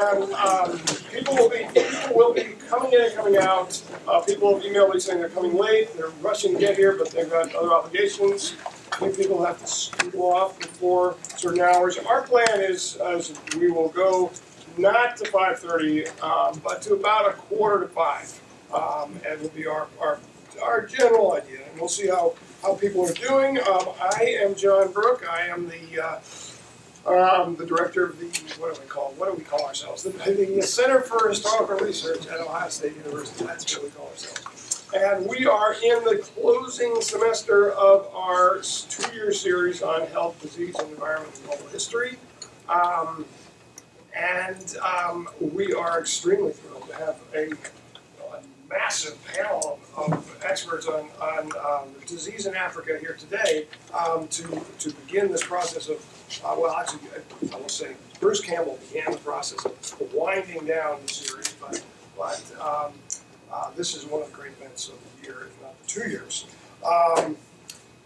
And um, people will be people will be coming in and coming out. Uh, people have emailed me saying they're coming late. They're rushing to get here, but they've got other obligations. I think people have to school off before certain hours. Our plan is, is we will go not to 5:30, um, but to about a quarter to five, um, and will be our, our our general idea. And we'll see how how people are doing. Um, I am John Brooke. I am the uh, um, the director of the, what do we call, what do we call ourselves? The, the Center for Historical Research at Ohio State University, that's what we call ourselves. And we are in the closing semester of our two-year series on health, disease, and environment and global history. Um, and um, we are extremely thrilled to have a, a massive panel of, of experts on, on um, disease in Africa here today um, to, to begin this process of uh, well, actually, I will say Bruce Campbell began the process of winding down the series, but, but um, uh, this is one of the great events of the year, if not the two years. Um,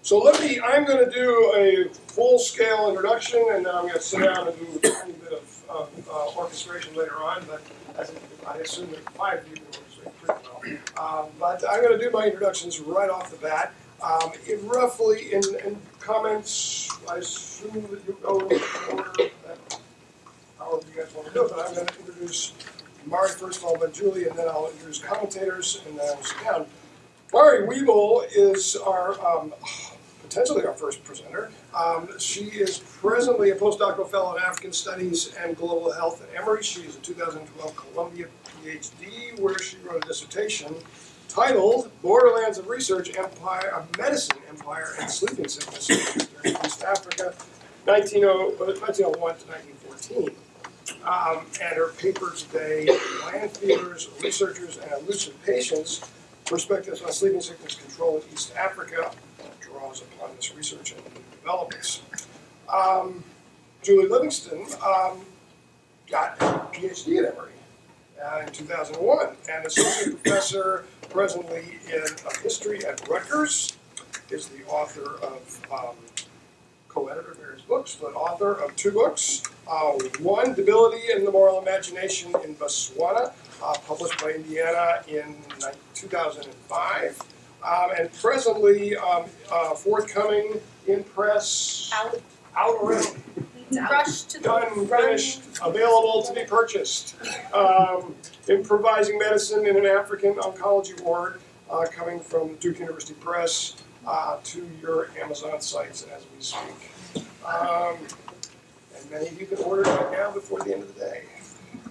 so let me, I'm going to do a full-scale introduction, and then I'm going to sit down and do a tiny bit of, of uh, orchestration later on, but I assume that five of you can orchestrate pretty well. Um, but I'm going to do my introductions right off the bat. Um, roughly, in, in comments, I assume that you go in order that, however you guys want to do it, but I'm going to introduce Mari first of all, then Julie, and then I'll introduce commentators, and then I'll sit down. Mari Webel is our, um, potentially our first presenter. Um, she is presently a postdoctoral fellow in African Studies and Global Health at Emory. She is a 2012 Columbia PhD, where she wrote a dissertation titled Borderlands of Research, Empire, of Medicine, Empire, and Sleeping Sickness in East Africa, 1901 uh, to 1914. Um, and her papers today, gland feelers, researchers, and elusive patients, perspectives on sleeping sickness control in East Africa, draws upon this research and developments. Um, Julie Livingston um, got a PhD at Emory uh, in 2001 and associate professor presently in history at Rutgers, is the author of, um, co-editor of various books, but author of two books. Uh, one, Debility and the Moral Imagination in Botswana, uh, published by Indiana in 2005. Um, and presently um, uh, forthcoming in press out, out around Rush to done, finished, available to be purchased. Um, improvising medicine in an African oncology ward, uh, coming from Duke University Press uh, to your Amazon sites as we speak. Um, and many of you can order it right now before the end of the day.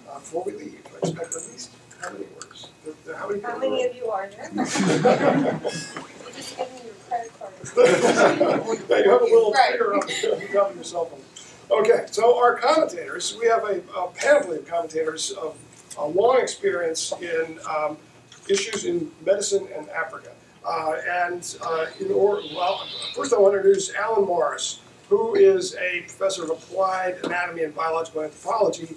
Uh, before we leave, I expect at least how many orders? how many, how many of you are there? you just give me your credit card. you have a little right. figure on your cell phone. Okay, so our commentators, we have a, a panoply of commentators of a long experience in um, issues in medicine and Africa. Uh, and uh, in or, well, first I want to introduce Alan Morris, who is a professor of applied anatomy and biological anthropology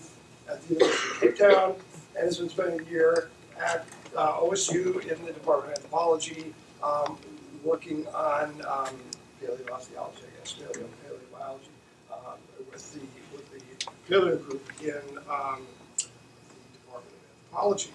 at the University of Cape Town and has been spending a year at uh, OSU in the Department of Anthropology, um, working on um, I guess, paleo, paleobiology with the, with the Miller Group in um, the Department of Anthropology.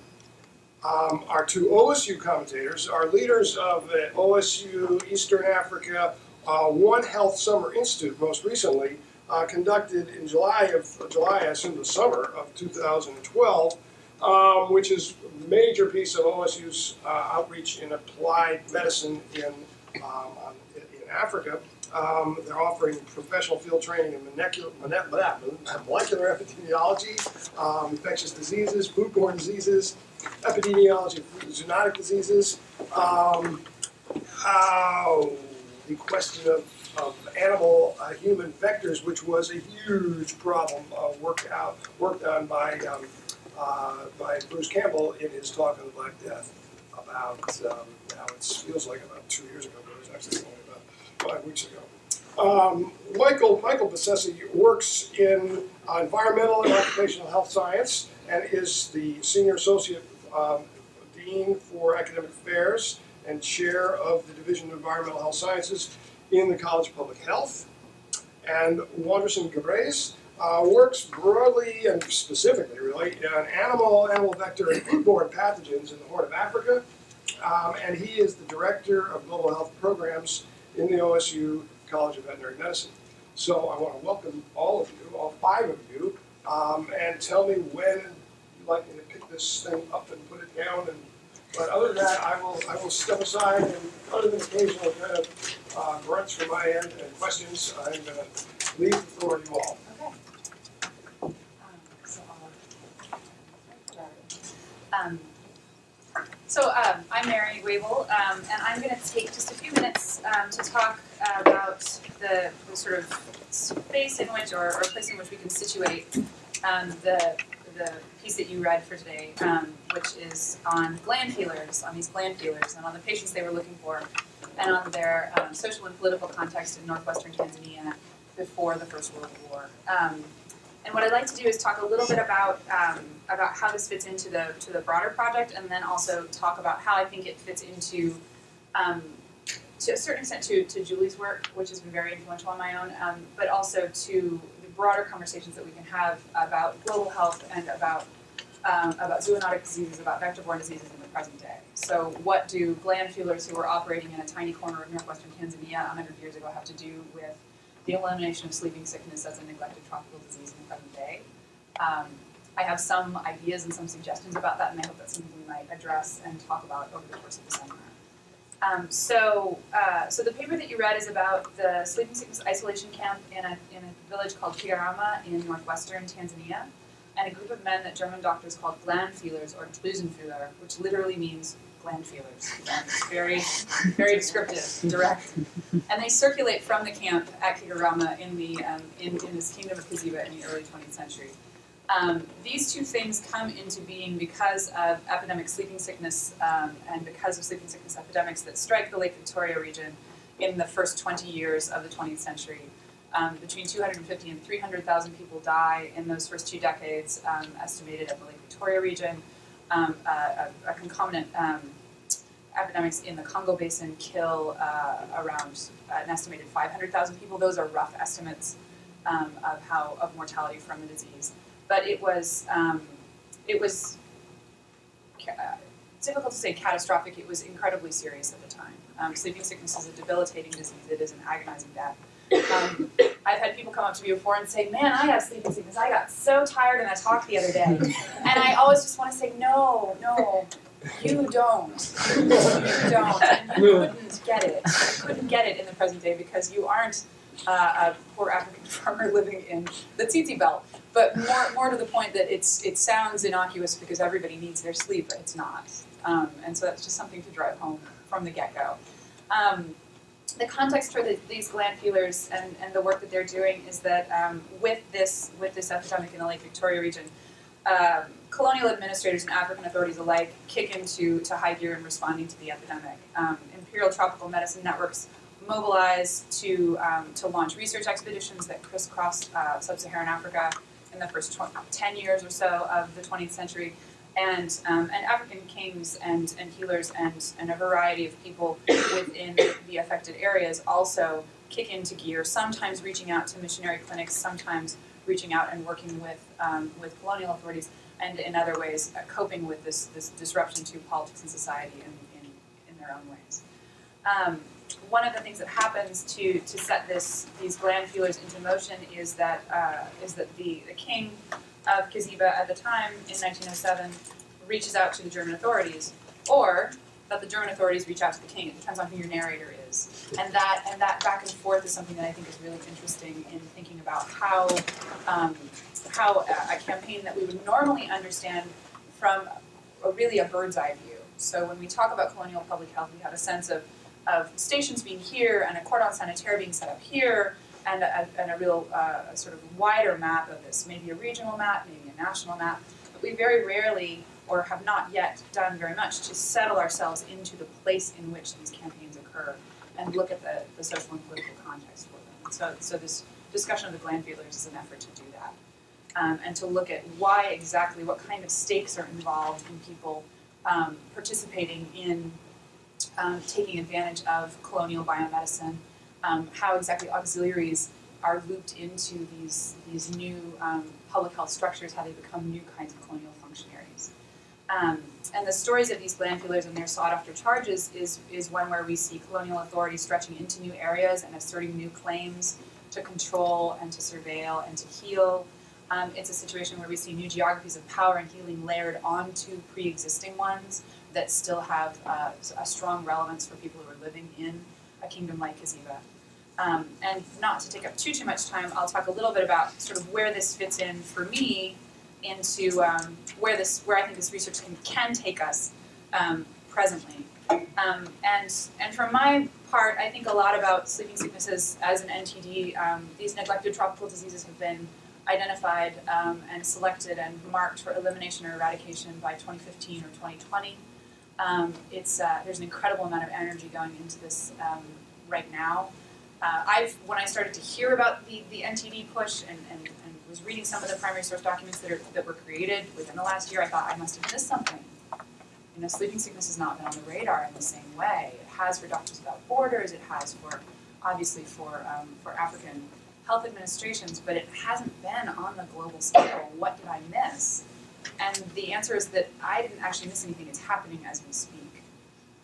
Um, our two OSU commentators are leaders of the OSU Eastern Africa uh, One Health Summer Institute, most recently, uh, conducted in July of July, I assume the summer of 2012, um, which is a major piece of OSU's uh, outreach in applied medicine in, um, in Africa. Um, they're offering professional field training in molecular, molecular epidemiology, um, infectious diseases, foodborne diseases, epidemiology of zoonotic diseases, um, the question of, of animal uh, human vectors, which was a huge problem uh, worked out worked on by um, uh, by Bruce Campbell in his talk on the Black Death about um, now it feels like about two years ago, but it was actually only about five weeks ago. Um, Michael Michael Bisesi works in uh, environmental and occupational health science and is the senior associate um, dean for academic affairs and chair of the division of environmental health sciences in the College of Public Health. And Wondwossen Gebreyes uh, works broadly and specifically, really, on animal, animal vector, and foodborne pathogens in the Horn of Africa. Um, and he is the director of global health programs in the OSU College of Veterinary Medicine. So I want to welcome all of you, all five of you, um, and tell me when you'd like me to pick this thing up and put it down. And but other than that, I will I will step aside and other than occasional kind of uh, grunts from my end and questions, I'm going to leave to you all. Okay. Um, so I'll- Um, so um, I'm Mari Webel, um, and I'm going to take just a few minutes um, to talk uh, about the, the sort of space in which, or, or place in which we can situate um, the the piece that you read for today, um, which is on gland feelers, on these gland feelers, and on the patients they were looking for, and on their um, social and political context in northwestern Tanzania before the First World War. And what I'd like to do is talk a little bit about about how this fits into the to the broader project, and then also talk about how I think it fits into, um, to a certain extent, to, to Julie's work, which has been very influential on my own, um, but also to the broader conversations that we can have about global health and about um, about zoonotic diseases, about vector-borne diseases in the present day. So, what do gland feelers who were operating in a tiny corner of northwestern Tanzania 100 years ago have to do with the elimination of sleeping sickness as a neglected tropical disease in the present day. Um, I have some ideas and some suggestions about that, and I hope that's something we might address and talk about over the course of the seminar. Um, so, uh, so the paper that you read is about the sleeping sickness isolation camp in a, in a village called Kigarama in northwestern Tanzania, and a group of men that German doctors called Glandfehlers or Drüsenfühler, which literally means gland feelers. Very, very descriptive, direct. And they circulate from the camp at Kigarama in, the, um, in, in this kingdom of Kiziba in the early 20th century. Um, these two things come into being because of epidemic sleeping sickness um, and because of sleeping sickness epidemics that strike the Lake Victoria region in the first 20 years of the 20th century. Um, between 250 and 300,000 people die in those first two decades, um, estimated at the Lake Victoria region. Um, a, a, concomitant um, epidemics in the Congo Basin kill uh, around an estimated 500,000 people. Those are rough estimates um, of how of mortality from the disease. But it was um, it was uh, difficult to say catastrophic. It was incredibly serious at the time. Um, sleeping sickness is a debilitating disease. It is an agonizing death. Um, I've had people come up to me before and say, "Man, I have sleeping sickness. I got so tired in that talk the other day," and I always just want to say, "No, no, you don't. You don't. And you couldn't get it. You couldn't get it in the present day because you aren't uh, a poor African farmer living in the Tsetse belt. But more, more to the point that it's it sounds innocuous because everybody needs their sleep, but it's not. Um, and so that's just something to drive home from the get-go. Um, the context for the, these gland feelers and, and the work that they're doing is that um, with this with this epidemic in the Lake Victoria region, um, colonial administrators and African authorities alike kick into to high gear in responding to the epidemic. Um, imperial tropical medicine networks mobilize to um, to launch research expeditions that crisscross uh, sub-Saharan Africa in the first 20, 10 years or so of the 20th century. And, um, and African kings and, and healers and, and a variety of people within the affected areas also kick into gear, sometimes reaching out to missionary clinics, sometimes reaching out and working with, um, with colonial authorities, and in other ways uh, coping with this, this disruption to politics and society in, in, in their own ways. Um, one of the things that happens to, to set this, these gland feelers into motion is that, uh, is that the, the king of Kiziba at the time, in 1907, reaches out to the German authorities, or that the German authorities reach out to the king. It depends on who your narrator is. And that, and that back and forth is something that I think is really interesting in thinking about how, um, how a, a campaign that we would normally understand from a, really a bird's eye view. So when we talk about colonial public health, we have a sense of, of stations being here and a cordon sanitaire being set up here, and a, and a real uh, sort of wider map of this, maybe a regional map, maybe a national map. But we very rarely, or have not yet done very much, to settle ourselves into the place in which these campaigns occur and look at the, the social and political context for them. So, so this discussion of the gland is an effort to do that. Um, and to look at why exactly, what kind of stakes are involved in people um, participating in um, taking advantage of colonial biomedicine, um, how exactly auxiliaries are looped into these these new um, public health structures, how they become new kinds of colonial functionaries. Um, and the stories of these gland feelers and their sought-after charges is is one where we see colonial authority stretching into new areas and asserting new claims to control and to surveil and to heal. Um, it's a situation where we see new geographies of power and healing layered onto pre-existing ones that still have uh, a strong relevance for people who are living in a kingdom like Kiziba. Um, and not to take up too too much time, I'll talk a little bit about sort of where this fits in for me into um, where this where I think this research can, can take us um, presently. Um, and and for my part, I think a lot about sleeping sicknesses as an NTD. Um, these neglected tropical diseases have been identified um, and selected and marked for elimination or eradication by 2015 or 2020. Um, it's uh, there's an incredible amount of energy going into this um, right now. Uh, I've when I started to hear about the, the NTD push and, and, and was reading some of the primary source documents that are that were created within the last year, I thought I must have missed something. You know, sleeping sickness has not been on the radar in the same way. It has for Doctors Without Borders. It has for obviously for um, for African health administrations, but it hasn't been on the global scale. What did I miss? And the answer is that I didn't actually miss anything. It's happening as we speak.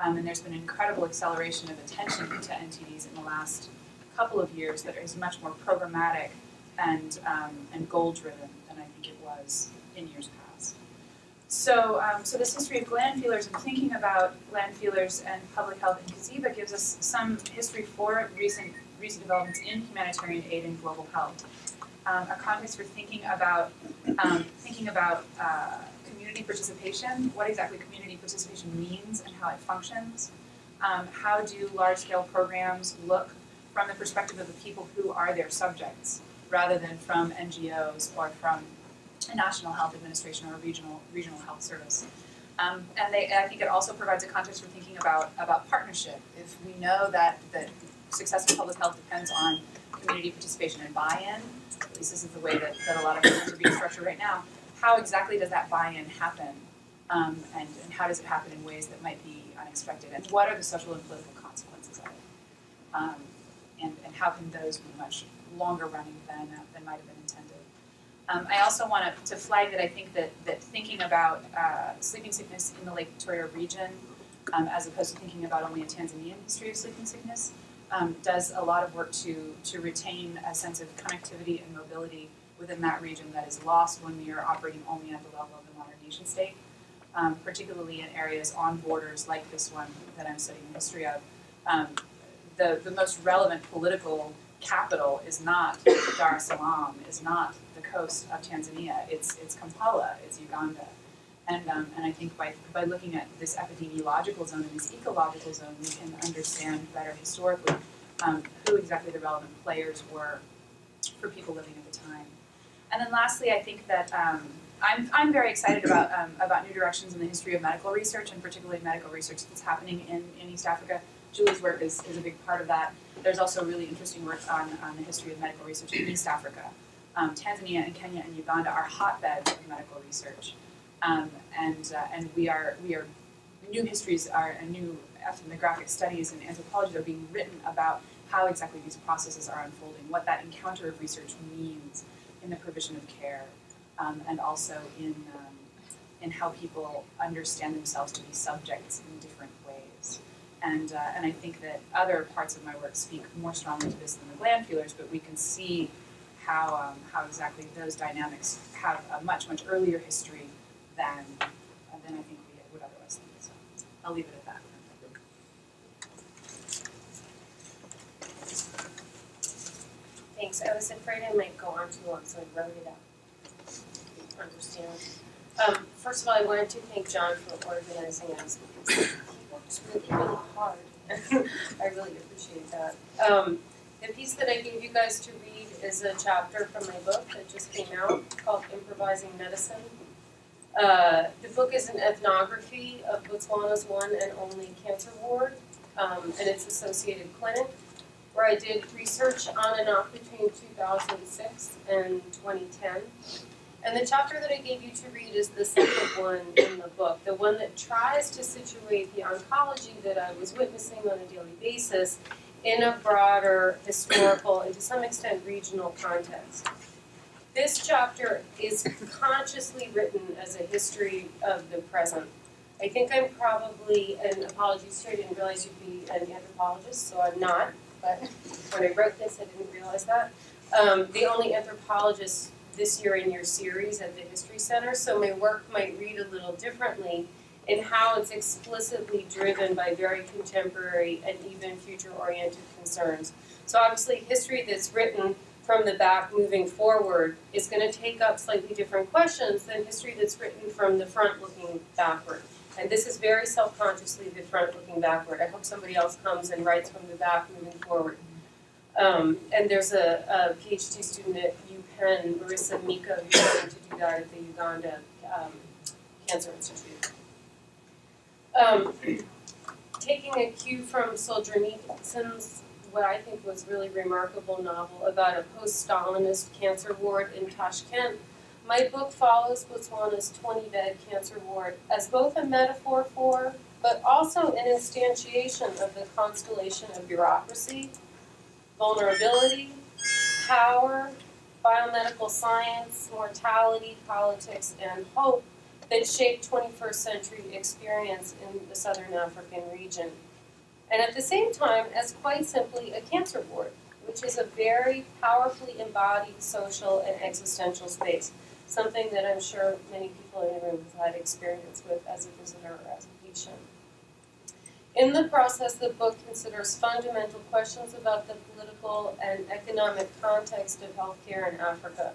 Um, and there's been an incredible acceleration of attention to NTDs in the last couple of years that is much more programmatic and, um, and goal driven than I think it was in years past. So, um, so this history of gland feelers and thinking about gland feelers and public health in Kiziba gives us some history for recent recent developments in humanitarian aid and global health. Um, a context for thinking about um, thinking about uh, community participation, what exactly community participation means and how it functions. Um, how do large-scale programs look from the perspective of the people who are their subjects, rather than from NGOs or from a national health administration or a regional regional health service. Um, and they, I think it also provides a context for thinking about about partnership. If we know that that successful public health depends on community participation and buy-in. This is the way that, that a lot of programs are being structured right now. How exactly does that buy-in happen? Um, and, and how does it happen in ways that might be unexpected? And what are the social and political consequences of it? Um, and, and how can those be much longer running than, uh, than might have been intended? Um, I also want to, to flag that I think that, that thinking about uh, sleeping sickness in the Lake Victoria region, um, as opposed to thinking about only a Tanzanian history of sleeping sickness, um, does a lot of work to, to retain a sense of connectivity and mobility within that region that is lost when we are operating only at the level of the modern nation state, um, particularly in areas on borders like this one that I'm studying the history of. Um, the, the most relevant political capital is not Dar es Salaam, is not the coast of Tanzania, it's, it's Kampala, it's Uganda. And, um, and I think by, by looking at this epidemiological zone and this ecological zone, we can understand better historically um, who exactly the relevant players were for people living at the time. And then lastly, I think that um, I'm, I'm very excited about, um, about new directions in the history of medical research, and particularly medical research that's happening in, in East Africa. Julie's work is, is a big part of that. There's also really interesting work on, on the history of medical research in East Africa. Um, Tanzania and Kenya and Uganda are hotbeds of medical research. Um, and uh, and we are we are new histories are and new ethnographic studies and anthropology are being written about how exactly these processes are unfolding, what that encounter of research means in the provision of care, um, and also in um, in how people understand themselves to be subjects in different ways. And uh, and I think that other parts of my work speak more strongly to this than the gland feelers, but we can see how um, how exactly those dynamics have a much much earlier history than, than I think we would otherwise. So I'll leave it at that. Thanks. I was afraid I might go on too long, so I wrote it out. Understand. Um, first of all, I wanted to thank John for organizing us because he works really, really hard. I really appreciate that. Um, the piece that I gave you guys to read is a chapter from my book that just came out called Improvising Medicine. Uh, the book is an ethnography of Botswana's one and only cancer ward um, and its associated clinic, where I did research on and off between 2006 and 2010. And the chapter that I gave you to read is the second one in the book, the one that tries to situate the oncology that I was witnessing on a daily basis in a broader historical and to some extent regional context. This chapter is consciously written as a history of the present. I think I'm probably, and apologies to I didn't realize you'd be an anthropologist, so I'm not, but when I wrote this, I didn't realize that. Um, the only anthropologist this year in your series at the History Center, so my work might read a little differently in how it's explicitly driven by very contemporary and even future-oriented concerns. So obviously, history that's written from the back moving forward is going to take up slightly different questions than history that's written from the front looking backward. And this is very self-consciously the front looking backward. I hope somebody else comes and writes from the back moving forward. Um, and there's a, a PhD student at UPenn, Marissa Mika, who's going to do that at the Uganda um, Cancer Institute. Um, taking a cue from Solzhenitsyn's, what I think was really remarkable novel about a post-Stalinist cancer ward in Tashkent, my book follows Botswana's 20-bed cancer ward as both a metaphor for, but also an instantiation of the constellation of bureaucracy, vulnerability, power, biomedical science, mortality, politics, and hope that shaped 21st century experience in the Southern African region. And at the same time, as quite simply a cancer ward, which is a very powerfully embodied social and existential space, something that I'm sure many people in the room have had experience with as a visitor or as a patient. In the process, the book considers fundamental questions about the political and economic context of healthcare in Africa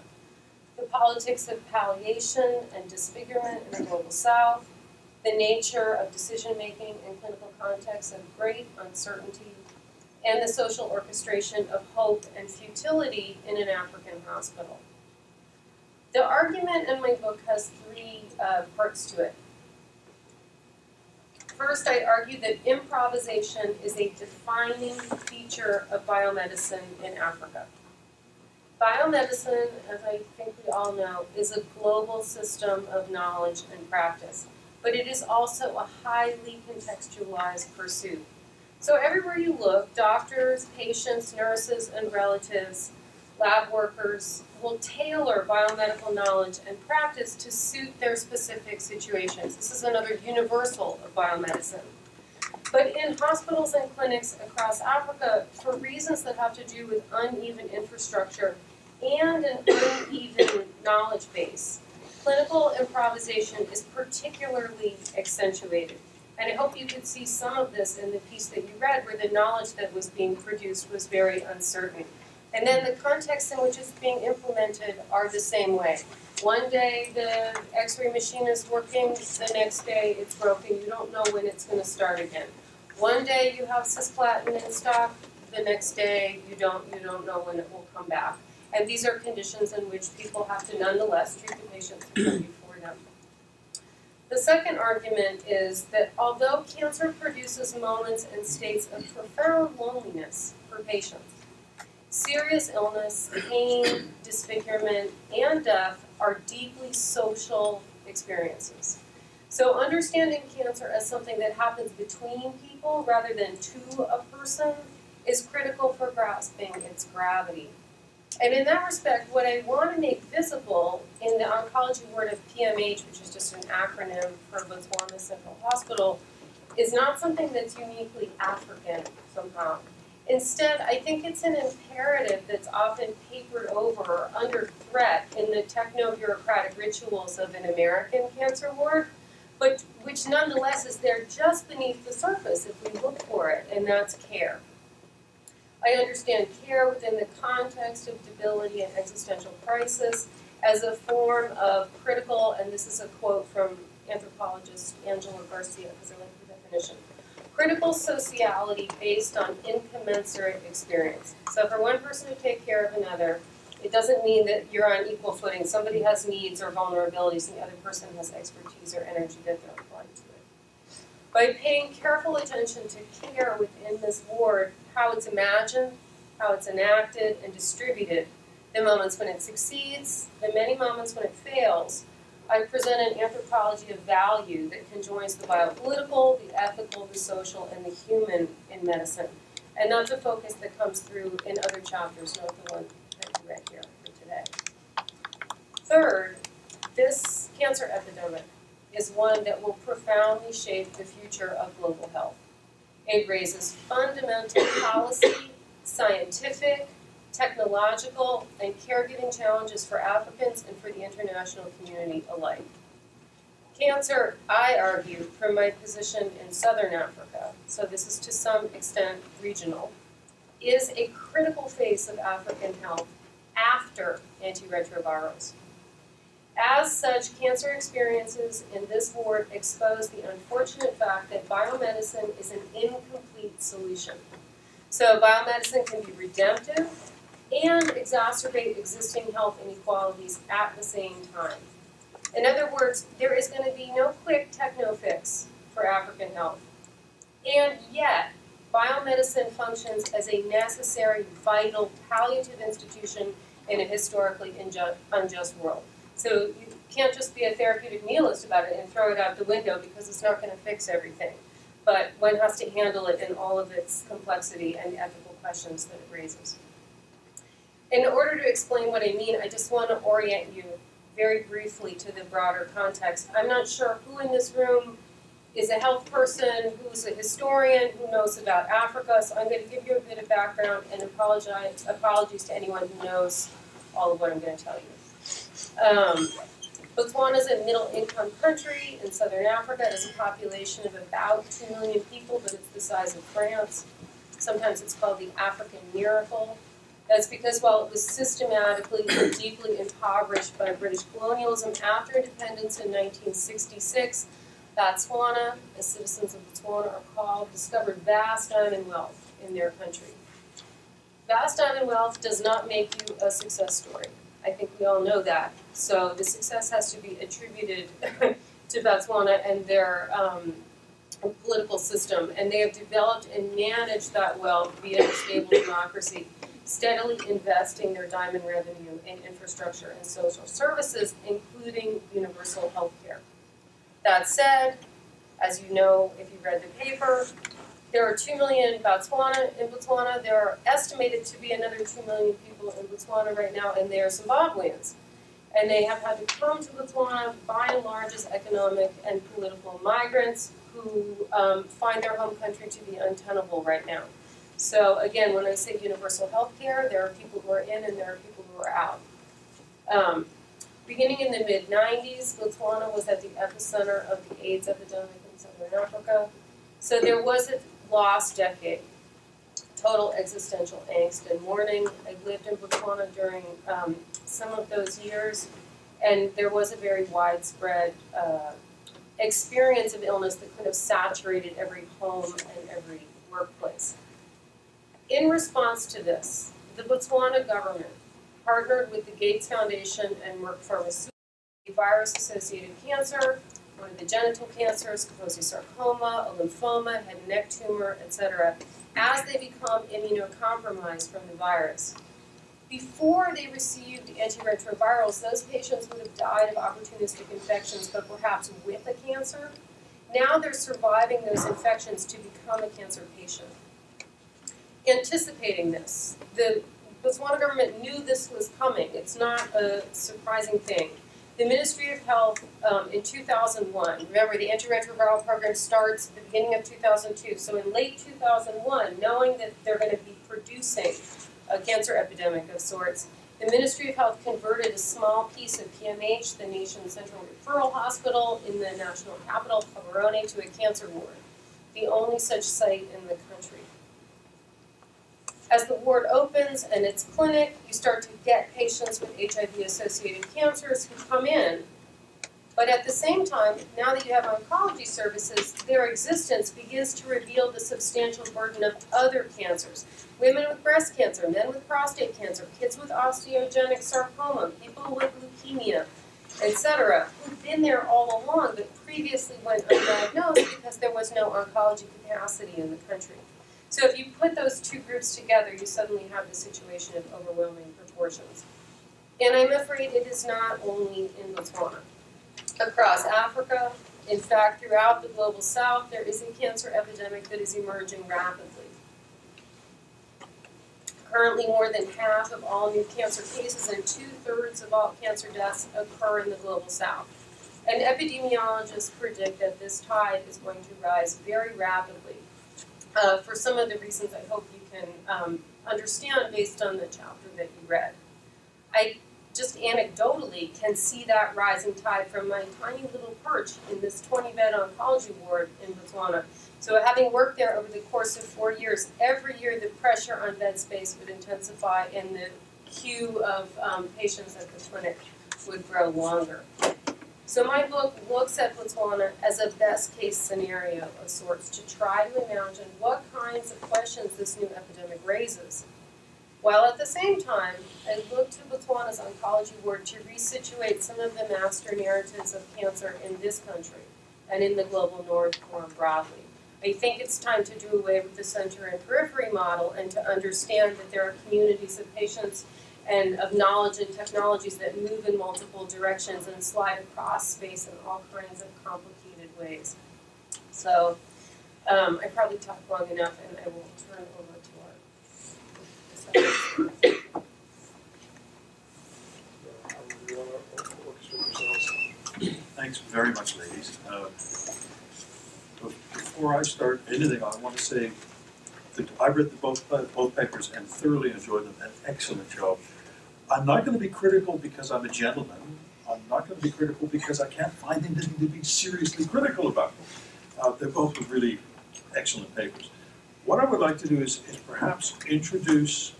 the politics of palliation and disfigurement in the global south, the nature of decision making in clinical contexts of great uncertainty, and the social orchestration of hope and futility in an African hospital. The argument in my book has three uh, parts to it. First, I argue that improvisation is a defining feature of biomedicine in Africa. Biomedicine, as I think we all know, is a global system of knowledge and practice, but it is also a highly contextualized pursuit. So everywhere you look, doctors, patients, nurses, and relatives, lab workers will tailor biomedical knowledge and practice to suit their specific situations. This is another universal of biomedicine. But in hospitals and clinics across Africa, for reasons that have to do with uneven infrastructure and an uneven knowledge base, clinical improvisation is particularly accentuated. And I hope you could see some of this in the piece that you read, where the knowledge that was being produced was very uncertain. And then the context in which it's being implemented are the same way. One day the x-ray machine is working, the next day it's broken, you don't know when it's going to start again. One day you have cisplatin in stock, the next day you don't, you don't know when it will come back. And these are conditions in which people have to nonetheless treat the patients before them. The second argument is that although cancer produces moments and states of profound loneliness for patients, serious illness, pain, disfigurement, and death are deeply social experiences. So understanding cancer as something that happens between people rather than to a person is critical for grasping its gravity. And in that respect, what I want to make visible in the oncology word of PMH, which is just an acronym for Botswana Central Hospital, is not something that's uniquely African somehow. Instead, I think it's an imperative that's often papered over or under threat in the techno-bureaucratic rituals of an American cancer ward but which nonetheless is there just beneath the surface if we look for it, and that's care. I understand care within the context of debility and existential crisis as a form of critical, and this is a quote from anthropologist Angela Garcia, because I like the definition, critical sociality based on incommensurate experience. So for one person to take care of another, it doesn't mean that you're on equal footing. Somebody has needs or vulnerabilities, and the other person has expertise or energy that they're applying to it. By paying careful attention to care within this ward, how it's imagined, how it's enacted and distributed, the moments when it succeeds, the many moments when it fails, I present an anthropology of value that conjoins the biopolitical, the ethical, the social, and the human in medicine. and not the focus that comes through in other chapters, not the one that you read here for today. Third, this cancer epidemic is one that will profoundly shape the future of global health. It raises fundamental policy, scientific, technological, and caregiving challenges for Africans and for the international community alike. Cancer, I argue, from my position in southern Africa, so this is to some extent regional, is a critical phase of African health after antiretrovirals. As such, cancer experiences in this ward expose the unfortunate fact that biomedicine is an incomplete solution. So biomedicine can be redemptive and exacerbate existing health inequalities at the same time. In other words, there is going to be no quick techno fix for African health. And yet, biomedicine functions as a necessary, vital, palliative institution in a historically unjust world. So you can't just be a therapeutic nihilist about it and throw it out the window because it's not going to fix everything. But one has to handle it in all of its complexity and ethical questions that it raises. In order to explain what I mean, I just want to orient you very briefly to the broader context. I'm not sure who in this room is a health person, who's a historian, who knows about Africa, so I'm going to give you a bit of background and apologize, apologies to anyone who knows all of what I'm going to tell you. Um, Botswana is a middle income country in southern Africa. It has a population of about 2 million people, but it's the size of France. Sometimes it's called the African miracle. That's because while it was systematically and deeply impoverished by British colonialism after independence in 1966, Batswana, as citizens of Botswana are called, discovered vast diamond wealth in their country. Vast diamond wealth does not make you a success story. I think we all know that. So the success has to be attributed to Botswana and their um, political system, and they have developed and managed that well via a stable democracy steadily investing their diamond revenue in infrastructure and social services, including universal health care. That said, as you know if you read the paper, there are 2 million in Botswana in Botswana. There are estimated to be another 2 million people in Botswana right now, and they are Zimbabweans. And they have had to come to Botswana by and large as economic and political migrants who um, find their home country to be untenable right now. So again, when I say universal health care, there are people who are in and there are people who are out. Um, beginning in the mid 90s, Botswana was at the epicenter of the AIDS epidemic in southern Africa. So there was a lost decade, total existential angst and mourning. I lived in Botswana during um, some of those years, and there was a very widespread uh, experience of illness that kind of saturated every home and every workplace. In response to this, the Botswana government partnered with the Gates Foundation and Merck Pharmaceuticals, virus-associated cancer, one of the genital cancers, Kaposi sarcoma, a lymphoma, head and neck tumor, etc., as they become immunocompromised from the virus. Before they received antiretrovirals, those patients would have died of opportunistic infections, but perhaps with a cancer. Now they're surviving those infections to become a cancer patient anticipating this. The Botswana government knew this was coming. It's not a surprising thing. The Ministry of Health um, in 2001, remember the antiretroviral program starts at the beginning of 2002. So in late 2001, knowing that they're going to be producing a cancer epidemic of sorts, the Ministry of Health converted a small piece of PMH, the nation's central referral hospital in the national capital, Gaborone, to a cancer ward, the only such site in the country. As the ward opens and it's clinic, you start to get patients with HIV-associated cancers who come in. But at the same time, now that you have oncology services, their existence begins to reveal the substantial burden of other cancers. Women with breast cancer, men with prostate cancer, kids with osteogenic sarcoma, people with leukemia, etc., who've been there all along but previously went undiagnosed because there was no oncology capacity in the country. So if you put those two groups together, you suddenly have the situation of overwhelming proportions. And I'm afraid it is not only in Botswana. Across Africa, in fact, throughout the global south, there is a cancer epidemic that is emerging rapidly. Currently, more than half of all new cancer cases and two-thirds of all cancer deaths occur in the global south. And epidemiologists predict that this tide is going to rise very rapidly uh, for some of the reasons I hope you can um, understand based on the chapter that you read. I just anecdotally can see that rising tide from my tiny little perch in this 20 bed oncology ward in Botswana. So, having worked there over the course of four years, every year the pressure on bed space would intensify and the queue of um, patients at the clinic would grow longer. So my book looks at Botswana as a best case scenario of sorts to try to imagine what kinds of questions this new epidemic raises. While at the same time, I look to Botswana's oncology ward to resituate some of the master narratives of cancer in this country and in the global north more broadly. I think it's time to do away with the center and periphery model and to understand that there are communities of patients and of knowledge and technologies that move in multiple directions and slide across space in all kinds of complicated ways. So um, I probably talked long enough and I will turn over to our. Thanks very much, ladies. Uh, Before I start anything, I want to say that I read the both, uh, both papers and thoroughly enjoyed them, an excellent job. I'm not going to be critical because I'm a gentleman. I'm not going to be critical because I can't find anything to be seriously critical about. Uh, they're both really excellent papers. What I would like to do is, is perhaps introduce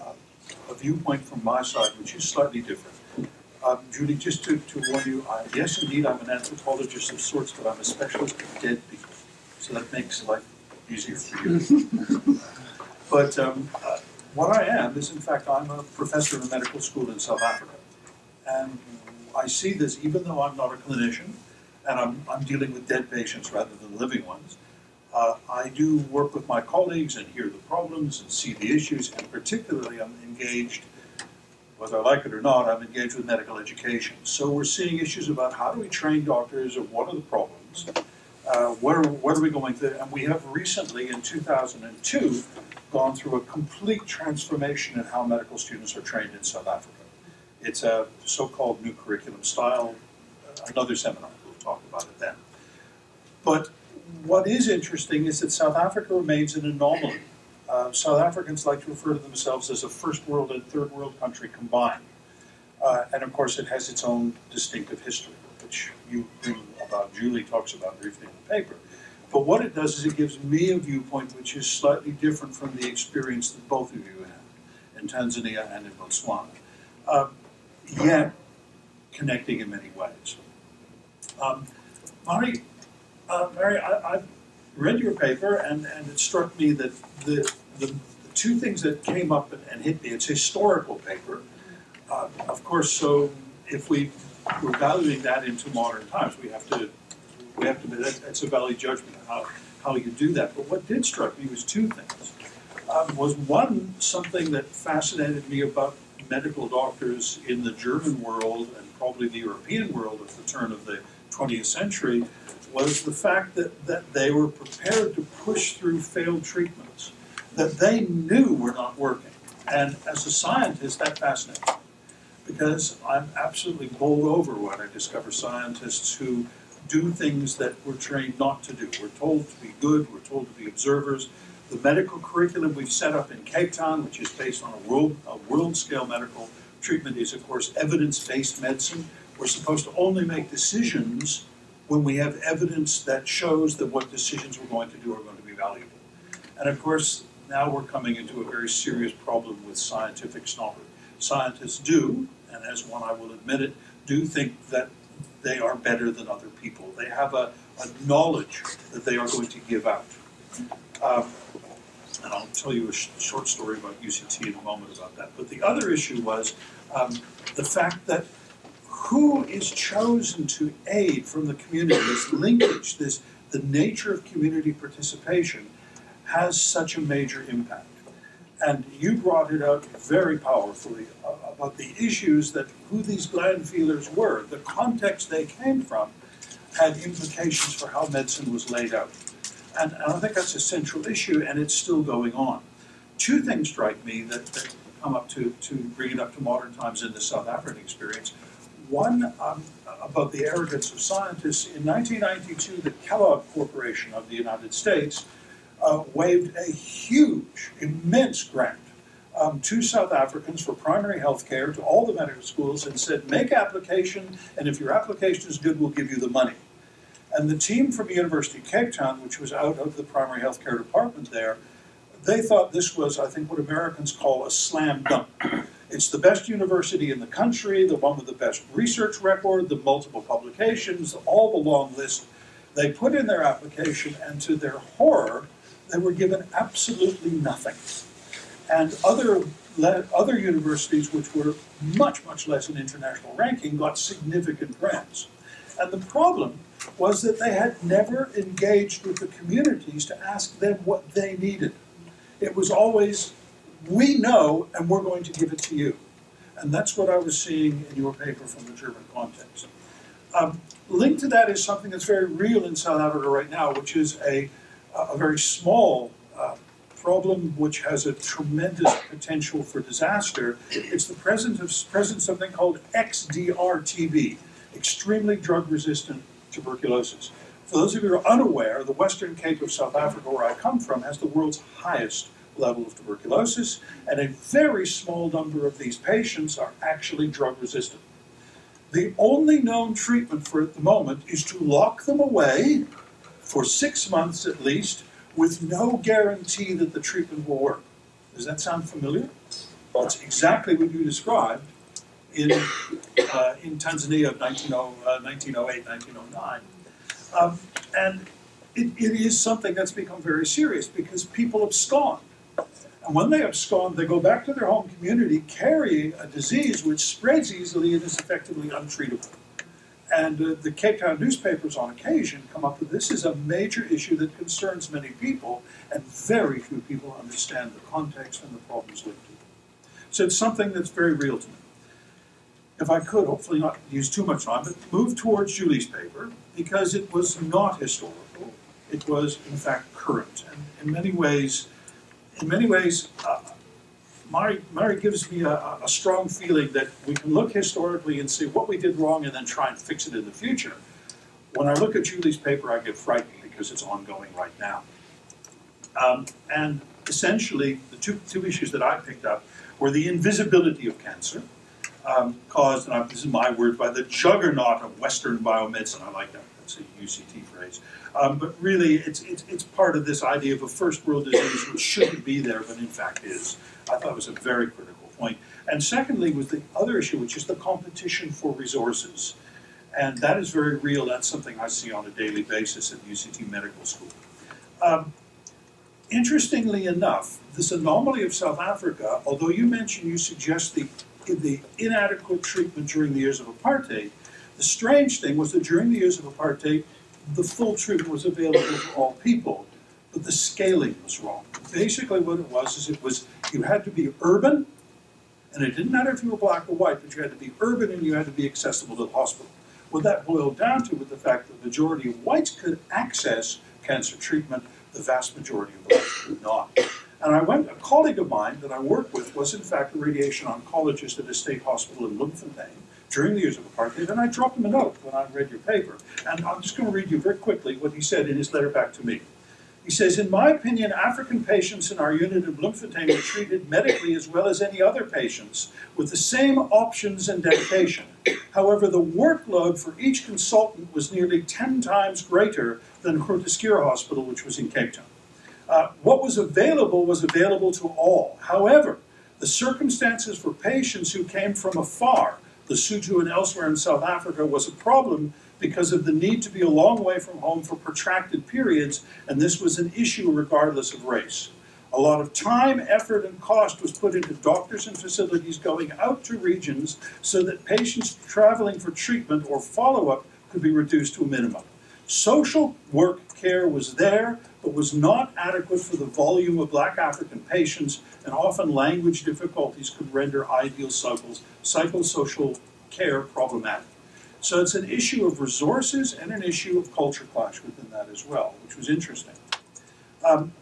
uh, a viewpoint from my side, which is slightly different. Um, Julie, just to, to warn you, uh, yes, indeed, I'm an anthropologist of sorts, but I'm a specialist in dead people. So that makes life easier for you. but um, uh, what I am is, in fact, I'm a professor in a medical school in South Africa. And I see this, even though I'm not a clinician, and I'm, I'm dealing with dead patients rather than living ones. Uh, I do work with my colleagues and hear the problems and see the issues, and particularly I'm engaged whether I like it or not, I'm engaged with medical education. So we're seeing issues about how do we train doctors, or what are the problems, uh, where, what are we going to, and we have recently, in 2002, gone through a complete transformation in how medical students are trained in South Africa. It's a so-called new curriculum style, uh, another seminar, we'll talk about it then. But what is interesting is that South Africa remains an anomaly. Uh, South Africans like to refer to themselves as a first world and third world country combined. Uh, and of course, it has its own distinctive history, which you bring about, Julie talks about briefly in the paper. But what it does is it gives me a viewpoint which is slightly different from the experience that both of you had in Tanzania and in Botswana, uh, yet connecting in many ways. Um, Mari, uh, Mary, I, I've read your paper and, and it struck me that the, the, the two things that came up and, and hit me, it's a historical paper. Uh, of course, so if we we're valuing that into modern times, we have to we have to that, that's a valid judgment how, how you do that. But what did strike me was two things. Um, was one something that fascinated me about medical doctors in the German world and probably the European world at the turn of the 20th century was the fact that, that they were prepared to push through failed treatments that they knew were not working. And as a scientist, that fascinates me because I'm absolutely bowled over when I discover scientists who do things that we're trained not to do. We're told to be good, we're told to be observers. The medical curriculum we've set up in Cape Town, which is based on a world, a world scale medical treatment, is of course evidence based medicine. We're supposed to only make decisions when we have evidence that shows that what decisions we're going to do are going to be valuable. And of course, now we're coming into a very serious problem with scientific snobbery. Scientists do, and as one I will admit it, do think that they are better than other people. They have a, a knowledge that they are going to give out. Um, and I'll tell you a sh- short story about UCT in a moment about that. But the other issue was um, the fact that who is chosen to aid from the community, this linkage, this the nature of community participation has such a major impact. And you brought it out very powerfully about the issues that who these gland feelers were, the context they came from, had implications for how medicine was laid out. And, and I think that's a central issue, and it's still going on. two things strike me that, that come up to, to bring it up to modern times in the South African experience. One, um, about the arrogance of scientists. In 1992, the Kellogg Corporation of the United States uh, waived a huge, immense grant um, to South Africans for primary health care to all the medical schools and said, make application, and if your application is good, we'll give you the money. And the team from the University of Cape Town, which was out of the primary health care department there, they thought this was, I think, what Americans call a slam dunk. It's the best university in the country, the one with the best research record, the multiple publications, all the long list. They put in their application, and to their horror, they were given absolutely nothing. And other, other universities, which were much, much less in international ranking, got significant grants. And the problem was that they had never engaged with the communities to ask them what they needed. It was always, we know and we're going to give it to you. And that's what I was seeing in your paper from the German context. Um, linked to that is something that's very real in South Africa right now, which is a, a very small uh, problem which has a tremendous potential for disaster. It's the presence of, presence of something called XDR-TB, extremely drug-resistant tuberculosis. For those of you who are unaware, the Western Cape of South Africa, where I come from, has the world's highest level of tuberculosis, and a very small number of these patients are actually drug resistant. The only known treatment for at the moment is to lock them away for six months at least with no guarantee that the treatment will work. Does that sound familiar? That's exactly what you described in, uh, in Tanzania of 1908, 1909. Um, and it, it is something that's become very serious because people abscond. And when they abscond, they go back to their home community carrying a disease which spreads easily and is effectively untreatable. And uh, the Cape Town newspapers on occasion come up with this is a major issue that concerns many people, and very few people understand the context and the problems linked to it. So it's something that's very real to me. If I could, hopefully not use too much time, but move towards Julie's paper, because it was not historical. It was, in fact, current. And in many ways, in many ways, uh, Mari, Mari gives me a, a, strong feeling that we can look historically and see what we did wrong and then try and fix it in the future. When I look at Julie's paper, I get frightened because it's ongoing right now. Um, and essentially, the two, two issues that I picked up were the invisibility of cancer, um, caused, and this is my word, by the juggernaut of Western biomedicine. I like that. That's a UCT phrase. Um, but really, it's, it's, it's part of this idea of a first world disease which shouldn't be there, but in fact is. I thought was a very critical point. And secondly, was the other issue, which is the competition for resources. And that is very real. That's something I see on a daily basis at UCT Medical School. Um, interestingly enough, this anomaly of South Africa, although you mentioned you suggest the, the inadequate treatment during the years of apartheid, the strange thing was that during the years of apartheid, the full treatment was available to all people, but the scaling was wrong. Basically, what it was is it was you had to be urban, and it didn't matter if you were black or white, but you had to be urban and you had to be accessible to the hospital. What that boiled down to was the fact that the majority of whites could access cancer treatment, the vast majority of blacks could not. And I went, a colleague of mine that I worked with was in fact a radiation oncologist at a state hospital in Bloemfontein during the years of apartheid, and I dropped him a note when I read your paper. And I'm just going to read you very quickly what he said in his letter back to me. He says, in my opinion, African patients in our unit of Bloemfontein were treated medically as well as any other patients with the same options and dedication. However, the workload for each consultant was nearly 10 times greater than Groote Hospital, which was in Cape Town. Uh, what was available was available to all. However, the circumstances for patients who came from afar, Lesotho and elsewhere in South Africa, was a problem because of the need to be a long way from home for protracted periods, and this was an issue regardless of race. A lot of time, effort, and cost was put into doctors and facilities going out to regions so that patients traveling for treatment or follow up could be reduced to a minimum. Social work care was there, but was not adequate for the volume of black African patients, and often language difficulties could render ideal cycles, psychosocial care problematic. So it's an issue of resources and an issue of culture clash within that as well, which was interesting. Um,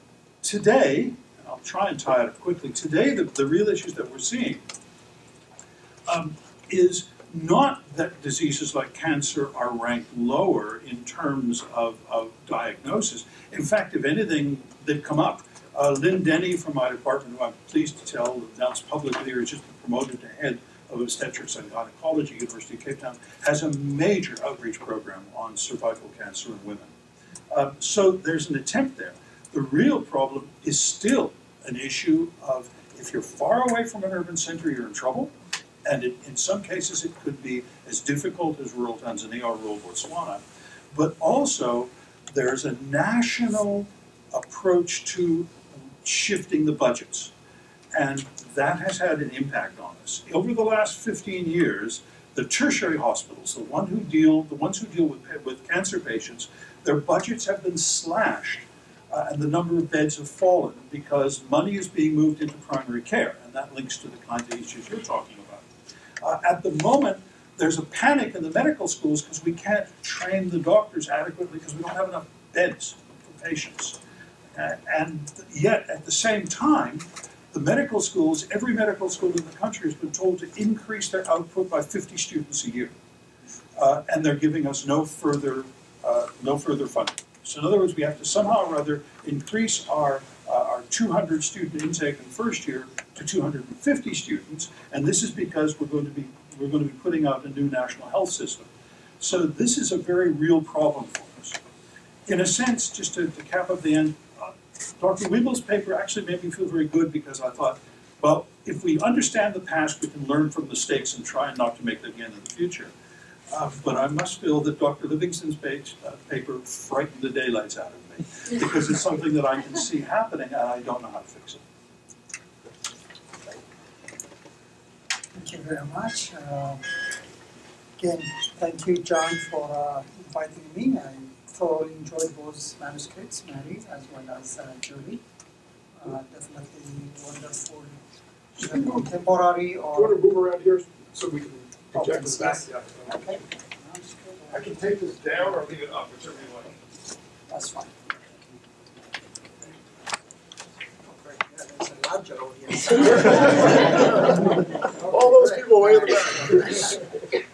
today, I'll try and tie it up quickly. Today, the, the real issues that we're seeing um, is not that diseases like cancer are ranked lower in terms of, of diagnosis. In fact, if anything, they've come up. Uh, Lynn Denny from my department, who I'm pleased to tell, announced publicly has just promoted to head obstetrics and gynecology, University of Cape Town, has a major outreach program on cervical cancer in women. Um, so there's an attempt there. The real problem is still an issue of if you're far away from an urban center, you're in trouble. And it, in some cases, it could be as difficult as rural Tanzania or rural Botswana. But also, there's a national approach to shifting the budgets. And that has had an impact on us. Over the last 15 years, the tertiary hospitals, the one who deal, the ones who deal with, with cancer patients, their budgets have been slashed uh, and the number of beds have fallen because money is being moved into primary care, and that links to the kinds of issues you're talking about. Uh, at the moment, there's a panic in the medical schools because we can't train the doctors adequately because we don't have enough beds for patients. Uh, and yet, at the same time, the medical schools, every medical school in the country has been told to increase their output by 50 students a year. Uh, and they're giving us no further, uh, no further funding. So in other words, we have to somehow or other increase our, uh, our 200 student intake in first year to 250 students, and this is because we're going to be we're going to be putting out a new national health system. So this is a very real problem for us. In a sense, just to, to cap up the end, Dr. Webel's paper actually made me feel very good because I thought, well, if we understand the past, we can learn from mistakes and try not to make them again in the future. Uh, but I must feel that Dr. Livingston's page, uh, paper frightened the daylights out of me because it's something that I can see happening and I don't know how to fix it. Thank you very much. Uh, again, thank you, John, for uh, inviting me. I thoroughly enjoyed those manuscripts, Mari, as well as uh, Julie. Uh, definitely wonderful, contemporary Do you want to move around here so we can Oh, project this back? Yeah. Okay, I can take this down or leave it up, whichever you like. that's fine. Okay, yeah, there's a larger audience. All those people way in the back.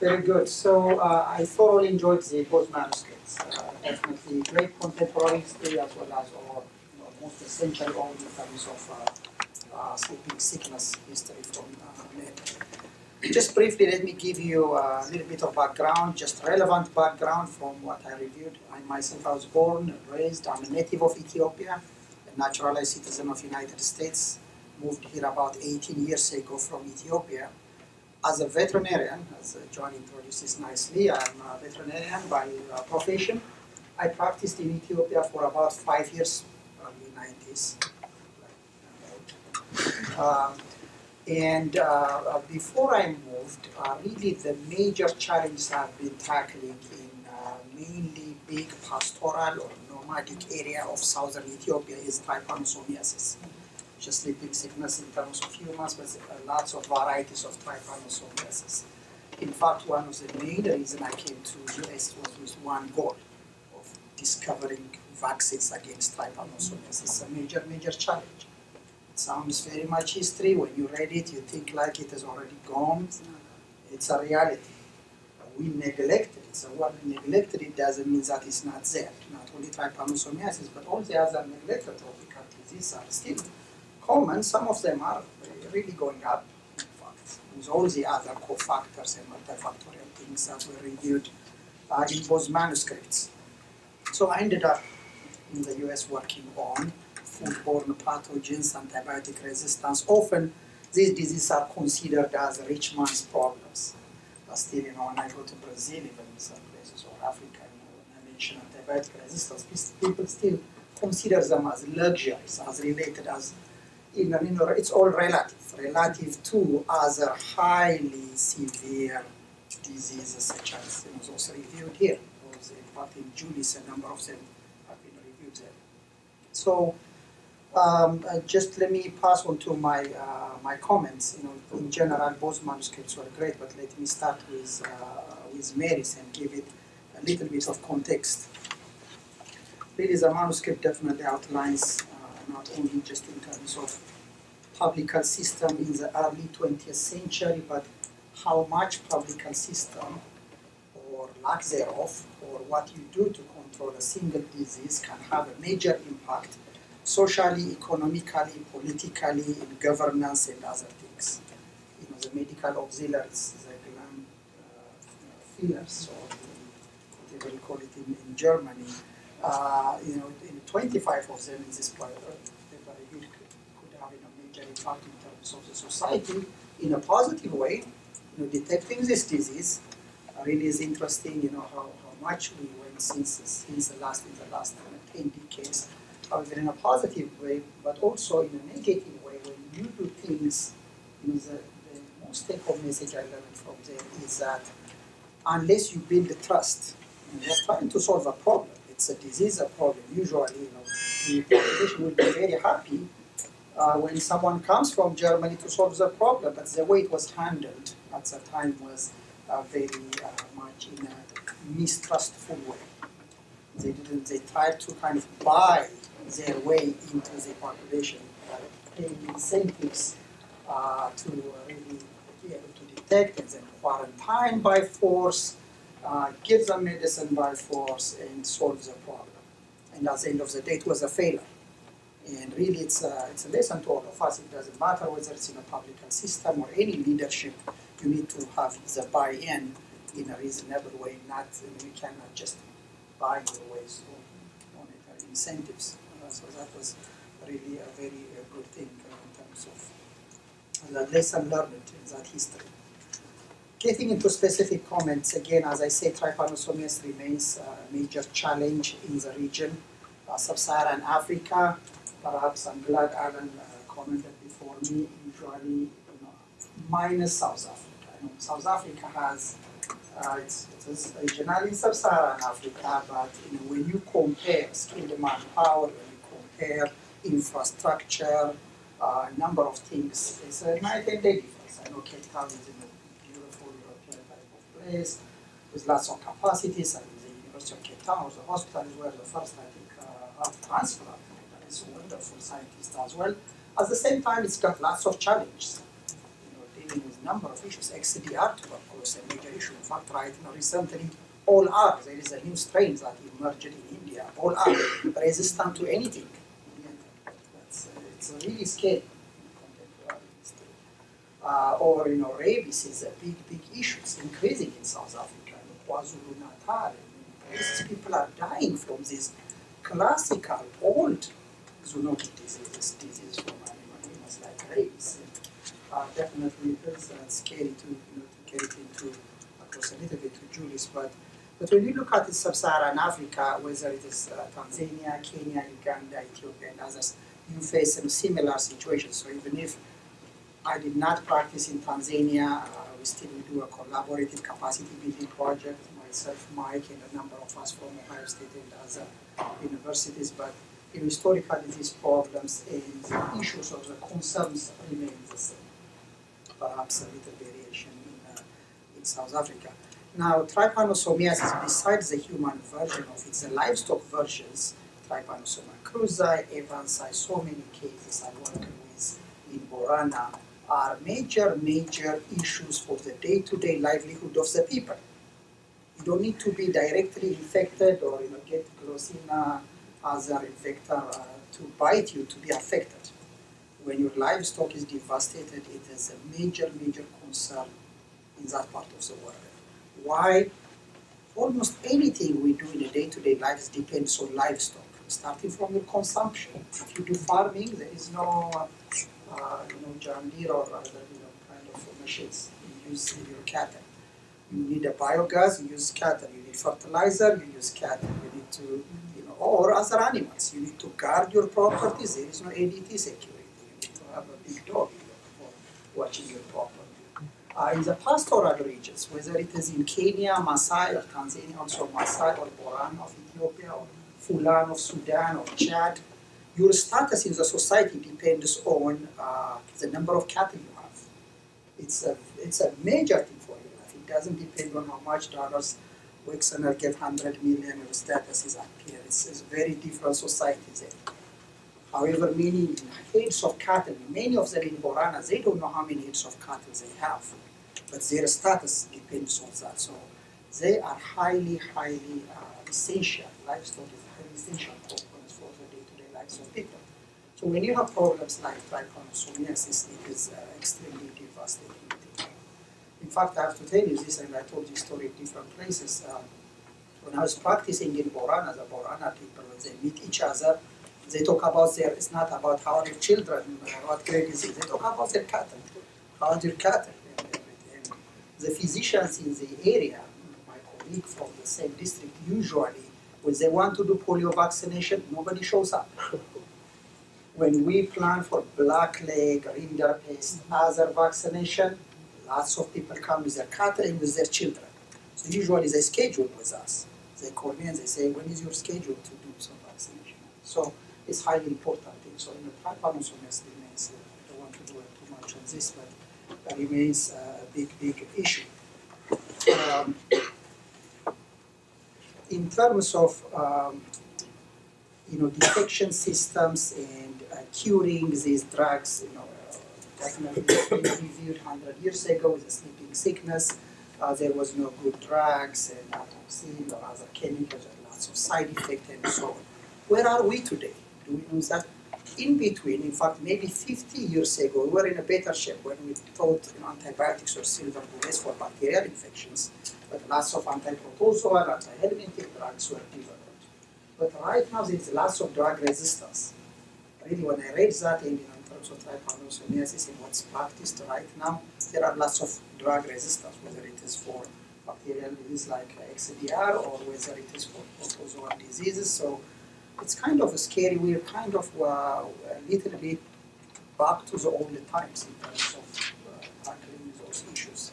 Very good. So uh, I thoroughly enjoyed the both manuscripts. Uh, definitely great contemporary history as well as our you know, most essential all in terms of uh, uh, sleeping sickness history from uh, Just briefly, let me give you a little bit of background, just relevant background from what I reviewed. I myself I was born and raised. I'm a native of Ethiopia, a naturalized citizen of United States. Moved here about 18 years ago from Ethiopia as a veterinarian, as John introduces nicely, I'm a veterinarian by uh, profession. I practiced in Ethiopia for about five years, early 90s. Um, and uh, uh, before I moved, uh, really the major challenges I've been tackling in uh, mainly big pastoral or nomadic area of southern Ethiopia is trypanosomiasis just sleeping sickness in terms of humans, but lots of varieties of trypanosomiasis. In fact, one of the main reasons I came to US was with one goal of discovering vaccines against trypanosomiasis. It's a major, major challenge. It sounds very much history. When you read it, you think like it has already gone. It's a reality. We neglected it. So what we neglected it doesn't mean that it's not there. Not only trypanosomiasis, but all the other neglected tropical diseases are still common, some of them are really going up, in fact, with all the other cofactors and multifactorial things that were reviewed uh, in both manuscripts. So I ended up in the US working on foodborne pathogens, antibiotic resistance. Often these diseases are considered as rich man's problems. But still, you know, when I go to Brazil, even in some places, or Africa, you know, when I mention antibiotic resistance, people still consider them as luxuries, as related as in, know, it's all relative, relative to other highly severe diseases such as you know, those reviewed here. In fact, in Julie's, a number of them have been reviewed there. So, um, uh, just let me pass on to my uh, my comments. You know, in general, both manuscripts were great, but let me start with uh, with Mari's and give it a little bit of context. Really, the manuscript definitely outlines uh, not only just in terms of public health system in the early 20th century, but how much public health system or lack thereof, or what you do to control a single disease can have a major impact socially, economically, politically, in governance and other things. You know, the medical auxiliaries, the gland uh, feelers, or whatever you call it in, in Germany, uh, you know, in 25 of them in this planet, they could have know, major impact in terms of the society in a positive way. You know, detecting this disease uh, really is interesting. You know how, how much we went since since the last in the last uh, 10 decades, however in a positive way, but also in a negative way. When you do things, you know, the, the most take-home message I learned from them is that unless you build the trust, you you're trying to solve a problem it's a disease a problem. Usually, you know, the population will be very happy uh, when someone comes from Germany to solve the problem, but the way it was handled at the time was uh, very uh, much in a mistrustful way. They didn't. They tried to kind of buy their way into the population, paying incentives uh, to really be able to detect and then quarantine by force uh, give them medicine by force and solve the problem. And at the end of the day, it was a failure. And really, it's a, it's a lesson to all of us. It doesn't matter whether it's in a public health system or any leadership, you need to have the buy-in in a reasonable way, not, you cannot just buy your ways to monetary incentives. Uh, so that was really a very uh, good thing uh, in terms of the lesson learned in that history. Getting into specific comments, again, as I said, trypanosomiasis remains a major challenge in the region. Uh, Sub-Saharan Africa, perhaps I'm glad Alan uh, commented before me, usually you know, minus South Africa. You know, South Africa has, uh, it's, it's regionally Sub-Saharan Africa, but you know, when you compare skilled manpower, when you compare infrastructure, uh, number of things, it's a night and day difference. I know Cape Town is in place with lots of capacities, and the University of Cape Town the hospital as well, the first, I think, uh, heart transplant. It's a wonderful scientist as well. At the same time, it's got lots of challenges. You know, dealing with a number of issues. XDR tuberculosis, a major issue. In fact, right now, recently, all are, there is a new strain that emerged in India, all are resistant to anything. That's, uh, it's a really scary uh, or you know rabies is a big big issue. It's increasing in South Africa, in KwaZulu Natal. Places people are dying from these classical old zoonotic diseases, diseases from animals like rabies. Uh, definitely, it's uh, scary to you know to get into across a little bit to Julius, but. But when you look at sub-Saharan Africa, whether it is uh, Tanzania, Kenya, Uganda, Ethiopia, and others, you face some similar situations. So even if I did not practice in Tanzania. Uh, we still do a collaborative capacity building project, myself, Mike, and a number of us from Ohio State and other universities. But in historically, these problems and the issues or the concerns remain the same. Perhaps a little variation in, uh, in South Africa. Now, trypanosomiasis, besides the human version of it, the livestock versions, trypanosoma cruzi, evansi, so many cases I work with in Borana, are major, major issues for the day-to-day livelihood of the people. You don't need to be directly infected or you know, get Glossina as a vector uh, to bite you to be affected. When your livestock is devastated, it is a major, major concern in that part of the world. Why? Almost anything we do in a day-to-day -day life depends on livestock, starting from your consumption. If you do farming, there is no uh, you know, John Deere or other, you know, kind of machines you use in your cattle. You need a biogas, you use cattle. You need fertilizer, you use cattle. You need to, you know, or other animals. You need to guard your properties. There is no ADT security. You need to have a big dog you for watching your property. Uh, in the pastoral regions, whether it is in Kenya, Maasai, or Tanzania, also Maasai or Boran of Ethiopia, or Fulan of Sudan, or Chad, your status in the society depends on uh, the number of cattle you have. It's a, it's a major thing for your life. It doesn't depend on how much dollars Wexner gave 100 million, your status is up here. It's, it's very different society there. However, many heads of cattle, many of them in Borana, they don't know how many heads of cattle they have, but their status depends on that. So they are highly, highly uh, essential. Livestock is highly essential day-to-day of people. So when you have problems like trypanosomiasis, it is uh, extremely devastating. In fact, I have to tell you this, and I told this story in different places. Um, when I was practicing in Borana, the Borana people, when they meet each other, they talk about their, it's not about how your children, what grade is it, they talk about their cattle, how your cattle, and. The physicians in the area, my colleague from the same district, usually, when they want to do polio vaccination, nobody shows up. When we plan for black leg, rinderpest, other vaccination, lots of people come with their cattle and with their children. So usually they schedule with us. They call me and they say, when is your schedule to do some vaccination? So it's highly important. So in the trypanosomiasis remains, uh, I don't want to dwell too much on this, but that remains a big, big issue. Um, in terms of um, you know detection systems and uh, curing these drugs, you know, definitely reviewed 100 years ago with the sleeping sickness. Uh, there was no good drugs and Atoxyl or other chemicals and lots of side effects and so on. Where are we today? Do we know that? In between, in fact, maybe 50 years ago, we were in a better shape when we thought you know, antibiotics were silver bullets for bacterial infections, but lots of antiprotozoal, antihelmintic drugs were developed. But right now, there is lots of drug resistance. Really, when I read that in terms of trypanosomiasis and what's practiced right now, there are lots of drug resistance, whether it is for bacterial disease like XDR or whether it is for protozoal diseases. So it's kind of scary. We're kind of uh, a little bit back to the old times in terms of uh, tackling those issues.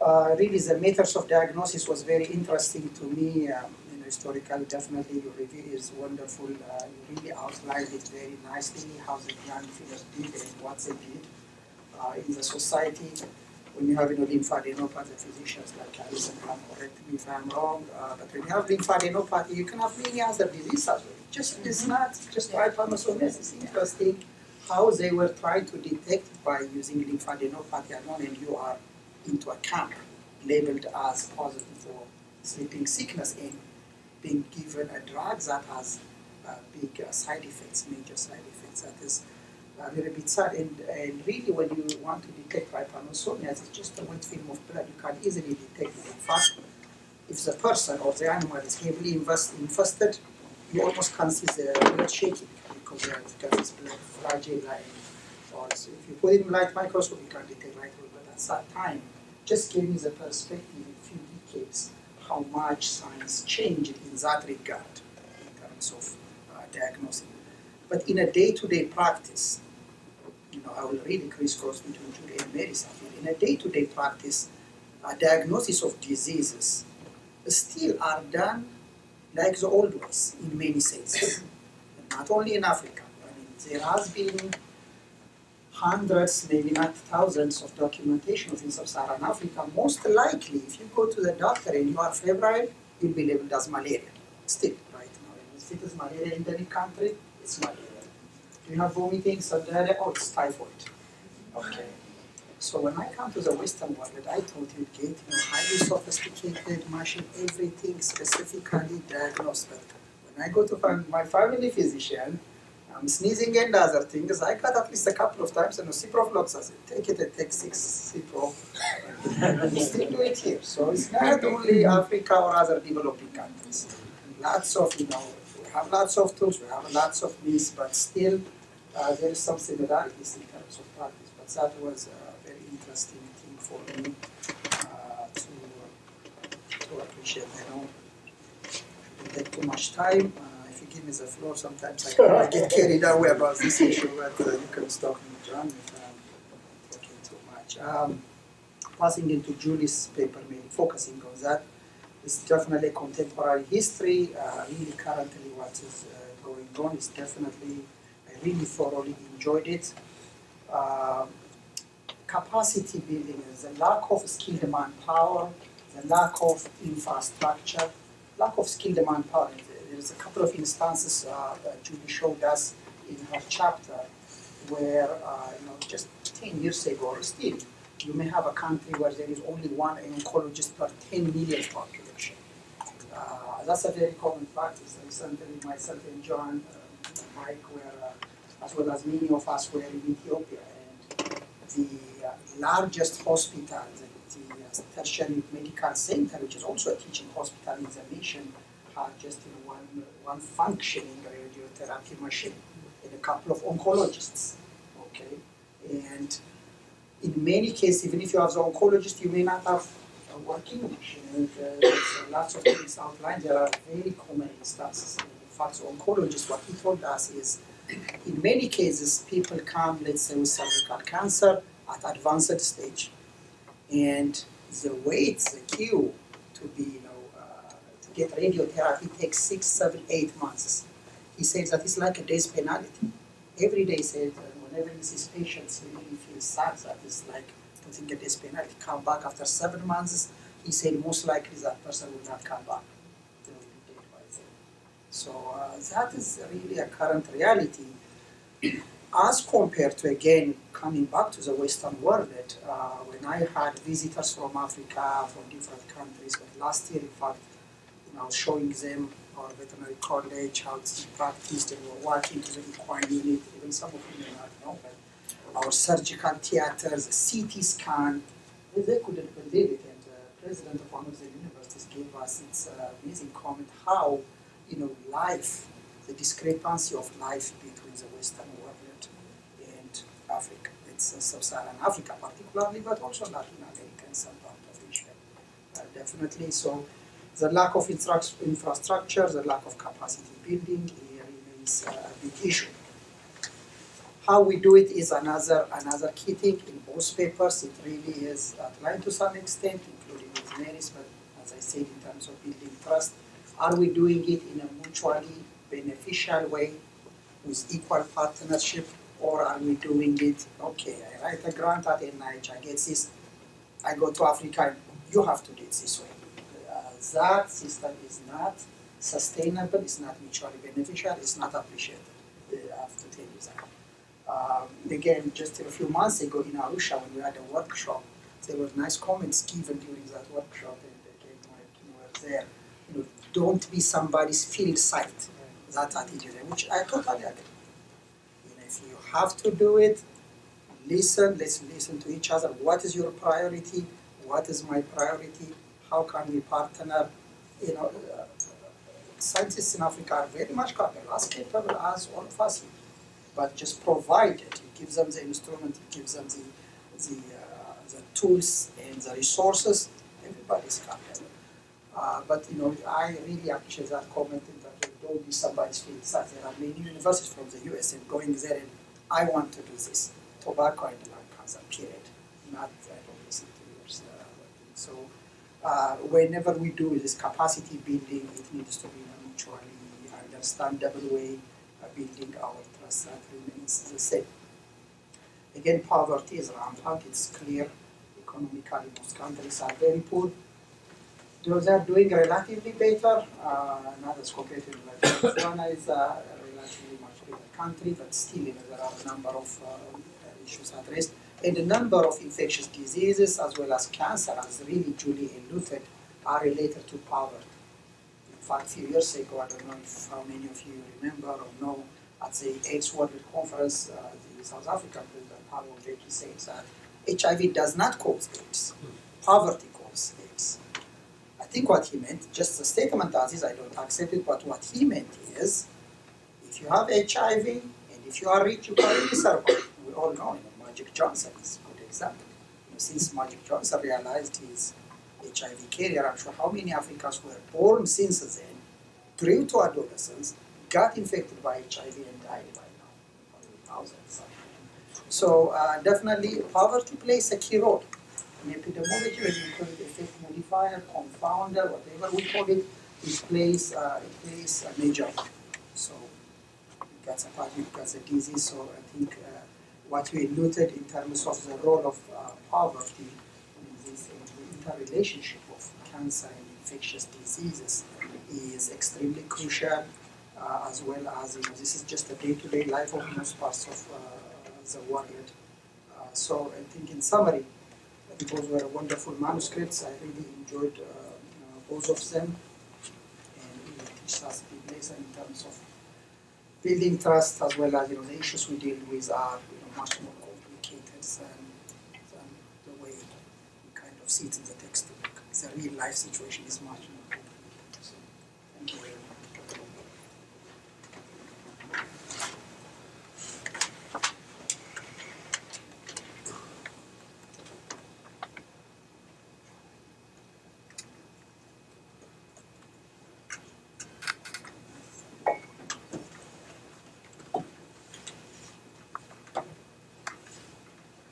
Uh, really, the methods of diagnosis was very interesting to me. Um, you know, historically, definitely, your review is wonderful. Uh, you really outlined it very nicely how the grandfathers did and what they did uh, in the society when you have you know, lymphadenopathy, physicians like Alison can correct me if I'm wrong, uh, but when you have lymphadenopathy, you can have many other diseases as well. Just it's not just trypanosomiasis. It's interesting how they were trying to detect by using lymphadenopathy alone, and you are into a camp labeled as positive for sleeping sickness and being given a drug that has uh, big uh, side effects, major side effects. That is a little bit sad. And, and really, when you want to detect trypanosomias, it's just a wet film of blood. You can easily detect it. In fact, if the person or the animal is heavily infested, you almost can see the blood shaking because have got this blood fragile. Or so if you put it in light microscope, you can detect away. But at that time, just give me the perspective in a few decades how much science changed in that regard in terms of uh, diagnosing. But in a day-to-day practice, you know, I will read really crisscross between Julie and Safir. In a day-to-day practice, a diagnosis of diseases still are done like the old ways in many states, not only in Africa. I mean, there has been hundreds, maybe not thousands of documentation in sub-Saharan Africa. Most likely, if you go to the doctor and you are febrile, you'll be labeled as malaria. Still, right now, if it is malaria in any country, it's malaria. Do you have vomiting, diarrhea? Oh, it's typhoid. Okay. So when I come to the Western world, I thought you'd get you know, highly sophisticated machine, everything specifically diagnosed. But when I go to my family physician, I'm sneezing and other things. I got at least a couple of times, and you know, ciprofloxacin. Take it and take six cipro. and still do it here. So it's not only Africa or other developing countries. Lots of, you know, we have lots of tools, we have lots of means, but still uh, there is some similarities in terms of practice. But that was a very interesting thing for me uh, to, to appreciate. I will take too much time. Uh, if you give me the floor, sometimes I, I get carried away about this issue, but uh, you can stop me, John, if I'm talking too much. Um, passing into Julie's paper, maybe focusing on that. It's definitely contemporary history. Uh, really, currently, what is uh, going on is definitely I really thoroughly enjoyed it. Uh, capacity building the lack of skilled manpower, the lack of infrastructure, lack of skilled manpower. There's a couple of instances uh, that Julie showed us in her chapter where, uh, you know, just 10 years ago or still, you may have a country where there is only one oncologist per 10 million population. Uh, that's a very common practice. Recently, myself and John, uh, Mike were, uh, as well as many of us were in Ethiopia, and the uh, largest hospital, the, the uh, tertiary medical center, which is also a teaching hospital in the nation, just know, one, one functioning radiotherapy machine and a couple of oncologists. Okay, and in many cases, even if you have the oncologist, you may not have a working machine. And uh, lots of things outlined. There are very common instances. In fact, the oncologist, what he told us is, in many cases, people come, let's say, with cervical cancer at advanced stage, and the wait, the queue to be, you know, uh, to get radiotherapy takes six, seven, eight months. He says that it's like a day's penalty. Every day, he said, uh, whenever he sees patients, he feels sad that it's like putting a day's penalty. Come back after seven months, he said most likely that person will not come back. So uh, that is really a current reality. As compared to again coming back to the Western world, uh, when I had visitors from Africa, from different countries, but last year in fact, showing them our veterinary college, how it's practiced, and we're walking to the equine unit, even some of may not know, but our surgical theaters, CT scan, they couldn't believe it. And the president of one of the universities gave us its uh, amazing comment how, you know, life, the discrepancy of life between the Western world and Africa. It's uh, sub-Saharan Africa particularly, but also Latin America and some part of Asia. Uh, definitely. So the lack of infrastructure, the lack of capacity building remains uh, a big issue. How we do it is another another key thing in both papers. It really is outlined to some extent, including with Mari's, but as I said, in terms of building trust, are we doing it in a mutually beneficial way with equal partnership, or are we doing it, okay, I write a grant at NIH, I get this, I go to Africa, you have to do it this way. Uh, that system is not sustainable, it's not mutually beneficial, it's not appreciated. Uh, tell you that. Um, again, just a few months ago in Arusha, when we had a workshop, there were nice comments given during that workshop, and again, you were there. You know, don't be somebody's field site. That attitude, which I totally agree. You know, if you have to do it, listen. Let's listen to each other. What is your priority? What is my priority? How can we partner? You know, uh, scientists in Africa are very much capable, as capable as all of us but just provide it. It gives them the instrument, it gives them the, the, uh, the tools and the resources. Everybody's capable. Uh, but you know, I really appreciate that comment in that don't be somebody's field site. There are many universities from the US and going there and I want to do this. Tobacco and lung cancer, period. Not I don't listen to yours. Uh, so uh, whenever we do this capacity building, it needs to be in a mutually understandable way, building our trust that remains the same. Again, poverty is rampant, it's clear. Economically, most countries are very poor. Those are doing relatively better, uh, not as Botswana is a relatively much bigger country, but still you know, there are a number of uh, issues addressed. And the number of infectious diseases as well as cancer, as really Julie alluded, are related to poverty. In fact, a few years ago, I don't know if how many of you remember or know, at the AIDS World Conference, uh, the South African President Thabo Mbeki said that HIV does not cause AIDS, poverty causes AIDS. I think what he meant, just the statement as is, I don't accept it, but what he meant is, if you have HIV and if you are rich, you can survive. We all know, Magic Johnson is a good example. You know, since Magic Johnson realized his HIV carrier, I'm sure how many Africans were born since then, grew to adolescence, got infected by HIV and died by now, thousands. So uh, definitely poverty plays a key role. In epidemiology, when you call it effect modifier, confounder, whatever we call it, it plays, uh, it plays a major role. So that's a part, that's a disease, so I think uh, what we noted in terms of the role of uh, poverty in this interrelationship of cancer and infectious diseases is extremely crucial. uh, as well as you know, this is just a day-to-day life of most parts of uh, the world. Uh, so I think in summary, those were wonderful manuscripts. I really enjoyed uh, both of them, and it a big lesson in terms of building trust as well as you know the issues we deal with are much more complicated than, than the way we kind of see it in the textbook. The real life situation is much more complicated. So, thank you very much.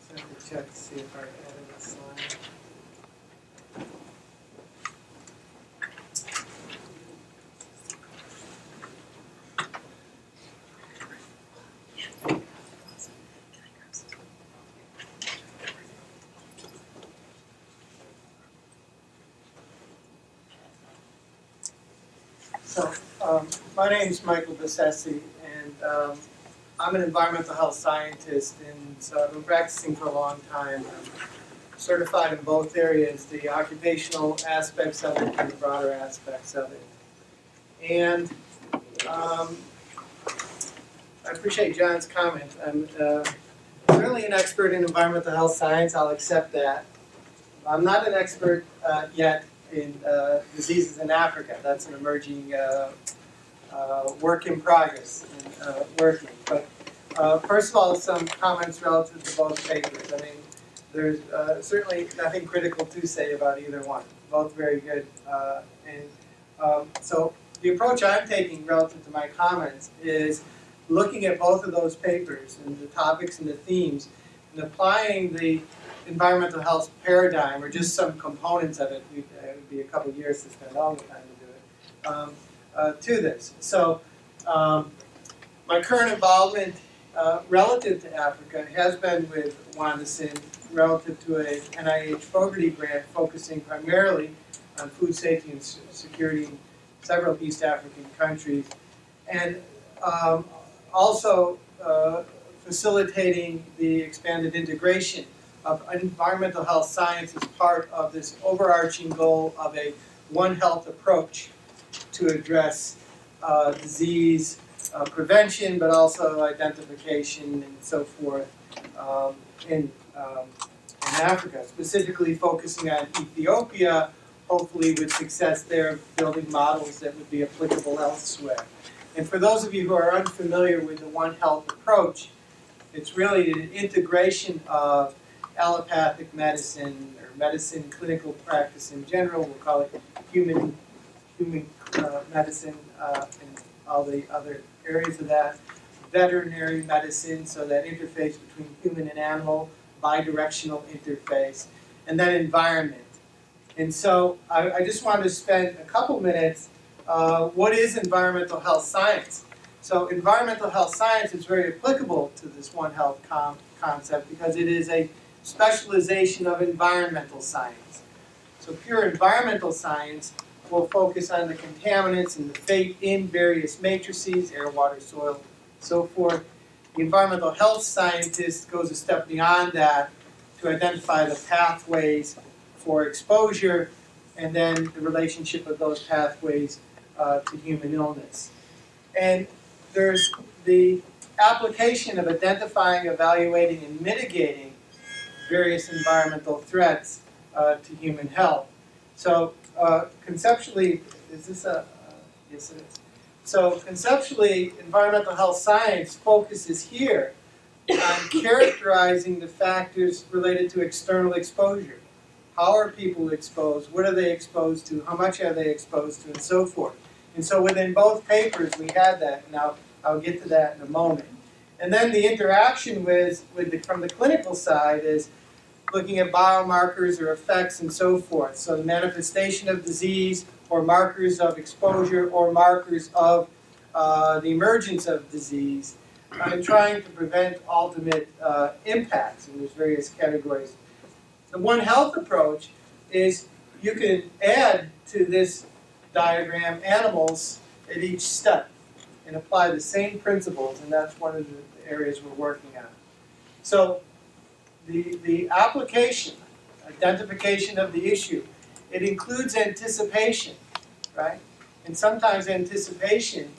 So let me check to see if I added a slide. So, um, my name is Michael Bisesi, and um, I'm an environmental health scientist, and so I've been practicing for a long time. I'm certified in both areas, the occupational aspects of it and the broader aspects of it. And um, I appreciate John's comment. I'm uh, certainly an expert in environmental health science, I'll accept that. I'm not an expert uh, yet in uh, diseases in Africa. That's an emerging uh, uh, work in progress in uh, working. But uh, first of all, some comments relative to both papers. I mean, there's uh, certainly nothing critical to say about either one. Both very good. And um, so the approach I'm taking relative to my comments is looking at both of those papers and the topics and the themes and applying the environmental health paradigm or just some components of it. We- It would be a couple years to spend all the time to do it. Um, uh, to this. So, um, my current involvement uh, relative to Africa has been with Wondwossen relative to a NIH Fogarty grant focusing primarily on food safety and security in several East African countries, and um, also uh, facilitating the expanded integration of environmental health science as part of this overarching goal of a One Health approach to address uh, disease uh, prevention, but also identification and so forth um, in, um, in Africa, specifically focusing on Ethiopia, hopefully with success there, building models that would be applicable elsewhere. And for those of you who are unfamiliar with the One Health approach, it's really an integration of allopathic medicine or medicine clinical practice in general, we'll call it human human uh, medicine uh, and all the other areas of that, veterinary medicine, so that interface between human and animal, bidirectional interface, and then environment. And so I, I just wanted to spend a couple minutes. Uh, what is environmental health science? So environmental health science is very applicable to this One Health com- concept because it is a specialization of environmental science. So pure environmental science will focus on the contaminants and the fate in various matrices, air, water, soil, so forth. The environmental health scientist goes a step beyond that to identify the pathways for exposure and then the relationship of those pathways uh, to human illness. And there's the application of identifying, evaluating, and mitigating various environmental threats uh, to human health. So uh, conceptually, is this a, uh, yes it is. So conceptually, environmental health science focuses here on characterizing the factors related to external exposure. How are people exposed? What are they exposed to? How much are they exposed to? And so forth. And so within both papers, we had that. And I'll, I'll get to that in a moment. And then the interaction with, with the, from the clinical side is looking at biomarkers or effects and so forth. So the manifestation of disease or markers of exposure or markers of uh, the emergence of disease and trying to prevent ultimate uh, impacts. And there's various categories. The One Health approach is you can add to this diagram animals at each step. and apply the same principles, and that's one of the areas we're working on. So the, the application, identification of the issue, it includes anticipation, right? And sometimes anticipation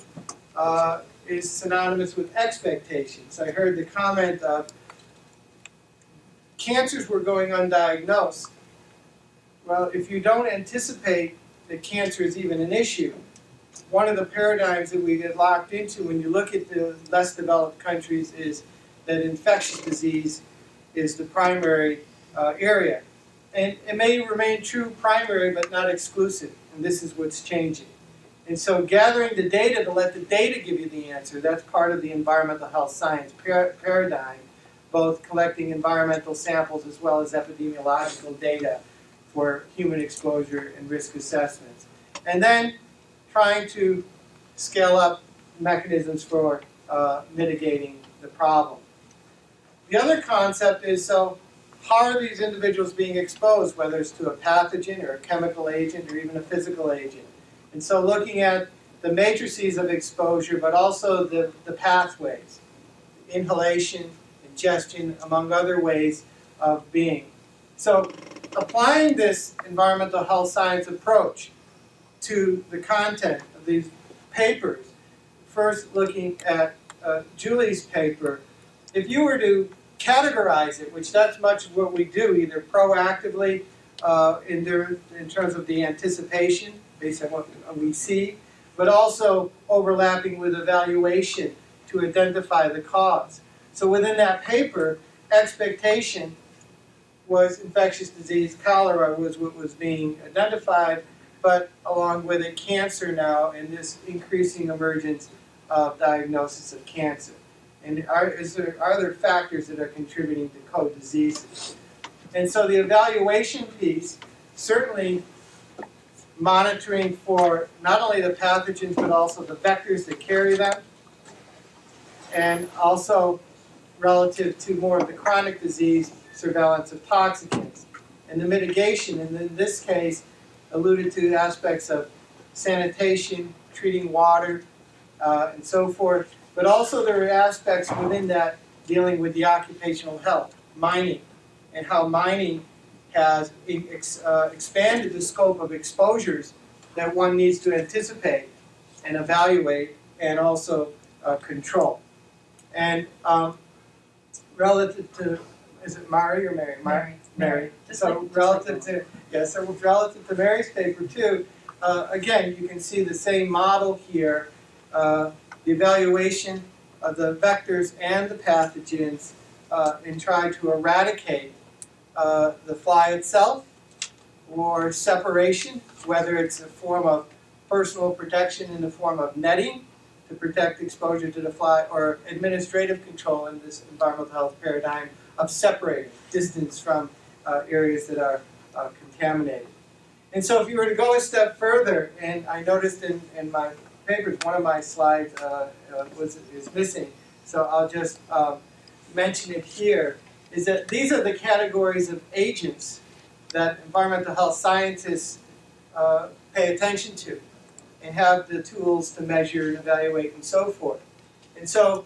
uh, is synonymous with expectations. I heard the comment of cancers were going undiagnosed. Well, if you don't anticipate that cancer is even an issue, one of the paradigms that we get locked into when you look at the less developed countries is that infectious disease is the primary uh, area. And it may remain true primary, but not exclusive. And this is what's changing. And so gathering the data to let the data give you the answer, that's part of the environmental health science par paradigm, both collecting environmental samples as well as epidemiological data for human exposure and risk assessments. And then trying to scale up mechanisms for uh, mitigating the problem. The other concept is so how are these individuals being exposed, whether it's to a pathogen or a chemical agent or even a physical agent? And so looking at the matrices of exposure, but also the, the pathways, inhalation, ingestion, among other ways of being. So applying this environmental health science approach to the content of these papers, first looking at uh, Julie's paper, if you were to categorize it, which that's much of what we do, either proactively uh, in, there, in terms of the anticipation, based on what we see, but also overlapping with evaluation to identify the cause. So within that paper, expectation was infectious disease, cholera was what was being identified, but along with it, cancer now, and this increasing emergence of diagnosis of cancer. And are, there, are there factors that are contributing to co-diseases? And so the evaluation piece, certainly monitoring for not only the pathogens, but also the vectors that carry them, and also relative to more of the chronic disease, surveillance of toxicants. And the mitigation, and in this case, alluded to aspects of sanitation, treating water, uh, and so forth. But also there are aspects within that dealing with the occupational health, mining, and how mining has ex, uh, expanded the scope of exposures that one needs to anticipate and evaluate and also uh, control. And um, relative to, is it Mari or Mary? Mary. Mary. So like- relative to, yeah, so relative to Mary's paper too, uh, again, you can see the same model here. Uh, the evaluation of the vectors and the pathogens uh, and try to eradicate uh, the fly itself or separation, whether it's a form of personal protection in the form of netting to protect exposure to the fly or administrative control in this environmental health paradigm of separating distance from uh, areas that are uh, contaminated. And so if you were to go a step further, and I noticed in, in my papers, one of my slides uh, uh, was is missing, so I'll just um, mention it here, is that these are the categories of agents that environmental health scientists uh, pay attention to and have the tools to measure and evaluate and so forth. And so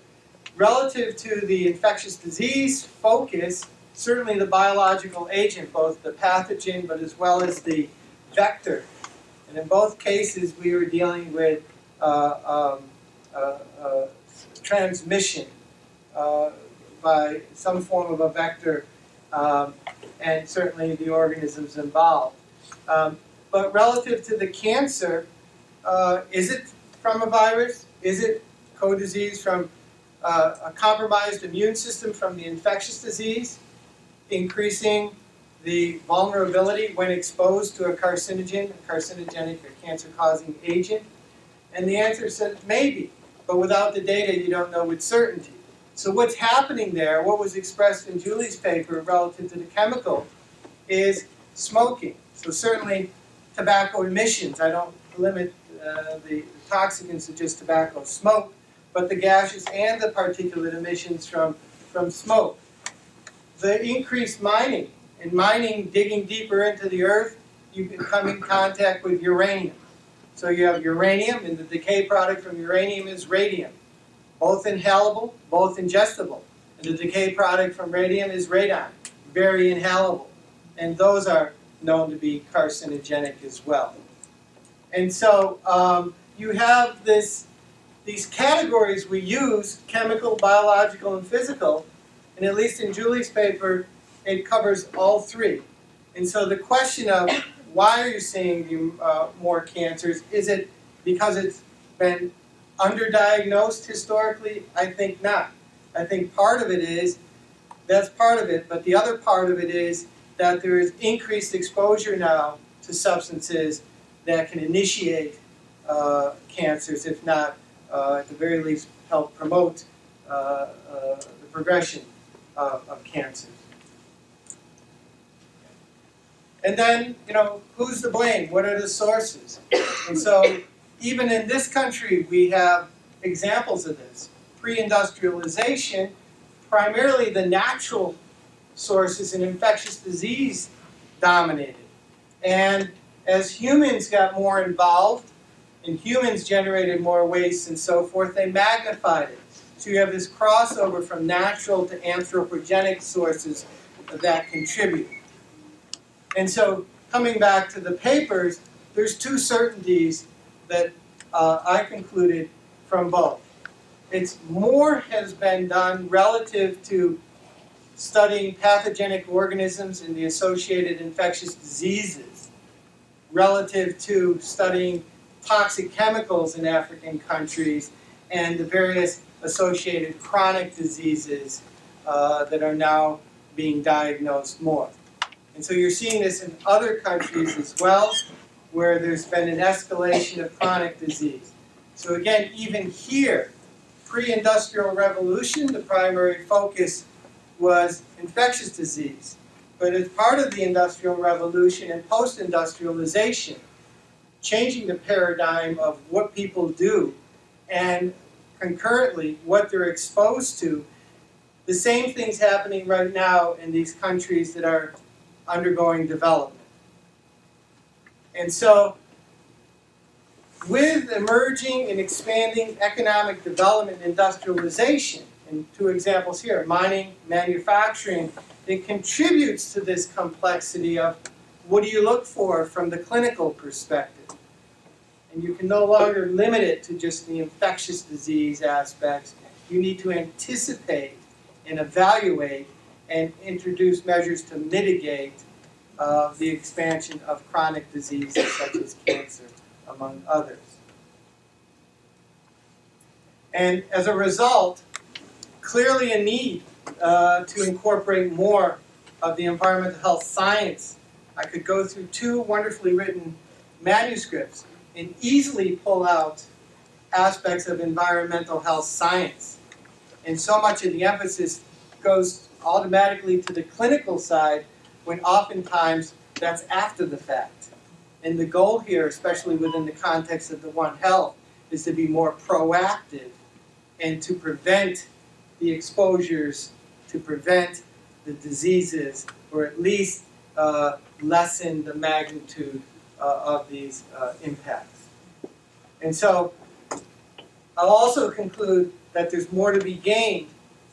relative to the infectious disease focus, certainly the biological agent, both the pathogen but as well as the vector. And in both cases, we were dealing with um, uh, uh, transmission uh, by some form of a vector, um, and certainly the organisms involved. Um, but relative to the cancer, uh, is it from a virus? Is it co-disease from uh, a compromised immune system from the infectious disease, increasing the vulnerability when exposed to a carcinogen, a carcinogenic or cancer-causing agent? And the answer said maybe, but without the data, you don't know with certainty. So what's happening there, what was expressed in Julie's paper relative to the chemical, is smoking. So certainly tobacco emissions, I don't limit uh, the toxicants to just tobacco smoke, but the gaseous and the particulate emissions from, from smoke. The increased mining, in mining, digging deeper into the earth, you can come in contact with uranium. So you have uranium, and the decay product from uranium is radium. Both inhalable, both ingestible. And the decay product from radium is radon, very inhalable. And those are known to be carcinogenic as well. And so um, you have this, these categories we use, chemical, biological, and physical, and at least in Julie's paper, it covers all three. And so the question of why are you seeing uh, more cancers? Is it because it's been underdiagnosed historically? I think not. I think part of it is, that's part of it, but the other part of it is that there is increased exposure now to substances that can initiate uh, cancers, if not, uh, at the very least, help promote uh, uh the progression of, of cancers. And then, you know, who's to blame? What are the sources? And so, even in this country, we have examples of this. Pre-industrialization, primarily the natural sources and infectious disease dominated. And as humans got more involved, and humans generated more waste and so forth, they magnified it. So you have this crossover from natural to anthropogenic sources that contribute. And so coming back to the papers, there's two certainties that uh, I concluded from both. It's more has been done relative to studying pathogenic organisms and the associated infectious diseases relative to studying toxic chemicals in African countries and the various associated chronic diseases uh, that are now being diagnosed more. And so you're seeing this in other countries as well, where there's been an escalation of chronic disease. So again, even here, pre-industrial revolution, the primary focus was infectious disease. But as part of the industrial revolution and post-industrialization, changing the paradigm of what people do and concurrently what they're exposed to, the same thing's happening right now in these countries that are undergoing development. And so, with emerging and expanding economic development and industrialization, and two examples here, mining, manufacturing, it contributes to this complexity of what do you look for from the clinical perspective. And you can no longer limit it to just the infectious disease aspects. You need to anticipate and evaluate and introduce measures to mitigate uh, the expansion of chronic diseases such as cancer, among others. And as a result, clearly a need uh, to incorporate more of the environmental health science. I could go through two wonderfully written manuscripts and easily pull out aspects of environmental health science. And so much of the emphasis goes automatically to the clinical side when oftentimes that's after the fact. And the goal here, especially within the context of the One Health, is to be more proactive and to prevent the exposures, to prevent the diseases, or at least uh, lessen the magnitude uh, of these uh, impacts. And so I'll also conclude that there's more to be gained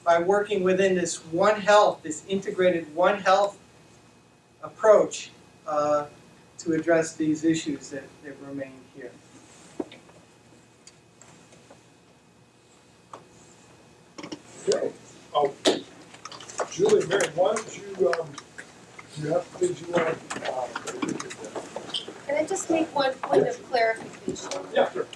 by working within this One Health, this integrated One Health approach uh, to address these issues that, that remain here. Okay. Oh, Julie, Mary, why don't you, um, do you have things you want to, uh, Can I just make one point of clarification? yeah, sure.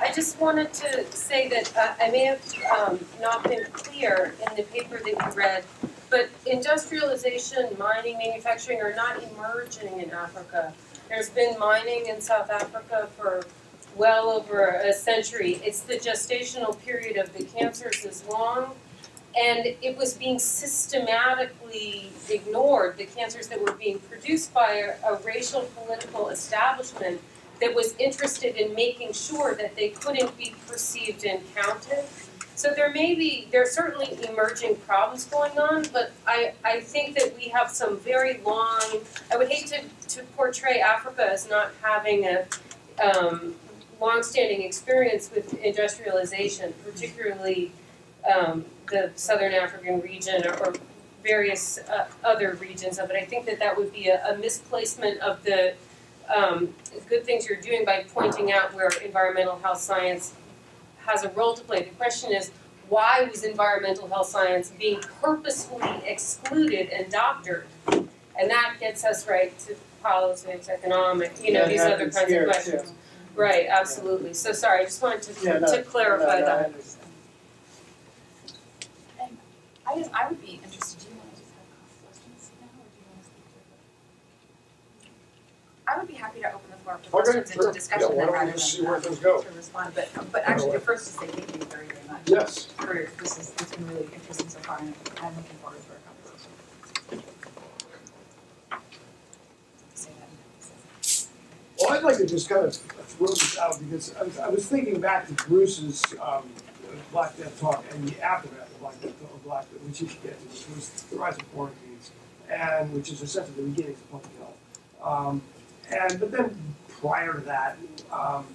I just wanted to say that uh, I may have um, not been clear in the paper that you read, but industrialization, mining, manufacturing are not emerging in Africa. There's been mining in South Africa for well over a century. It's the gestational period of the cancers is long, and it was being systematically ignored, the cancers that were being produced by a, a racial political establishment that was interested in making sure that they couldn't be perceived and counted. So there may be, there are certainly emerging problems going on, but I, I think that we have some very long, I would hate to, to portray Africa as not having a, um, longstanding experience with industrialization, particularly um, the southern African region or, or various uh, other regions of it. I think that that would be a, a misplacement of the um, good things you're doing by pointing out where environmental health science has a role to play. The question is, why was environmental health science being purposefully excluded and doctored? And that gets us right to politics, economics, you know, That these other kinds here, of questions. too. Right, absolutely. So sorry, I just wanted to, Yeah, no, to clarify no, no, I that. understand. I I would be interested, do you wanna just have questions now, or do you wanna speak to it? I would be happy to open the floor up to Okay, questions and sure. to discussion Yeah, then don't rather we than just see where um, things go? to respond, but but actually to first just say thank you very, very much. Yes. For this is, it's been really interesting so far and I'm looking forward to our conversation. Say that. Well, I'd like to just kind of throw this out because I was, I was thinking back to Bruce's um, Black Death talk and the aftermath of Black Death, of Black Death, which you should get to, which was the rise of quarantines, and which is essentially the beginnings of public health. Um, and but then prior to that, um,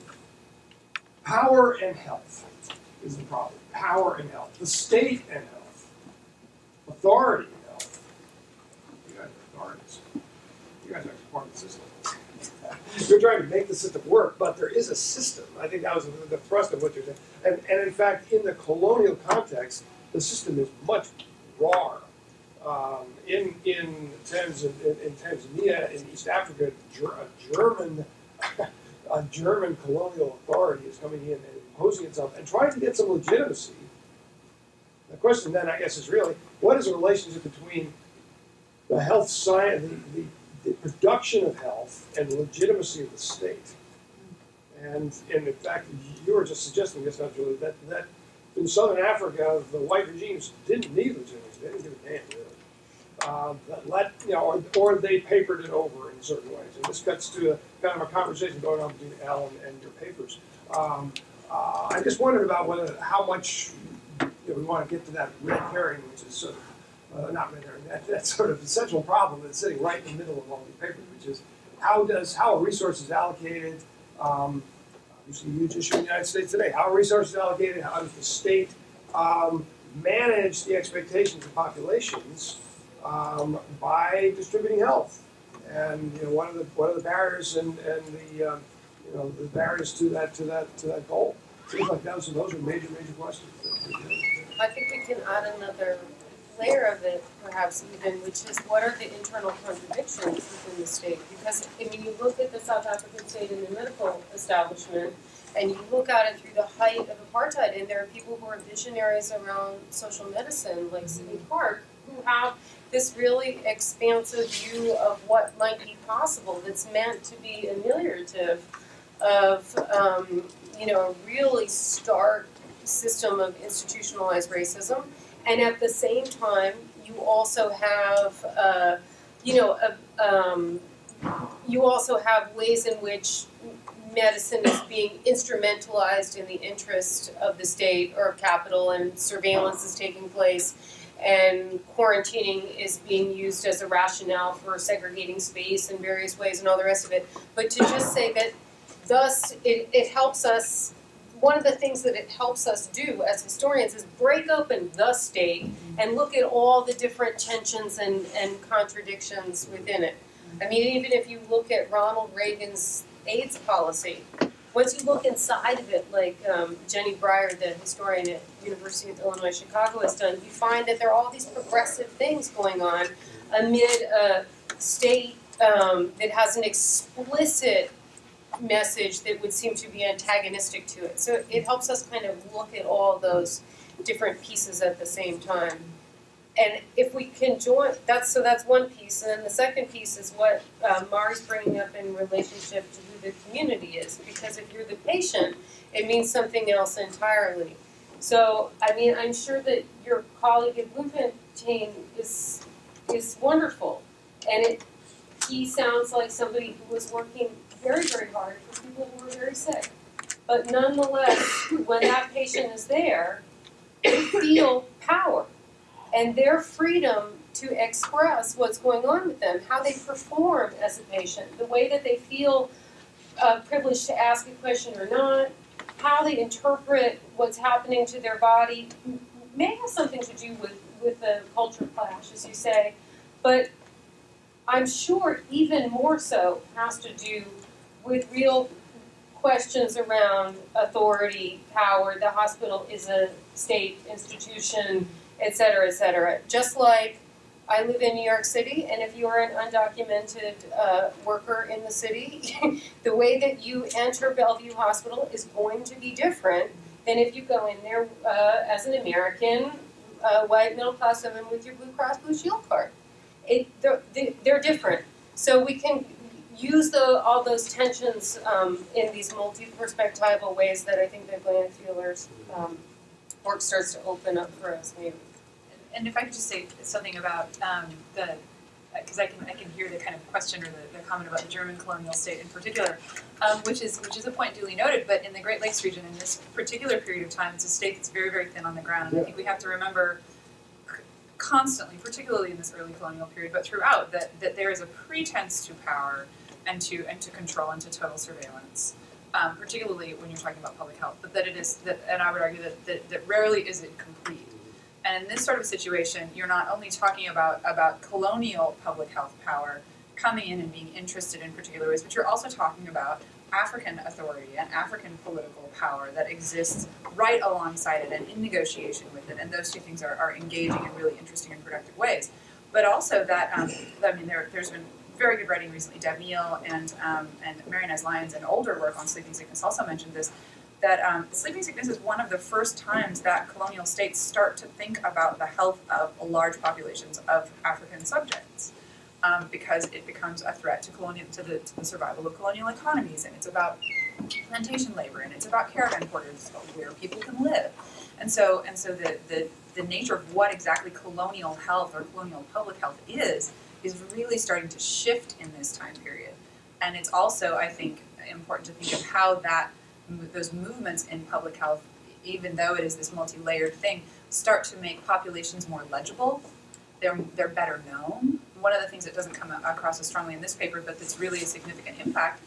power and health is the problem. Power and health, the state and health, authority and health. You guys are authorities. You guys are part of the system. You're trying to make the system work, but there is a system. I think that was the thrust of what you're saying. And, and in fact, in the colonial context, the system is much rawer. Um, in in, Tanz, in, Tanzania, in East Africa, a German a German colonial authority is coming in and imposing itself and trying to get some legitimacy. The question then, I guess, is really what is the relationship between the health science, the, the the production of health and the legitimacy of the state. And, and in fact, you were just suggesting this, not that, that in southern Africa, the white regimes didn't need legitimacy. They didn't give a damn, really. Uh, that let, you know, or, or they papered it over in certain ways. And this cuts to a, kind of a conversation going on between Al and, and your papers. Um, uh, I just wondered about whether how much you know, we want to get to that red herring, which is sort of uh, not red herring, that, that sort of essential problem that's sitting right in the middle of all these papers, which is how does how are resources allocated? Um, obviously, huge issue in the United States today. How are resources allocated? How does the state um, manage the expectations of populations um, by distributing health? And you know, what are the what are the barriers and, and the um, you know the barriers to that to that to that goal? Seems like those are, those are major major questions. I think we can add another layer of it, perhaps even, which is what are the internal contradictions within the state? Because, I mean, you look at the South African state and the medical establishment, and you look at it through the height of apartheid, and there are people who are visionaries around social medicine, like Sidney Kark, who have this really expansive view of what might be possible that's meant to be ameliorative of, um, you know, a really stark system of institutionalized racism. And at the same time, you also have, uh, you know, a, um, you also have ways in which medicine is being instrumentalized in the interest of the state or of capital, and surveillance is taking place, and quarantining is being used as a rationale for segregating space in various ways, and all the rest of it. But to just say that, thus, it, it helps us one of the things that it helps us do as historians is break open the state and look at all the different tensions and, and contradictions within it. I mean, even if you look at Ronald Reagan's AIDS policy, once you look inside of it, like um, Jenny Brier, the historian at University of Illinois Chicago, has done, you find that there are all these progressive things going on amid a state um, that has an explicit message that would seem to be antagonistic to it. So it helps us kind of look at all those different pieces at the same time. And if we can join, that's so that's one piece, and then the second piece is what uh, Mari's bringing up in relationship to who the community is. Because if you're the patient, it means something else entirely. So I mean, I'm sure that your colleague at Bloemfontein is is wonderful, and it he sounds like somebody who was working very, very hard for people who were very sick. But nonetheless, when that patient is there, they feel power and their freedom to express what's going on with them, how they perform as a patient, the way that they feel uh, privileged to ask a question or not, how they interpret what's happening to their body may have something to do with, with the culture clash, as you say, but I'm sure even more so has to do with real questions around authority, power. The hospital is a state institution, et cetera, et cetera. Just like I live in New York City, and if you're an undocumented uh, worker in the city, the way that you enter Bellevue Hospital is going to be different than if you go in there uh, as an American, uh, white middle class woman with your Blue Cross Blue Shield card. It, they're, they- they're different. So we can use the, all those tensions um, in these multi-perspectival ways that I think the gland feeler's um, work starts to open up for us maybe. And if I could just say something about um, the, because I can I can hear the kind of question or the, the comment about the German colonial state in particular, um, which is which is a point duly noted. But in the Great Lakes region, in this particular period of time, it's a state that's very very thin on the ground. And I think we have to remember constantly, particularly in this early colonial period, but throughout, that that there is a pretense to power and to and to control and to total surveillance. Um, particularly when you're talking about public health, but that it is that, and I would argue that, that, that rarely is it complete. And in this sort of situation, you're not only talking about, about colonial public health power coming in and being interested in particular ways, but you're also talking about African authority and African political power that exists right alongside it and in negotiation with it. And those two things are, are engaging in really interesting and productive ways. But also that, um, I mean, there, there's been very good writing recently. Deb Neill and, um, and Mary Lyons and older work on sleeping sickness also mentioned this that um, sleeping sickness is one of the first times that colonial states start to think about the health of large populations of African subjects. Um, because it becomes a threat to colonial to the, to the survival of colonial economies, and it's about plantation labor, and it's about caravan quarters where people can live, and so and so the, the the nature of what exactly colonial health or colonial public health is is really starting to shift in this time period, and it's also I think important to think of how that those movements in public health, even though it is this multi-layered thing, start to make populations more legible. They're they're better known. One of the things that doesn't come across as strongly in this paper, but that's really a significant impact.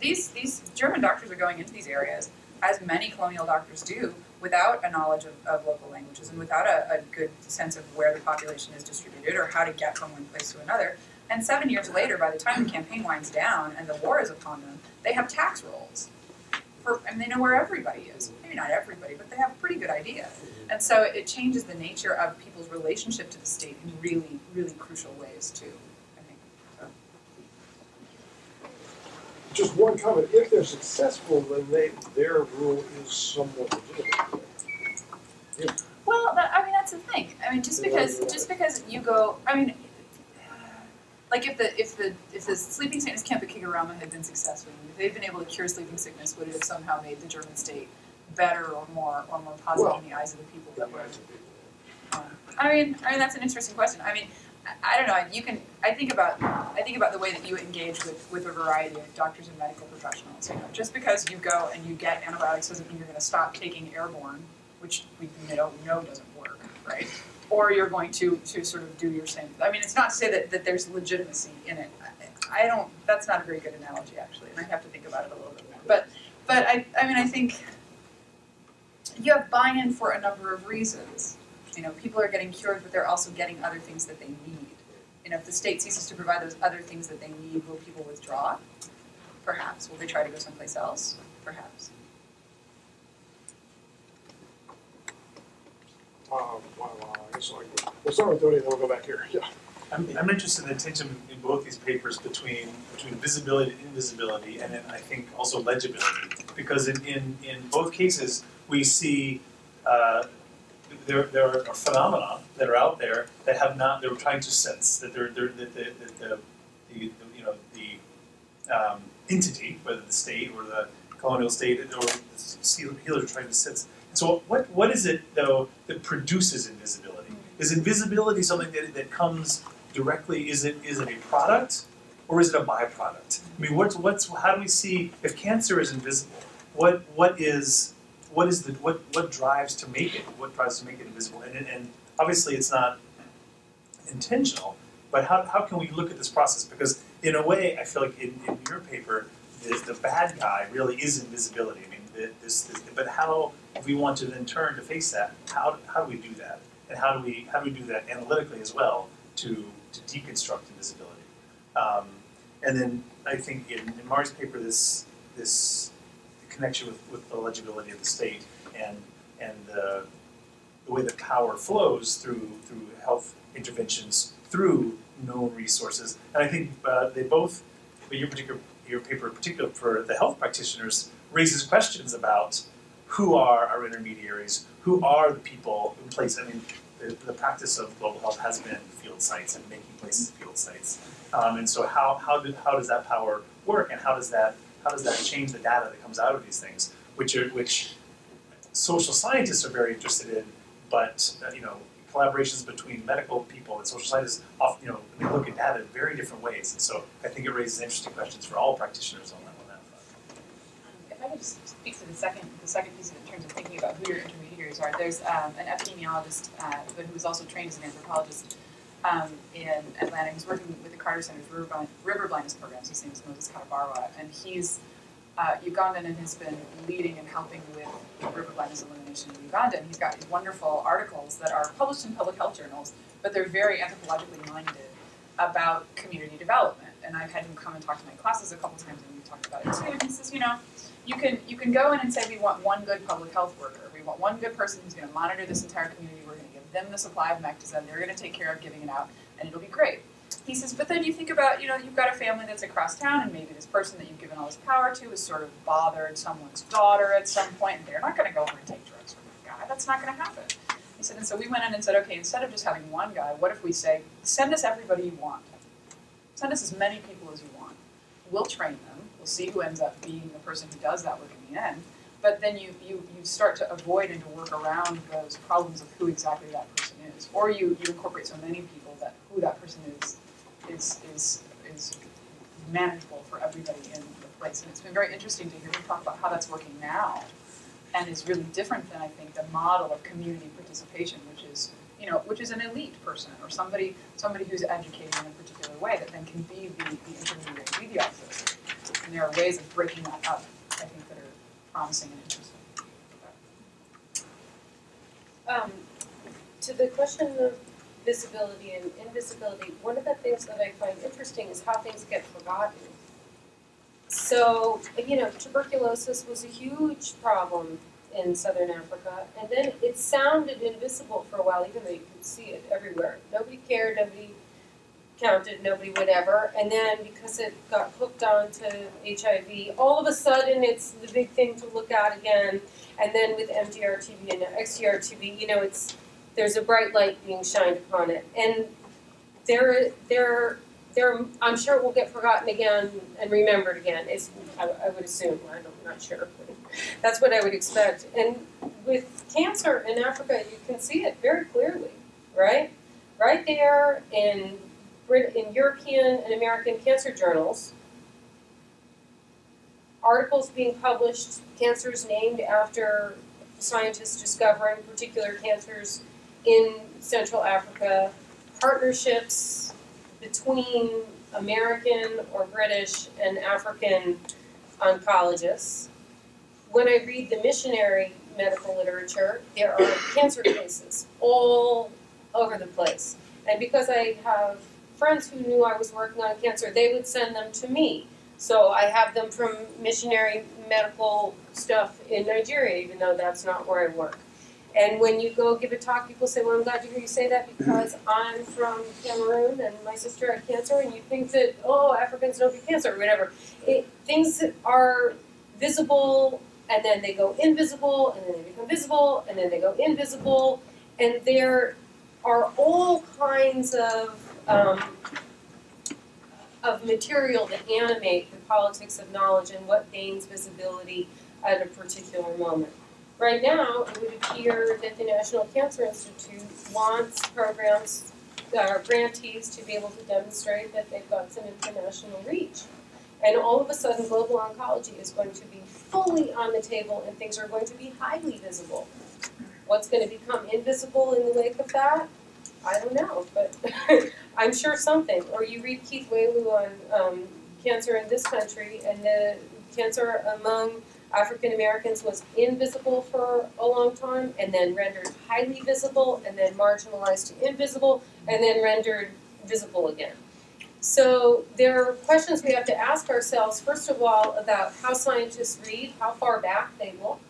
These these German doctors are going into these areas, as many colonial doctors do, without a knowledge of, of local languages and without a, a good sense of where the population is distributed or how to get from one place to another. And seven years later, by the time the campaign winds down and the war is upon them, they have tax rolls I mean, they know where everybody is. Maybe not everybody, but they have a pretty good idea. And so it changes the nature of people's relationship to the state in really, really crucial ways too. I think. So. Just one comment, if they're successful, then they, their rule is somewhat legitimate. Well, that, I mean, that's the thing. I mean, just because just because you go, I mean, like if the if the if the sleeping sickness camp at Kigurama had been successful, if they'd been able to cure sleeping sickness, would it have somehow made the German state better or more or more positive in the eyes of the people that were? Um, I mean, I mean that's an interesting question. I mean, I, I don't know. You can. I think about. I think about the way that you engage with with a variety of doctors and medical professionals. You know, just because you go and you get antibiotics doesn't mean you're going to stop taking airborne, which we know know doesn't work, right? Or you're going to to sort of do your same. I mean, it's not to say that, that there's legitimacy in it. I, don't. That's not a very good analogy, actually, and I have to think about it a little bit more. But but I I mean I think you have buy-in for a number of reasons. You know, people are getting cured, but they're also getting other things that they need. You know, if the state ceases to provide those other things that they need, will people withdraw? Perhaps. Will they try to go someplace else? Perhaps. Like, we'll start with Tony, then we'll go back here, yeah. I'm, I'm interested in the tension in both these papers between between visibility and invisibility, and then I think also legibility. Because in, in, in both cases, we see uh, there, there are phenomena that are out there that have not, they're trying to sense, that they're, they're, that the, the, the, the, you know, the um, entity, whether the state or the colonial state or the healers are trying to sense. So what, what is it, though, that produces invisibility? Is invisibility something that, that comes directly, is it, is it a product or is it a byproduct? I mean, what's, what's, how do we see, if cancer is invisible, what, what is, what is the, what, what drives to make it, what drives to make it invisible? And, and obviously it's not intentional, but how, how can we look at this process? Because in a way, I feel like in, in your paper, the, the bad guy really is invisibility. This, this, but how, if we want to then turn to face that, how, how do we do that? And how do we, how do we do that analytically as well to, to deconstruct invisibility? Um, and then I think in, in Mari's paper, this, this connection with, with the legibility of the state and, and the, the way that power flows through, through health interventions, through known resources. And I think uh, they both, but your particular your paper in particular for the health practitioners raises questions about who are our intermediaries, who are the people in place. I mean, the, the practice of global health has been field sites and making places field sites. Um, and so how, how, do, how does that power work and how does that, how does that change the data that comes out of these things, which, are, which social scientists are very interested in, but uh, you know, collaborations between medical people and social scientists often, you know, look at data in very different ways. And so I think it raises interesting questions for all practitioners on that. If I could just speak to the second, the second piece of it in terms of thinking about who your intermediaries are, there's um, an epidemiologist, uh, but who is also trained as an anthropologist um, in Atlanta. He's working with the Carter Center's river, blind, river blindness programs. His name is Moses Katabarwa, and he's uh, Ugandan and has been leading and helping with river blindness elimination in Uganda. And he's got these wonderful articles that are published in public health journals, but they're very anthropologically minded about community development. And I've had him come and talk to my classes a couple times, and we've talked about it too. And he says, you know, you can you can go in and say we want one good public health worker. We want one good person who's going to monitor this entire community. We're going to give them the supply of Mectizan. They're going to take care of giving it out, and it'll be great. He says, but then you think about, you know, you've got a family that's across town, and maybe this person that you've given all this power to has sort of bothered someone's daughter at some point, and they're not going to go over and take drugs from that guy. That's not going to happen. He said, and so we went in and said, okay, instead of just having one guy, what if we say, send us everybody you want? Send us as many people as you want. We'll train them. We'll see who ends up being the person who does that work in the end. But then you, you, you start to avoid and to work around those problems of who exactly that person is. Or you, you incorporate so many people that who that person is is, is, is manageable for everybody in the place. And it's been very interesting to hear you talk about how that's working now and is really different than I think the model of community participation, which is you know, which is an elite person or somebody somebody who's educated in a particular way that then can be the, the intermediary, be the authority. And there are ways of breaking that up, I think, that are promising and interesting. Um, to the question of visibility and invisibility, one of the things that I find interesting is how things get forgotten. So, you know, tuberculosis was a huge problem in southern Africa, and then it sounded invisible for a while, even though you could see it everywhere. Nobody cared, nobody counted, nobody whatever, and then because it got hooked onto HIV, all of a sudden it's the big thing to look at again, and then with MDR-TB and XDR-TB, you know, it's there's a bright light being shined upon it, and there, there, there. I'm sure it will get forgotten again and remembered again. Is I, I would assume. I'm not sure. That's what I would expect. And with cancer in Africa, you can see it very clearly, right? Right there in Brit- in European and American cancer journals, articles being published, cancers named after scientists discovering particular cancers in Central Africa, partnerships between American or British and African oncologists. When I read the missionary medical literature, there are cancer cases all over the place. And because I have friends who knew I was working on cancer, they would send them to me. So I have them from missionary medical stuff in Nigeria, even though that's not where I work. And when you go give a talk, people say, Well, I'm glad to hear you say that because I'm from Cameroon and my sister had cancer, and you think that, oh, Africans don't get cancer or whatever. It, things are visible and then they go invisible and then they become visible and then they go invisible. And there are all kinds of, um, of material that animate the politics of knowledge and what gains visibility at a particular moment. Right now, it would appear that the National Cancer Institute wants programs, uh, grantees to be able to demonstrate that they've got some international reach. And all of a sudden, global oncology is going to be fully on the table and things are going to be highly visible. What's going to become invisible in the wake of that? I don't know, but I'm sure something. Or you read Keith Wailoo on um, cancer in this country, and the cancer among African Americans was invisible for a long time, and then rendered highly visible, and then marginalized to invisible, and then rendered visible again. So there are questions we have to ask ourselves, first of all, about how scientists read, how far back they look,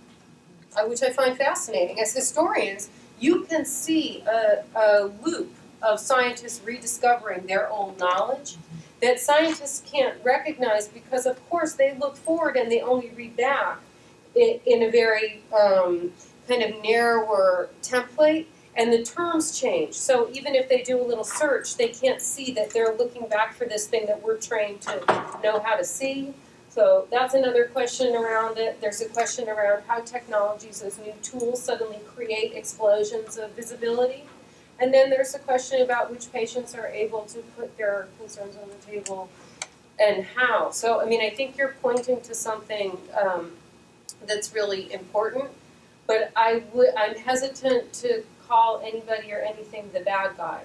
uh, which I find fascinating. As historians, you can see a, a loop of scientists rediscovering their old knowledge that scientists can't recognize because, of course, they look forward and they only read back in, in a very um, kind of narrower template and the terms change. So even if they do a little search, they can't see that they're looking back for this thing that we're trained to know how to see. So that's another question around it. There's a question around how technologies as new tools suddenly create explosions of visibility. And then there's a question about which patients are able to put their concerns on the table and how. So, I mean, I think you're pointing to something um, that's really important, but I I'm hesitant to call anybody or anything the bad guy.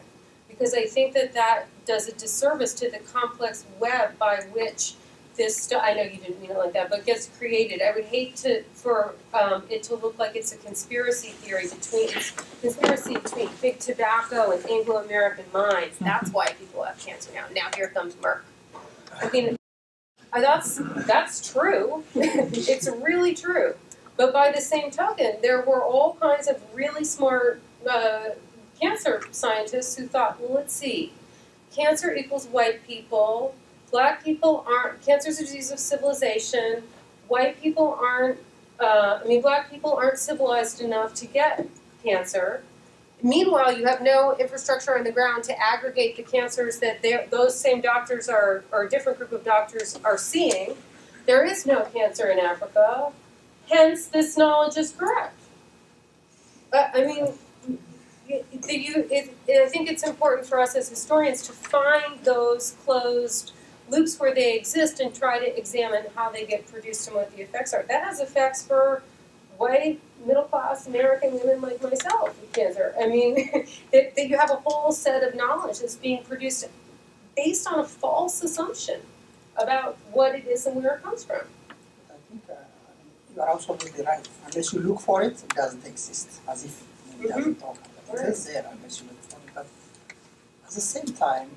Because I think that that does a disservice to the complex web by which this I know you didn't mean it like that, but gets created. I would hate to for um, it to look like it's a conspiracy theory between conspiracy between big tobacco and Anglo-American minds. That's why people have cancer now. Now here comes Merck. I mean, that's that's true. it's really true. But by the same token, there were all kinds of really smart uh, cancer scientists who thought, well, let's see, cancer equals white people black people aren't cancer's a disease of civilization. White people aren't uh, i mean black people aren't civilized enough to get cancer. Meanwhile you have no infrastructure on the ground to aggregate the cancers that those same doctors are or a different group of doctors are seeing. There is no cancer in africa. Hence this knowledge is correct. Uh, i mean it, I think it's important for us as historians to find those closed loops where they exist and try to examine how they get produced and what the effects are. That has effects for white, middle class American women like myself with cancer. I mean, that, that you have a whole set of knowledge that's being produced based on a false assumption about what it is and where it comes from. I think uh, you are absolutely right. Unless you look for it, it doesn't exist. As if it doesn't talk about it. It is there unless you look for it. But at the same time,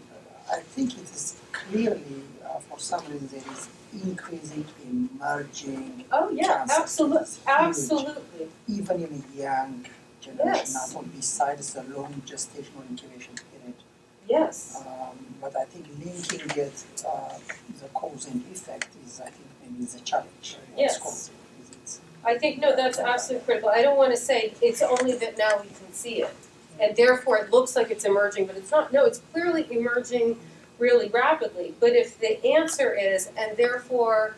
I think it is clearly, uh, for some reason, there is increasing emerging. Oh yeah, absolutely, absolutely. Even in a young generation, Yes. not only besides the long gestational incubation period. Yes. Um, but I think linking it, uh, the cause and effect is, I think, maybe the challenge. Yes. causing it. Is it's- I think no, that's absolutely critical. I don't want to say it's only that now we can see it, and therefore it looks like it's emerging, but it's not. No, it's clearly emerging really rapidly. But if the answer is, and therefore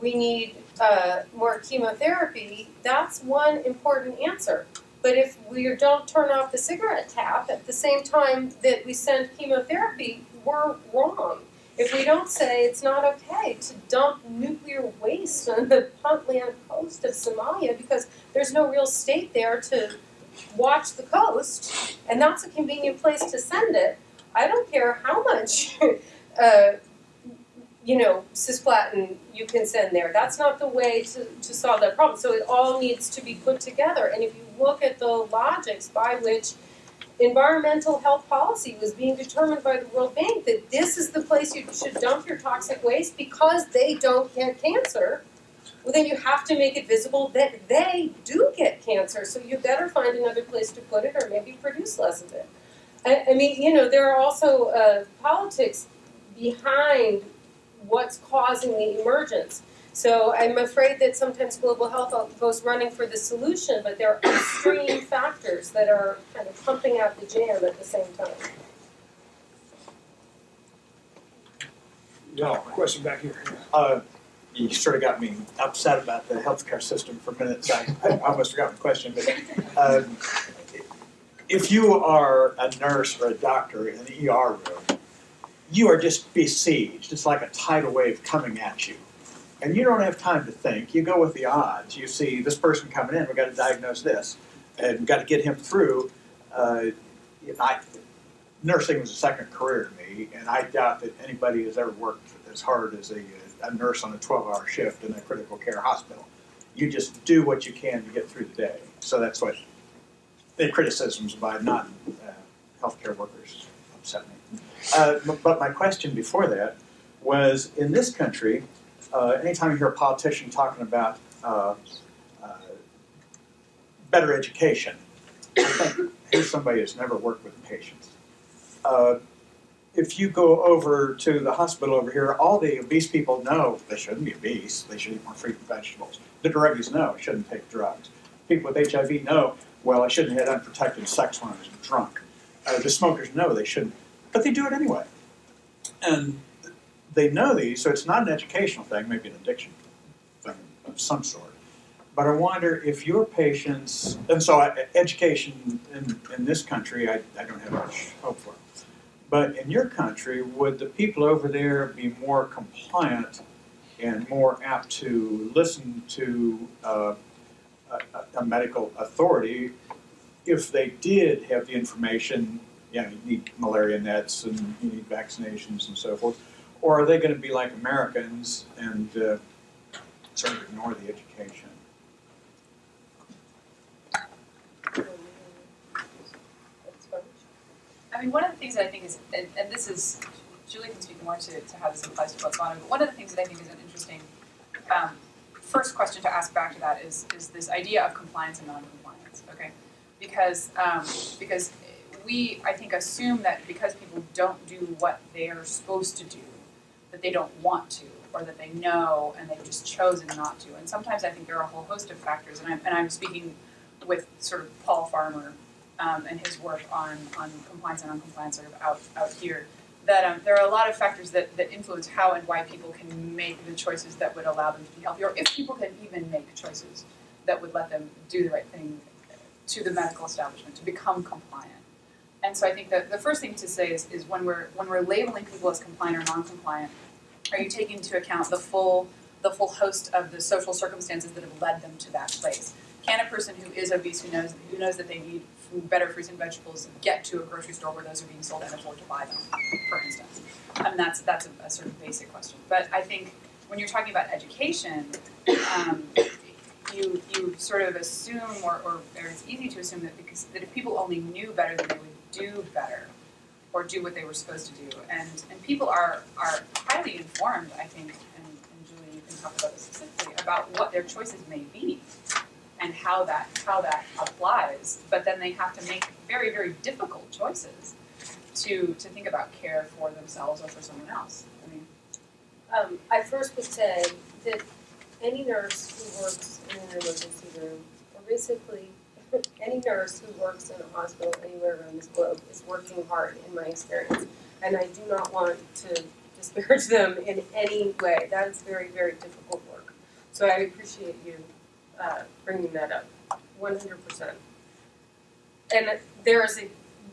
we need uh, more chemotherapy, that's one important answer. But if we don't turn off the cigarette tap at the same time that we send chemotherapy, we're wrong. If we don't say it's not okay to dump nuclear waste on the Puntland coast of Somalia because there's no real state there to watch the coast, and that's a convenient place to send it, I don't care how much, uh, you know, cisplatin you can send there. That's not the way to, to solve that problem. So it all needs to be put together. And if you look at the logics by which environmental health policy was being determined by the World Bank, that this is the place you should dump your toxic waste because they don't get cancer, well, then you have to make it visible that they do get cancer. So you better find another place to put it or maybe produce less of it. I, I mean, you know, there are also uh, politics behind what's causing the emergence. So I'm afraid that sometimes global health goes running for the solution, but there are upstream factors that are kind of pumping out the jam at the same time. Yeah, question back here. Uh, you sort of got me upset about the healthcare system for minutes. I, I almost forgot the question, but um, if you are a nurse or a doctor in the ER room, you are just besieged. It's like a tidal wave coming at you. And you don't have time to think. You go with the odds. You see this person coming in, we've got to diagnose this, and we've got to get him through. Uh, I, nursing was a second career to me, and I doubt that anybody has ever worked as hard as a, a nurse on a 12 hour shift in a critical care hospital. You just do what you can to get through the day. So that's what the criticisms by non uh, healthcare workers upset me. Uh, but- but my question before that was in this country, uh, anytime you hear a politician talking about uh, uh, better education, I think here's somebody who's never worked with patients. If you go over to the hospital over here, all the obese people know they shouldn't be obese. They should eat more fruit and vegetables. The druggies know I shouldn't take drugs. People with HIV know, well, I shouldn't have unprotected sex when I was drunk. Uh, the smokers know they shouldn't, but they do it anyway. And they know these, so it's not an educational thing, maybe an addiction thing of some sort. But I wonder if your patients, and so I, education in, in this country, I, I don't have much hope for. But in your country, would the people over there be more compliant and more apt to listen to uh, a, a- medical authority if they did have the information, you know, you need malaria nets and you need vaccinations and so forth? Or are they going to be like Americans and uh, sort of ignore the education? That's fine. I mean, one of the things that I think is, and, and this is, Julie can speak more to, to how this applies to Botswana, but one of the things that I think is an interesting um, first question to ask back to that is, is this idea of compliance and non-compliance, okay? Because, um, because we, I think, assume that because people don't do what they are supposed to do, that they don't want to, or that they know and they've just chosen not to. And sometimes I think there are a whole host of factors, and I'm, and I'm speaking with sort of Paul Farmer um, and his work on, on compliance and non-compliance sort of out, out here, that um, there are a lot of factors that, that influence how and why people can make the choices that would allow them to be healthy, or if people can even make choices that would let them do the right thing to the medical establishment, to become compliant. And so I think that the first thing to say is, is when we're when we're labeling people as compliant or non-compliant, are you taking into account the full the full host of the social circumstances that have led them to that place? Can a person who is obese, who knows who knows that they need better fruits and vegetables, get to a grocery store where those are being sold and afford to buy them, for instance? And that's that's a, a sort of basic question. But I think when you're talking about education, um, you you sort of assume, or, or, it's easy to assume that because that if people only knew better, they would do better, or do what they were supposed to do. And and people are are highly informed, I think, and, and Julie, you can talk about this specifically about what their choices may be, and how that how that applies. But then they have to make very very difficult choices to to think about care for themselves or for someone else. I mean, Um, I first would say that any nurse who works in an emergency room, or basically any nurse who works in a hospital anywhere around this globe is working hard in my experience. And I do not want to disparage them in any way. That is very, very difficult work. So I appreciate you uh, bringing that up, one hundred percent. And there is a,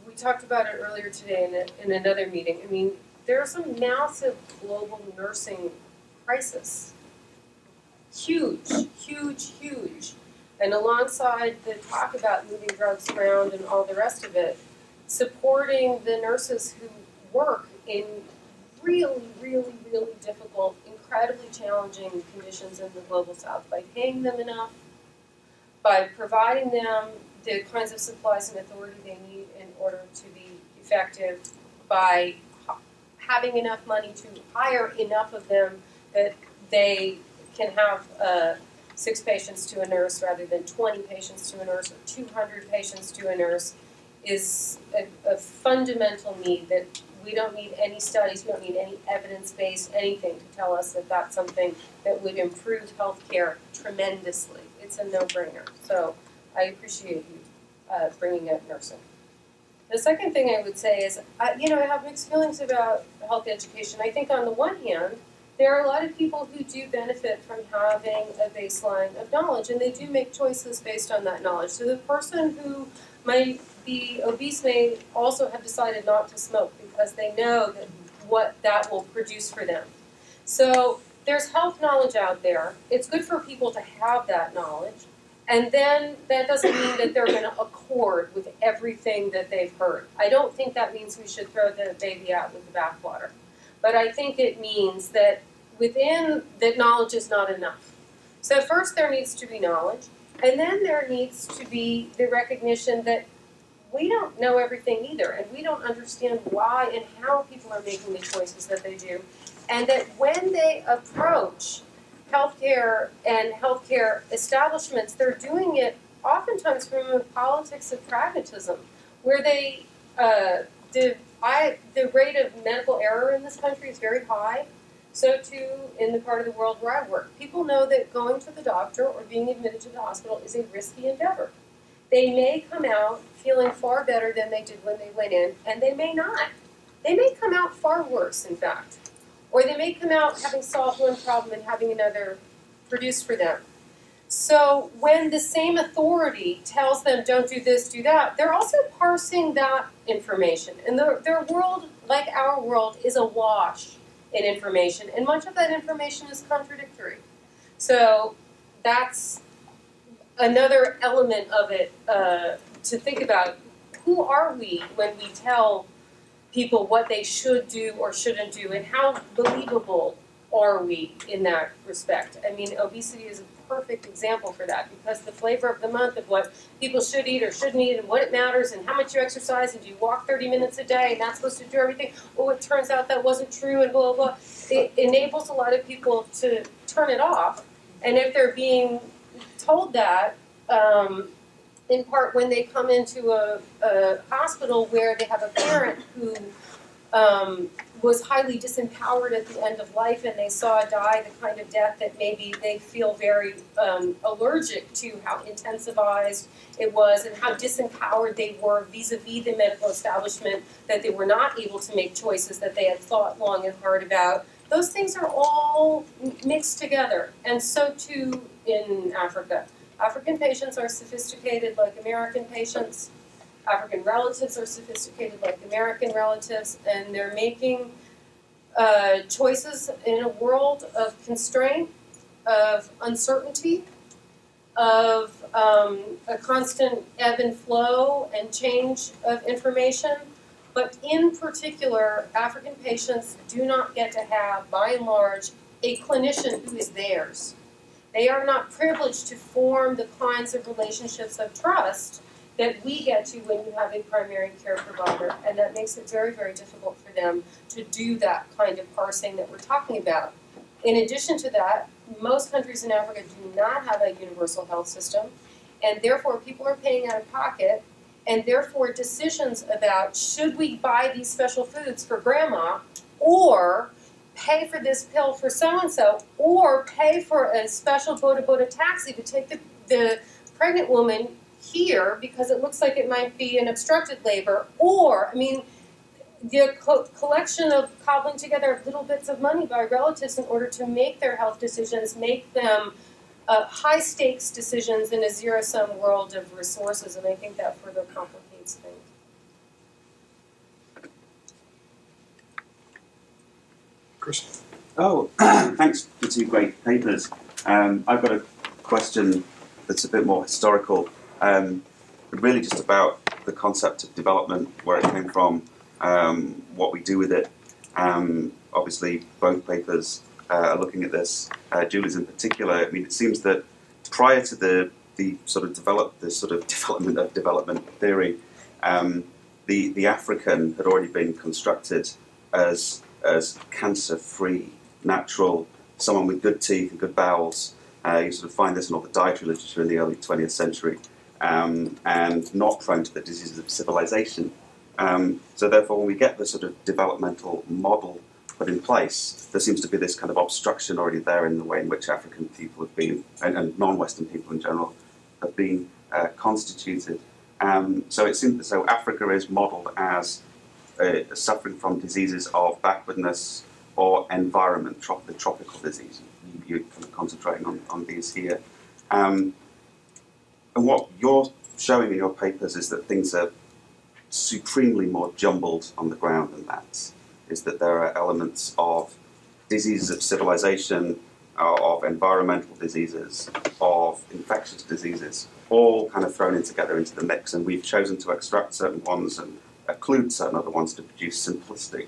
we talked about it earlier today in, a, in another meeting. I mean, there is a massive global nursing crisis. Huge, huge, huge. And alongside the talk about moving drugs around and all the rest of it, supporting the nurses who work in really, really, really difficult, incredibly challenging conditions in the global south by paying them enough, by providing them the kinds of supplies and authority they need in order to be effective, by having enough money to hire enough of them that they can have uh, six patients to a nurse rather than 20 patients to a nurse or 200 patients to a nurse is a, a fundamental need that we don't need any studies, we don't need any evidence-based anything to tell us that that's something that would improve healthcare tremendously. It's a no-brainer. So I appreciate you uh, bringing up nursing. The second thing I would say is, I, you know, I have mixed feelings about health education. I think on the one hand, there are a lot of people who do benefit from having a baseline of knowledge, and they do make choices based on that knowledge. So the person who might be obese may also have decided not to smoke because they know that what that will produce for them. So there's health knowledge out there. It's good for people to have that knowledge. And then that doesn't mean that they're going to accord with everything that they've heard. I don't think that means we should throw the baby out with the bathwater. But I think it means that within that knowledge is not enough. So first there needs to be knowledge, and then there needs to be the recognition that we don't know everything either, and we don't understand why and how people are making the choices that they do. And that when they approach healthcare and healthcare establishments, they're doing it oftentimes from a politics of pragmatism, where they uh, the I the rate of medical error in this country is very high. So too in the part of the world where I work, people know that going to the doctor or being admitted to the hospital is a risky endeavor. They may come out feeling far better than they did when they went in, and they may not. They may come out far worse, in fact. Or they may come out having solved one problem and having another produced for them. So when the same authority tells them, don't do this, do that, they're also parsing that information. And their, their world, like our world, is awash in information. And much of that information is contradictory. So that's another element of it uh, to think about. Who are we when we tell people what they should do or shouldn't do, and how believable are we in that respect? I mean, obesity is a perfect example for that because the flavor of the month of what people should eat or shouldn't eat and what it matters and how much you exercise and do you walk 30 minutes a day and that's supposed to do everything. Well, it turns out that wasn't true and blah, blah, blah. It enables a lot of people to turn it off. And if they're being told that, um, in part when they come into a, a hospital where they have a parent who um, was highly disempowered at the end of life and they saw die the kind of death that maybe they feel very um, allergic to how intensivized it was and how disempowered they were vis-a-vis the medical establishment that they were not able to make choices that they had thought long and hard about. Those things are all mixed together. And so too in africa African patients are sophisticated like American patients. African relatives are sophisticated like American relatives, and they're making uh, choices in a world of constraint, of uncertainty, of um, a constant ebb and flow and change of information. But in particular, African patients do not get to have, by and large, a clinician who is theirs. They are not privileged to form the kinds of relationships of trust that we get to when you have a primary care provider, and that makes it very, very difficult for them to do that kind of parsing that we're talking about. In addition to that, most countries in Africa do not have a universal health system, and therefore people are paying out of pocket, and therefore decisions about should we buy these special foods for grandma or pay for this pill for so and so, or pay for a special boda boda taxi to take the, the pregnant woman here because it looks like it might be an obstructed labor, or, I mean, the co- collection of cobbling together little bits of money by relatives in order to make their health decisions, make them uh, high stakes decisions in a zero sum world of resources, and I think that further complicates things. Chris. Oh, thanks for two great papers. Um, I've got a question that's a bit more historical, um, but really just about the concept of development, where it came from, um, what we do with it. Um, obviously, both papers uh, are looking at this. Uh, Julie's in particular. I mean, it seems that prior to the the sort of develop the sort of development of development theory, um, the the African had already been constructed as as cancer-free, natural, someone with good teeth and good bowels. Uh, you sort of find this in all the dietary literature in the early 20th century, um, and not prone to the diseases of civilization. Um, so therefore, when we get the sort of developmental model put in place, there seems to be this kind of obstruction already there in the way in which African people have been, and, and non-Western people in general, have been uh, constituted. Um, so it seems so Africa is modelled as uh, suffering from diseases of backwardness or environment, trop- the tropical disease. You, are kind of concentrating on, on these here. Um, and what you're showing in your papers is that things are supremely more jumbled on the ground than that. Is that there are elements of diseases of civilization, uh, of environmental diseases, of infectious diseases, all kind of thrown in together into the mix. And we've chosen to extract certain ones and occlude certain other ones to produce simplistic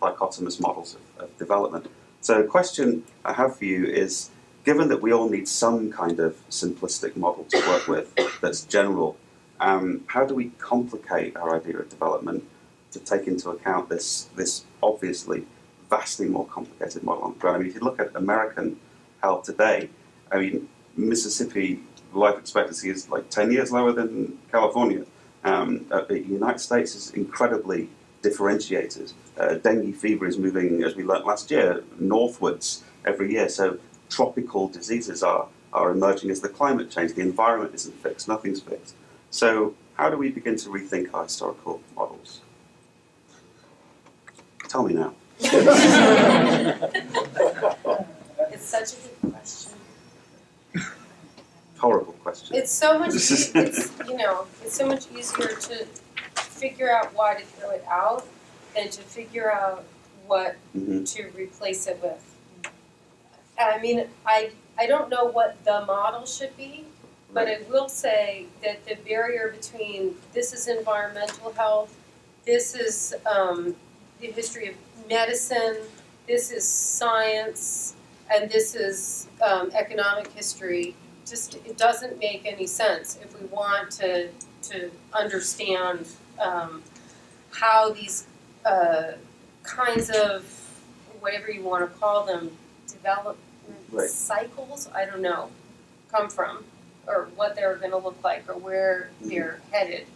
dichotomous models of, of development. So the question I have for you is, given that we all need some kind of simplistic model to work with that's general, um, how do we complicate our idea of development to take into account this, this obviously vastly more complicated model on the ground? I mean, if you look at American health today, I mean, Mississippi life expectancy is like 10 years lower than California. Um, uh, the United States is incredibly differentiated. Uh, dengue fever is moving, as we learnt last year, northwards every year. So tropical diseases are, are emerging as the climate change. The environment isn't fixed, nothing's fixed. So how do we begin to rethink our historical models? Tell me now. It's such a. Horrible question. It's so much, e- it's, you know, it's so much easier to figure out why to throw it out than to figure out what hmm to replace it with. I mean, I, I don't know what the model should be, but I will say that the barrier between this is environmental health, this is um, the history of medicine, this is science, and this is um, economic history. Just it doesn't make any sense if we want to to understand um, how these uh, kinds of whatever you want to call them development Right. cycles. I don't know come from or what they're going to look like or where they're headed.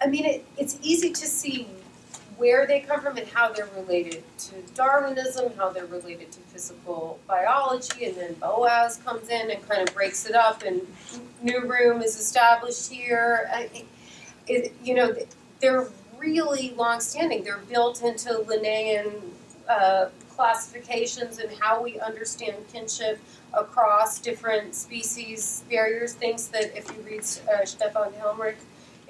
I mean, it, it's easy to see where they come from and how they're related to Darwinism, how they're related to physical biology, and then Boas comes in and kind of breaks it up, and new room is established here. I, it, you know, they're really long-standing. They're built into Linnaean uh, classifications and how we understand kinship across different species barriers. Things that if you read uh, Stefan Helmreich,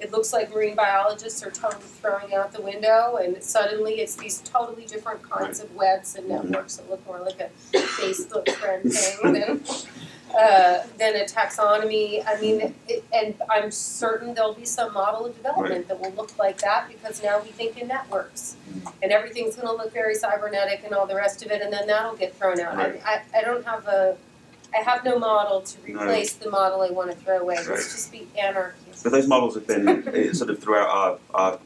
it looks like marine biologists are totally throwing out the window, and suddenly it's these totally different kinds of webs and networks that look more like a Facebook friend thing than uh, than a taxonomy. I mean, it, and I'm certain there'll be some model of development that will look like that because now we think in networks, and everything's going to look very cybernetic and all the rest of it, and then that'll get thrown out. I, I, I don't have a I have no model to No. replace the model I want to throw away. Right. Let's just be anarchy. But those models have been eh, sort of throughout our, our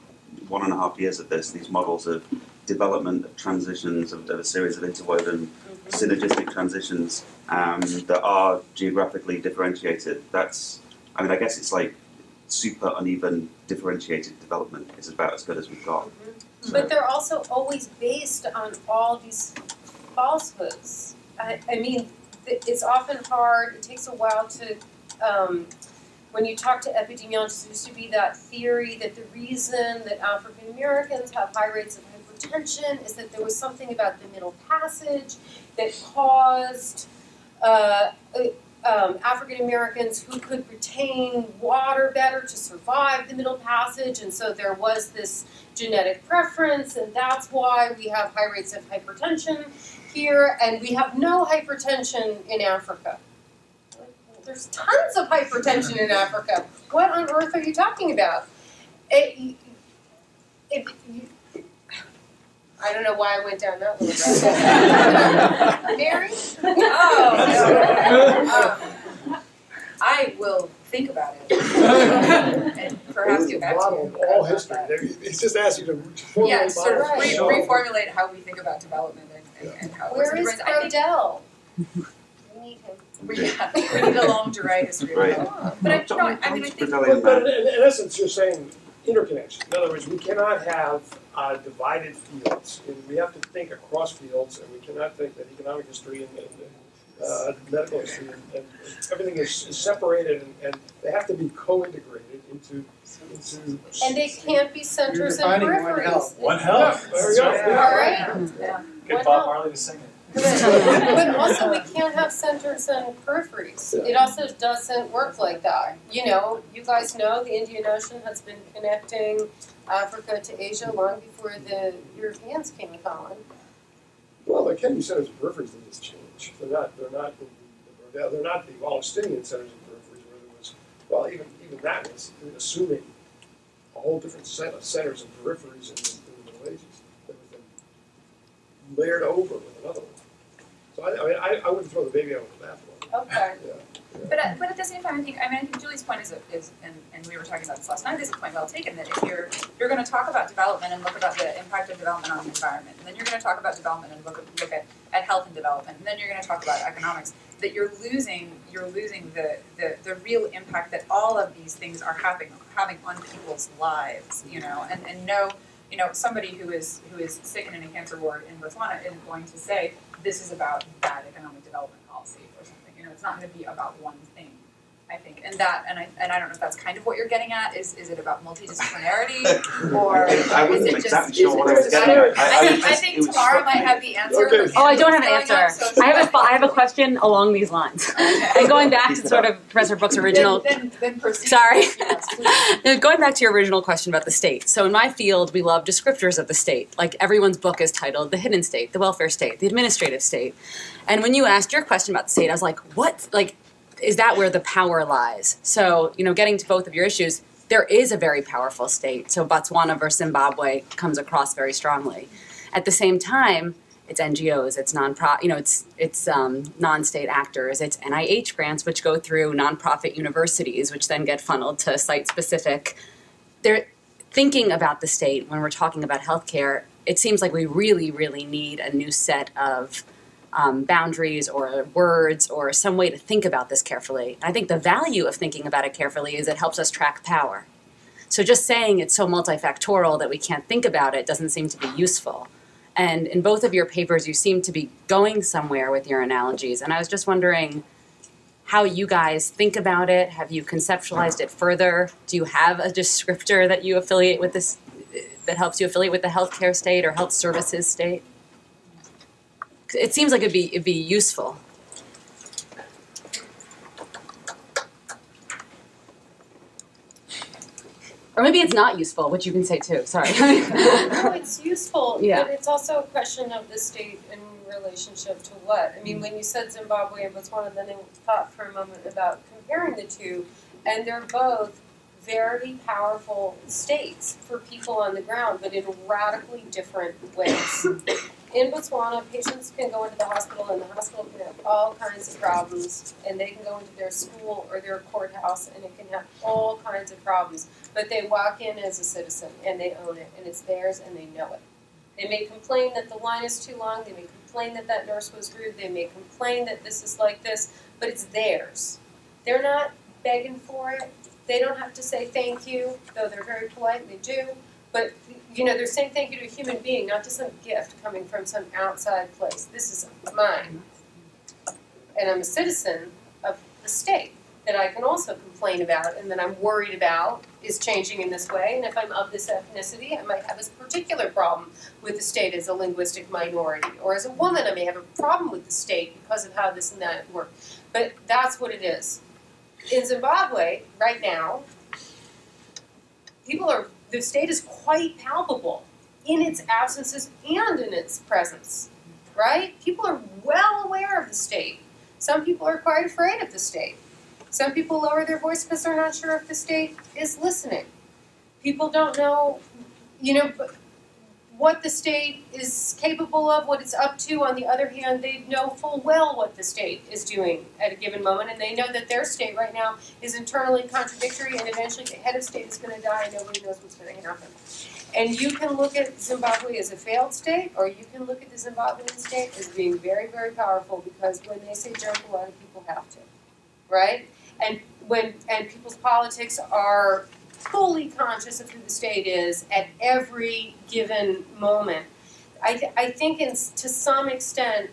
one and a half years of this, these models of development, of transitions, of, of a series of interwoven Mhm. synergistic transitions um, that are geographically differentiated. That's, I mean, I guess it's like super uneven differentiated development is about as good as we've got. But they're also always based on all these falsehoods. I, I mean, it's often hard, it takes a while to, um, when you talk to epidemiologists, there used to be that theory that the reason that African Americans have high rates of hypertension is that there was something about the Middle Passage that caused uh, um, African Americans who could retain water better to survive the Middle Passage, and so there was this genetic preference, and that's why we have high rates of hypertension here, and we have no hypertension in Africa. There's tons of hypertension in Africa. What on earth are you talking about? It, it, you, I don't know why I went down that little road. Mary? Oh, um, I will think about it and perhaps get back to you. of all history. that. It's just asked you to formulate Yeah, sort of re- reformulate how we think about development and, and, and how it. Where is Because I think Braudel? We need him. we, yeah, we need a long to write Right. But I, you know, I mean, I Don't think put But, but in, in essence, you're saying interconnection. In other words, we cannot have uh, divided fields. And we have to think across fields, and we cannot think that economic history and, and, and uh, medical history and, and everything is, is separated, and, and they have to be co-integrated into into. And they can't be centers and defining one peripheries. health. One health. Yeah, there we go. All right. yeah. Get One Bob health. Marley to sing it. But also, we can't have centers and peripheries. It also doesn't work like that. You know, you guys know the Indian Ocean has been connecting Africa to Asia long before the Europeans came calling. Well, the Kennedy centers and peripheries in this change. They're not, they're not, the they're not the Augustinian centers and peripheries where there was, well, even, even that was assuming a whole different set of centers and peripheries in the, in the Middle Ages. That was then layered over with another one. So I, I mean, I, I wouldn't throw the baby out with the bathwater, Okay. yeah. But, uh, but at the same time, I think, I mean, I think Julie's point is, is, and, and we were talking about this last night, is a point well taken, that if you're, you're gonna talk about development and look about the impact of development on the environment, and then you're gonna talk about development and look at, look at, at health and development, and then you're gonna talk about economics, that you're losing, you're losing the, the, the real impact that all of these things are having, having on people's lives, you know, and, and no, you know, somebody who is, who is sick in a cancer ward in Botswana isn't going to say, this is about bad economic development policy or something, you know, it's not gonna be about one thing, I think, and that, and I, and I don't know if that's kind of what you're getting at, is, is it about multidisciplinarity, or I is wasn't it just, exactly is sure it what I was just getting at. I- I I was think, I just- think it was Tamara might have the answer. Okay. looking Oh, I at don't have what's an going on answer. social I have a, media. I have a question along these lines. And going back to sort of Professor Brooke's original, Then, then, then proceed. Sorry. Yes, please. Now, going back to your original question about the state. So in my field, we love descriptors of the state. Like everyone's book is titled "The Hidden State," "The Welfare State," "The Administrative State." And when you asked your question about the state, I was like, "What? Like, is that where the power lies?" So you know, getting to both of your issues, there is a very powerful state. So Botswana versus Zimbabwe comes across very strongly. At the same time, it's NGOs, it's non-profit, you know, it's it's um, non-state actors, it's NIH grants which go through nonprofit universities, which then get funneled to site-specific. They're thinking about the state when we're talking about healthcare. It seems like we really, really need a new set of um, boundaries or words or some way to think about this carefully. I think the value of thinking about it carefully is it helps us track power. So just saying it's so multifactorial that we can't think about it doesn't seem to be useful. And in both of your papers, you seem to be going somewhere with your analogies. And I was just wondering how you guys think about it. Have you conceptualized it further? Do you have a descriptor that you affiliate with this, that helps you affiliate with the healthcare state or health services state? It seems like it'd be, it'd be useful. Or maybe it's not useful, which you can say too. Sorry. No, it's useful, Yeah. but it's also a question of the state in relationship to what. I mean, when you said Zimbabwe and Botswana, then I thought for a moment about comparing the two, and they're both very powerful states for people on the ground, but in radically different ways. In Botswana, patients can go into the hospital, and the hospital can have all kinds of problems, and they can go into their school or their courthouse, and it can have all kinds of problems. But they walk in as a citizen, and they own it, and it's theirs, and they know it. They may complain that the line is too long. They may complain that that nurse was rude. They may complain that this is like this, but it's theirs. They're not begging for it. They don't have to say thank you, though they're very polite and they do. But you know, they're saying thank you to a human being, not to some gift coming from some outside place. This is mine, and I'm a citizen of the state that I can also complain about and that I'm worried about is changing in this way. And if I'm of this ethnicity, I might have a particular problem with the state as a linguistic minority. Or as a woman, I may have a problem with the state because of how this and that work. But that's what it is. In Zimbabwe, right now, people are, the state is quite palpable in its absences and in its presence, right? People are well aware of the state. Some people are quite afraid of the state. Some people lower their voice because they're not sure if the state is listening. People don't know, you know, what the state is capable of, what it's up to. On the other hand, they know full well what the state is doing at a given moment, and they know that their state right now is internally contradictory, and eventually the head of state is going to die, and nobody knows what's going to happen. And you can look at Zimbabwe as a failed state, or you can look at the Zimbabwean state as being very, very powerful because when they say jump, a lot of people have to, right? And when and people's politics are fully conscious of who the state is at every given moment. I, th- I think in, to some extent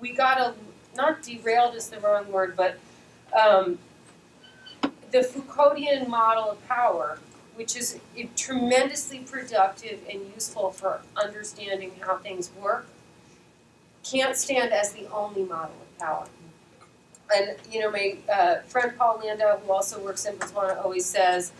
we got a not derailed is the wrong word, but um, the Foucauldian model of power, which is i- tremendously productive and useful for understanding how things work, can't stand as the only model of power. And you know, my uh, friend Paul Landau, who also works in Botswana, always says,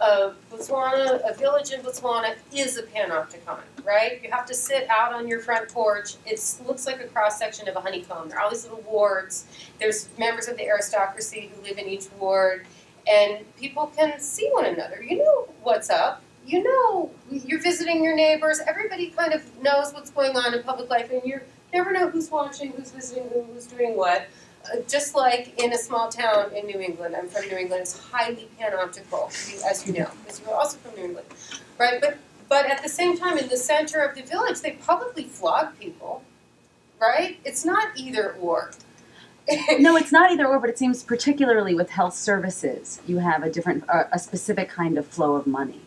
a Botswana, a village in Botswana is a panopticon, right? You have to sit out on your front porch. It looks like a cross section of a honeycomb. There are all these little wards. There's members of the aristocracy who live in each ward, and people can see one another. You know what's up. You know you're visiting your neighbors. Everybody kind of knows what's going on in public life, and you never know who's watching, who's visiting, who, who's doing what. Uh, just like in a small town in New England, I'm from New England, it's highly panoptical, as you know, because you're also from New England, right? But but at the same time, in the center of the village, they publicly flog people, right? It's not either or. no, it's not either or, but it seems particularly with health services, you have a different, a, a specific kind of flow of money.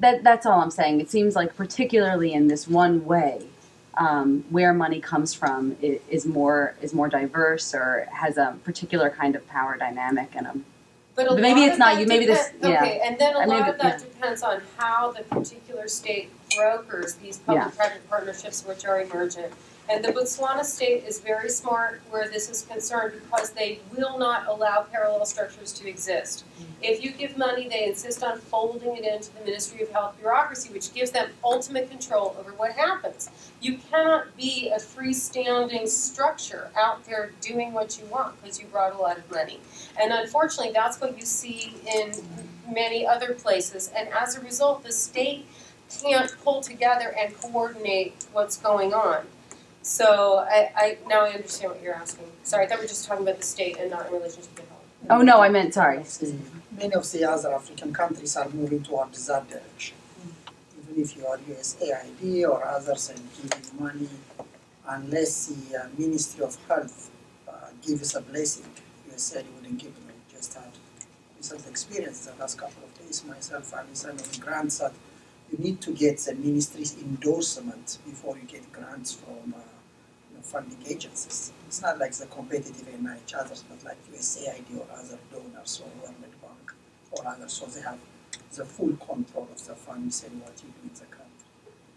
That that's all I'm saying. It seems like particularly in this one way, um, where money comes from is, is more is more diverse or has a particular kind of power dynamic and a But a But maybe it's not you, maybe this- yeah. Okay, and then a I lot maybe- of that depends on how the particular state brokers these public-private partnerships which are emergent. And the Botswana state is very smart where this is concerned because they will not allow parallel structures to exist. Mm-hmm. If you give money, they insist on folding it into the Ministry of Health bureaucracy, which gives them ultimate control over what happens. You cannot be a freestanding structure out there doing what you want because you brought a lot of money. And unfortunately, that's what you see in many other places. And as a result, the state can't pull together and coordinate what's going on. So I, I now I understand what you're asking. Sorry, I thought we were just talking about the state and not in relationship to health. Oh no, I meant sorry. Many of the other African countries are moving towards that direction. Even if you are USAID or others and giving money, unless the uh, Ministry of Health uh, gives a blessing, USAID wouldn't give them. Just had recent experience the last couple of days myself and some of the grants that you need to get the ministry's endorsement before you get grants from uh, you know, funding agencies. It's not like the competitive NIH others, but like USAID or other donors or World Bank or others. So they have the full control of the funds and what you do in the country.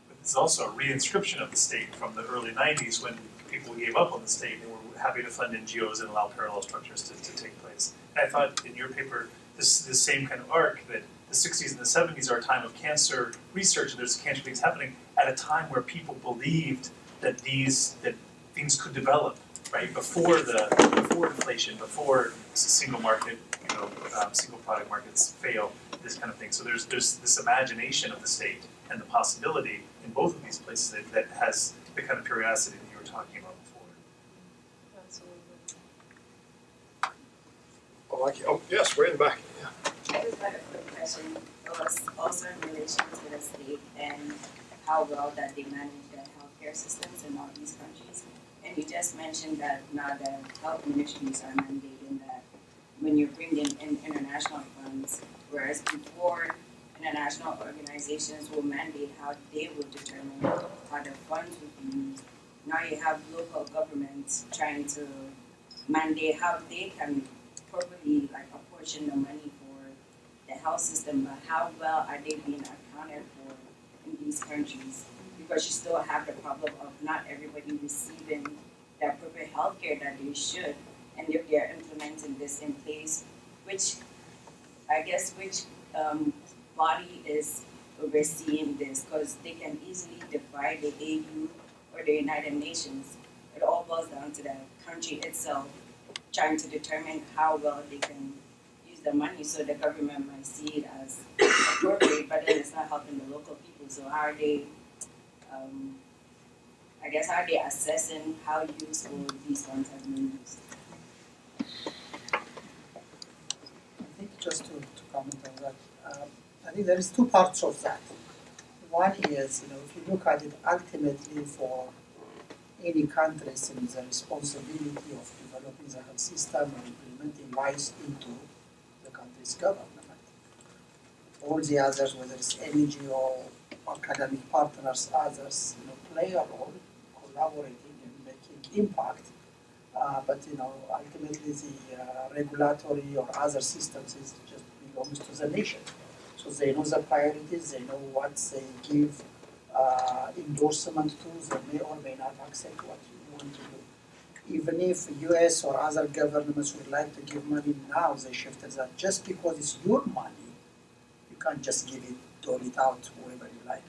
But there's also a reinscription of the state from the early 90s when people gave up on the state and were happy to fund NGOs and allow parallel structures to, to take place. And I thought in your paper, this this same kind of arc that the 60s and the 70s are a time of cancer research and there's cancer things happening at a time where people believed that these that things could develop right before the before inflation before single market you know um, single product markets fail this kind of thing so there's there's this imagination of the state and the possibility in both of these places that, that has the kind of curiosity that you were talking about before Absolutely. Oh, I can't- oh, yes, way in the back. I just had a quick question. It was also in relation to the state and how well that they manage their healthcare systems in all these countries. And you just mentioned that now the health ministries are mandating that when you're bringing in international funds, whereas before international organizations will mandate how they will determine how the funds would be used. Now you have local governments trying to mandate how they can properly like apportion the money for the health system, but how well are they being accounted for in these countries? Because you still have the problem of not everybody receiving the appropriate health care that they should. And if they're implementing this in place, which I guess which um, body is overseeing this, because they can easily defy the AU or the United Nations. It all boils down to the country itself trying to determine how well they can use the money so the government might see it as appropriate, but then it's not helping the local people. So how are they, um, I guess, how they assessing how useful these funds have been used? I think just to, to comment on that, um, I think there is two parts of that. One is, you know, if you look at it ultimately for any countries it is the responsibility of developing the health system and implementing lies into the country's government. All the others, whether it's NGO, academic partners, others, you know, play a role, collaborating and making impact. Uh, but you know, ultimately the uh, regulatory or other systems is just belongs to the nation. So they know the priorities, they know what they give uh, endorsement to, they may or may not accept what you want to do. even if US or other governments would like to give money now, they shifted that just because it's your money, you can't just give it, dole it out to whoever you like.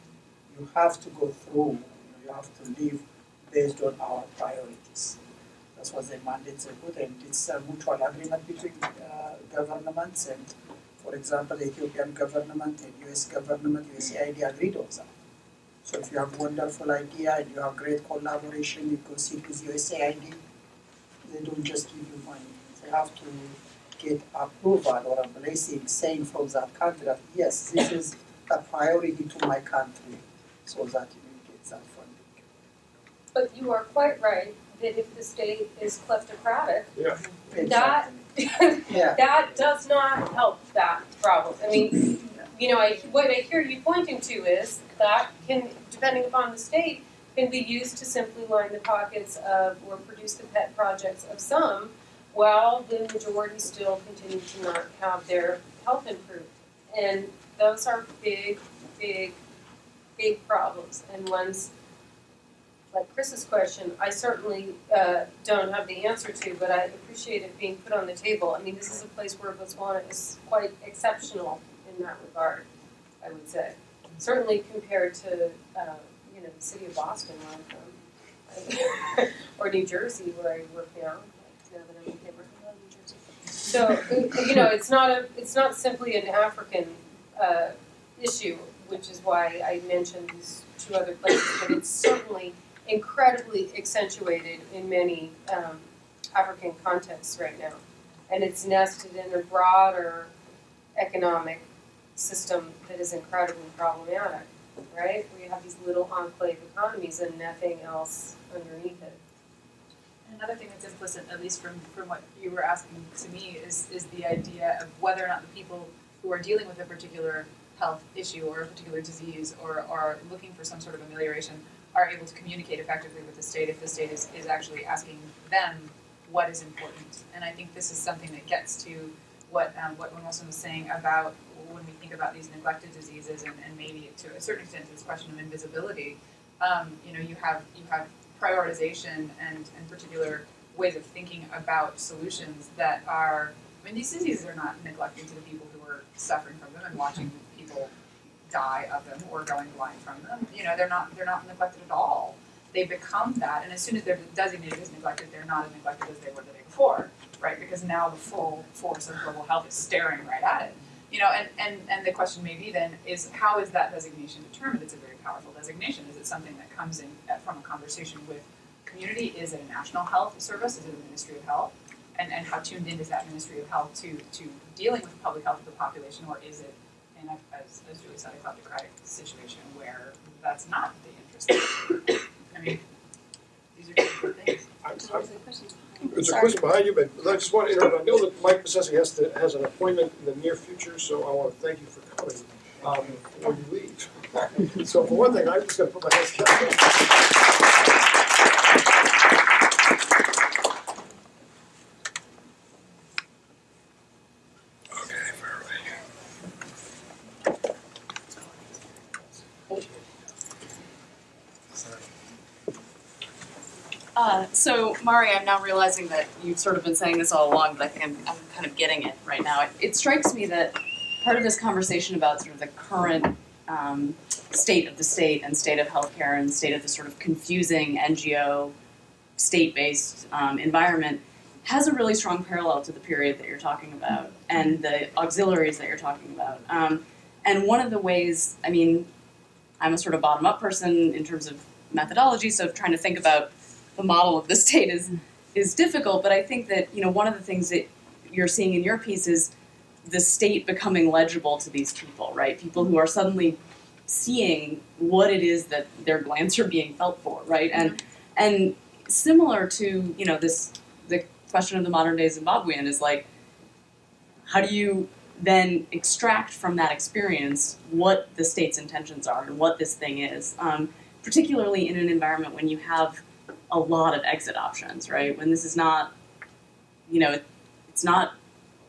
You have to go through, you, have to live based on our priorities. That's what the mandates they put, and it's a mutual agreement between uh, governments. And for example, the Ethiopian government and U.S. government, USAID agreed on that. So if you have wonderful idea and you have great collaboration, you proceed with USAID. They don't just give you money; they have to get approval or a blessing saying from that country that yes, this is a priority to my country, so that you get that funding. But you are quite right that if the state is kleptocratic, Exactly. Yeah. that does not help that problem. I mean, you know, I, what I hear you pointing to is that can, depending upon the state, can be used to simply line the pockets of or produce the pet projects of some, while the majority still continue to not have their health improved. And those are big, big, big problems and ones like Chris's question, I certainly uh, don't have the answer to, but I appreciate it being put on the table. I mean, this is a place where Botswana is quite exceptional in that regard, I would say. Certainly compared to, uh, you know, the city of Boston where I'm from, or New Jersey where I work now. So you know, it's not a, it's not simply an African uh, issue, which is why I mentioned these two other places, but it's certainly incredibly accentuated in many um, African contexts right now. And it's nested in a broader economic system that is incredibly problematic, right? We have these little enclave economies and nothing else underneath it. Another thing that's implicit, at least from, from what you were asking to me, is, is the idea of whether or not the people who are dealing with a particular health issue or a particular disease or are looking for some sort of amelioration are able to communicate effectively with the state if the state is, is actually asking them what is important. And I think this is something that gets to what um, what Wilson was saying about when we think about these neglected diseases and, and maybe to a certain extent this question of invisibility. Um, you know, you have you have prioritization and, and particular ways of thinking about solutions that are I mean these diseases are not neglected to the people who are suffering from them and watching people die of them or going blind from them. You know, they're not they're not neglected at all. They become that, and as soon as they're designated as neglected, they're not as neglected as they were the day before, right? Because now the full force of global health is staring right at it. You know, and, and, and the question may be then is how is that designation determined? It's a very powerful designation. Is it something that comes in uh, from a conversation with community? Is it a national health service? Is it a Ministry of Health? And, and how tuned in is that Ministry of Health to, to dealing with the public health of the population, or is it in a, as, as Julie said, a kleptocratic situation where that's not the interest. I mean, these are different things. There's a question behind you, but I just want to interrupt. I know that Mike Bisesi has to, has an appointment in the near future, so I want to thank you for coming, um, before you leave. So for one thing, I'm just gonna put my hands together. Uh, so, Mari, I'm now realizing that you've sort of been saying this all along, but I think I'm, I'm kind of getting it right now. It, it strikes me that part of this conversation about sort of the current um, state of the state and state of healthcare and state of the sort of confusing NGO state based um, environment has a really strong parallel to the period that you're talking about and the auxiliaries that you're talking about. Um, and one of the ways, I mean, I'm a sort of bottom up person in terms of methodology, so trying to think about the model of the state is is difficult. But I think that you know one of the things that you're seeing in your piece is the state becoming legible to these people, right? People who are suddenly seeing what it is that their glands are being felt for, right? And and similar to you know this the question of the modern day Zimbabwean is like how do you then extract from that experience what the state's intentions are and what this thing is, um, particularly in an environment when you have a lot of exit options, right? When this is not, you know, it, it's not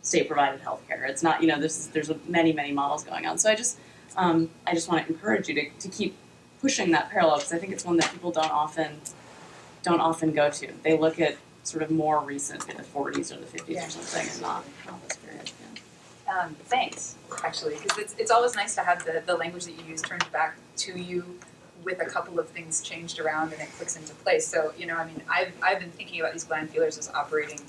state provided healthcare. It's not, you know, this is, there's many, many models going on. So I just, um, I just want to encourage you to, to keep pushing that parallel because I think it's one that people don't often, don't often go to. They look at sort of more recent, the forties or the fifties Yeah. or something, and not, not this period, yeah. Um, thanks, actually, because it's, it's always nice to have the, the language that you use turned back to you with a couple of things changed around and it clicks into place. So, you know, I mean, I've, I've been thinking about these gland feelers as operating,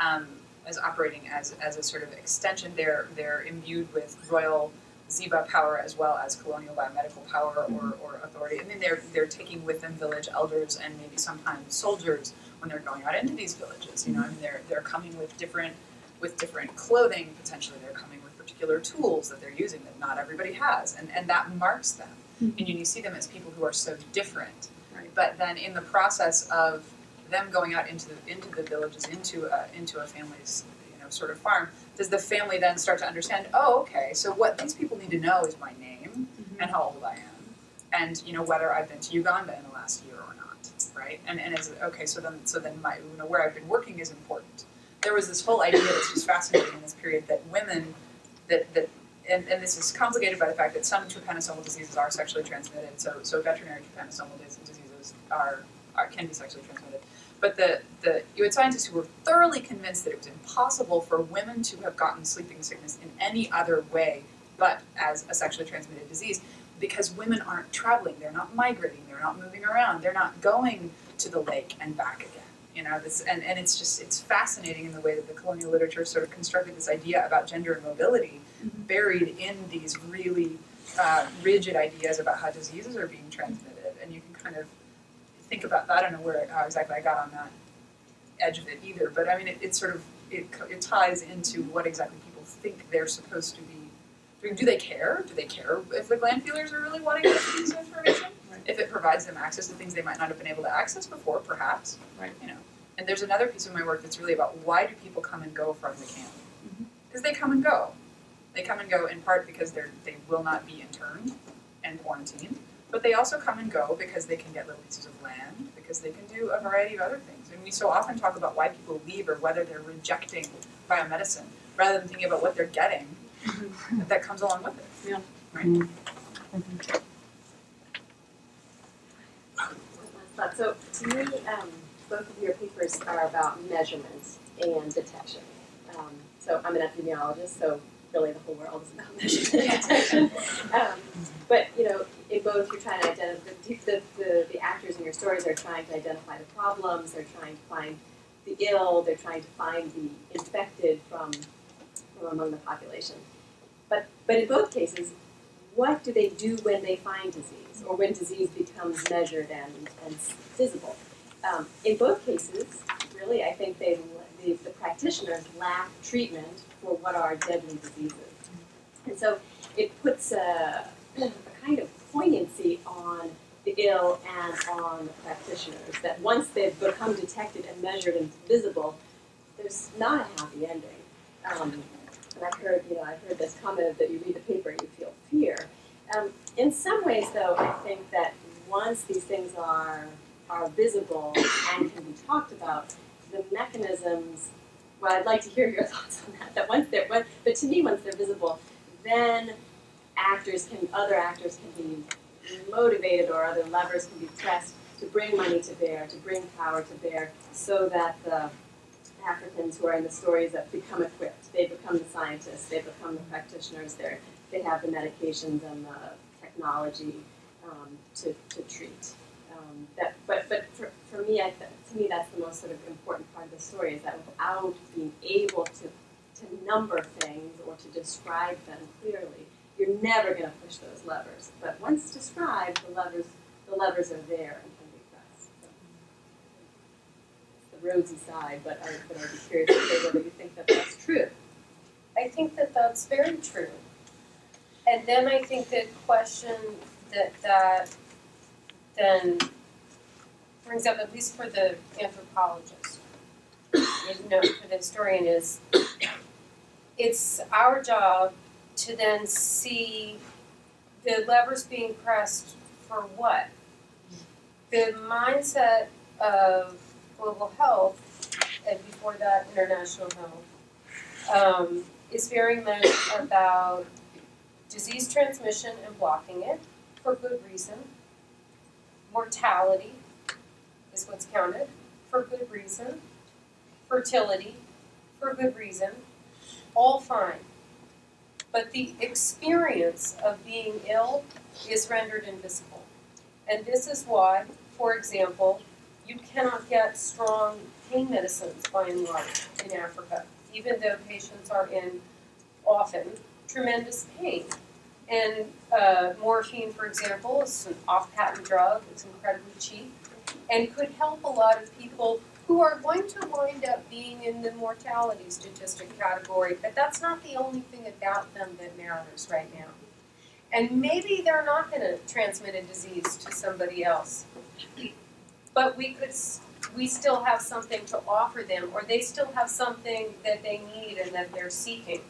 um, as operating as, as a sort of extension. They're, they're imbued with royal Ziba power as well as colonial biomedical power or, or authority. I mean, they're, they're taking with them village elders and maybe sometimes soldiers when they're going out into these villages. You know, I mean, they're, they're coming with different with different clothing, potentially they're coming with particular tools that they're using that not everybody has, and, and that marks them. And you, you see them as people who are so different. Right. But then in the process of them going out into the, into the villages, into a, into a family's you know sort of farm, does the family then start to understand? Oh, okay. So what these people need to know is my name mm-hmm. and how old I am, and you know whether I've been to Uganda in the last year or not, right? And and is okay. So then so then my you know where I've been working is important there was this whole idea that's just fascinating in this period that women that that and, and this is complicated by the fact that some trypanosomal diseases are sexually transmitted. So so veterinary trypanosomal diseases are, are can be sexually transmitted. But the the you had scientists who were thoroughly convinced that it was impossible for women to have gotten sleeping sickness in any other way but as a sexually transmitted disease because women aren't traveling, they're not migrating, they're not moving around, they're not going to the lake and back again. You know, this and, and it's just it's fascinating in the way that the colonial literature sort of constructed this idea about gender and mobility buried in these really uh, rigid ideas about how diseases are being transmitted. And you can kind of think about that. I don't know where how exactly I got on that edge of it either, but I mean it, it sort of it, it ties into what exactly people think they're supposed to be. doing. do they care? Do they care if the gland feelers are really wanting to this information? If it provides them access to things they might not have been able to access before, perhaps. Right. You know. And there's another piece of my work that's really about why do people come and go from the camp? Because they come and go. They come and go in part because they're they will not be interned and quarantined, but they also come and go because they can get little pieces of land, because they can do a variety of other things. And we so often talk about why people leave or whether they're rejecting biomedicine rather than thinking about what they're getting that comes along with it. Yeah. Right. But so to me, um, both of your papers are about measurements and detection. Um, so I'm an epidemiologist, so really the whole world is about measurement and detection. Um, but you know, in both you're trying to identify the, the, the, the actors in your stories are trying to identify the problems, they're trying to find the ill, they're trying to find the infected from from among the population. But but in both cases, what do they do when they find disease or when disease becomes measured and, and visible? Um, in both cases, really, I think they, the, the practitioners lack treatment for what are deadly diseases. And so it puts a, a kind of poignancy on the ill and on the practitioners that once they've become detected and measured and visible, there's not a happy ending. Um, and I heard, you know, I heard this comment that you read the paper and you feel fear. Um, in some ways, though, I think that once these things are are visible and can be talked about, the mechanisms. Well, I'd like to hear your thoughts on that. That once they're, but to me, once they're visible, then actors can, other actors can be motivated or other levers can be pressed to bring money to bear, to bring power to bear, so that the Africans who are in the stories that become equipped. They become the scientists. They become the practitioners. They they have the medications and the technology um, to, to treat. Um, that, but but for, for me, I th- to me, that's the most sort of important part of the story is that without being able to to number things or to describe them clearly, you're never going to push those levers. But once described, the levers the levers are there and can be pressed. So, the rosy side, but I, but I'd be curious to hear whether you think that that's true. I think that that's very true. And then I think the question that that then brings up, at least for the anthropologist, know, for the historian, is it's our job to then see the levers being pressed for what? The mindset of global health, and before that, international health, um, is very much about disease transmission and blocking it for good reason. Mortality is what's counted for good reason. fertility, for good reason, all fine. But the experience of being ill is rendered invisible. And this is why, for example, you cannot get strong pain medicines by and large in Africa, even though patients are in often tremendous pain. And uh, morphine, for example, is an off patent drug, it's incredibly cheap, and could help a lot of people who are going to wind up being in the mortality statistic category, but that's not the only thing about them that matters right now. And maybe they're not going to transmit a disease to somebody else, but we could, we still have something to offer them, or they still have something that they need and that they're seeking.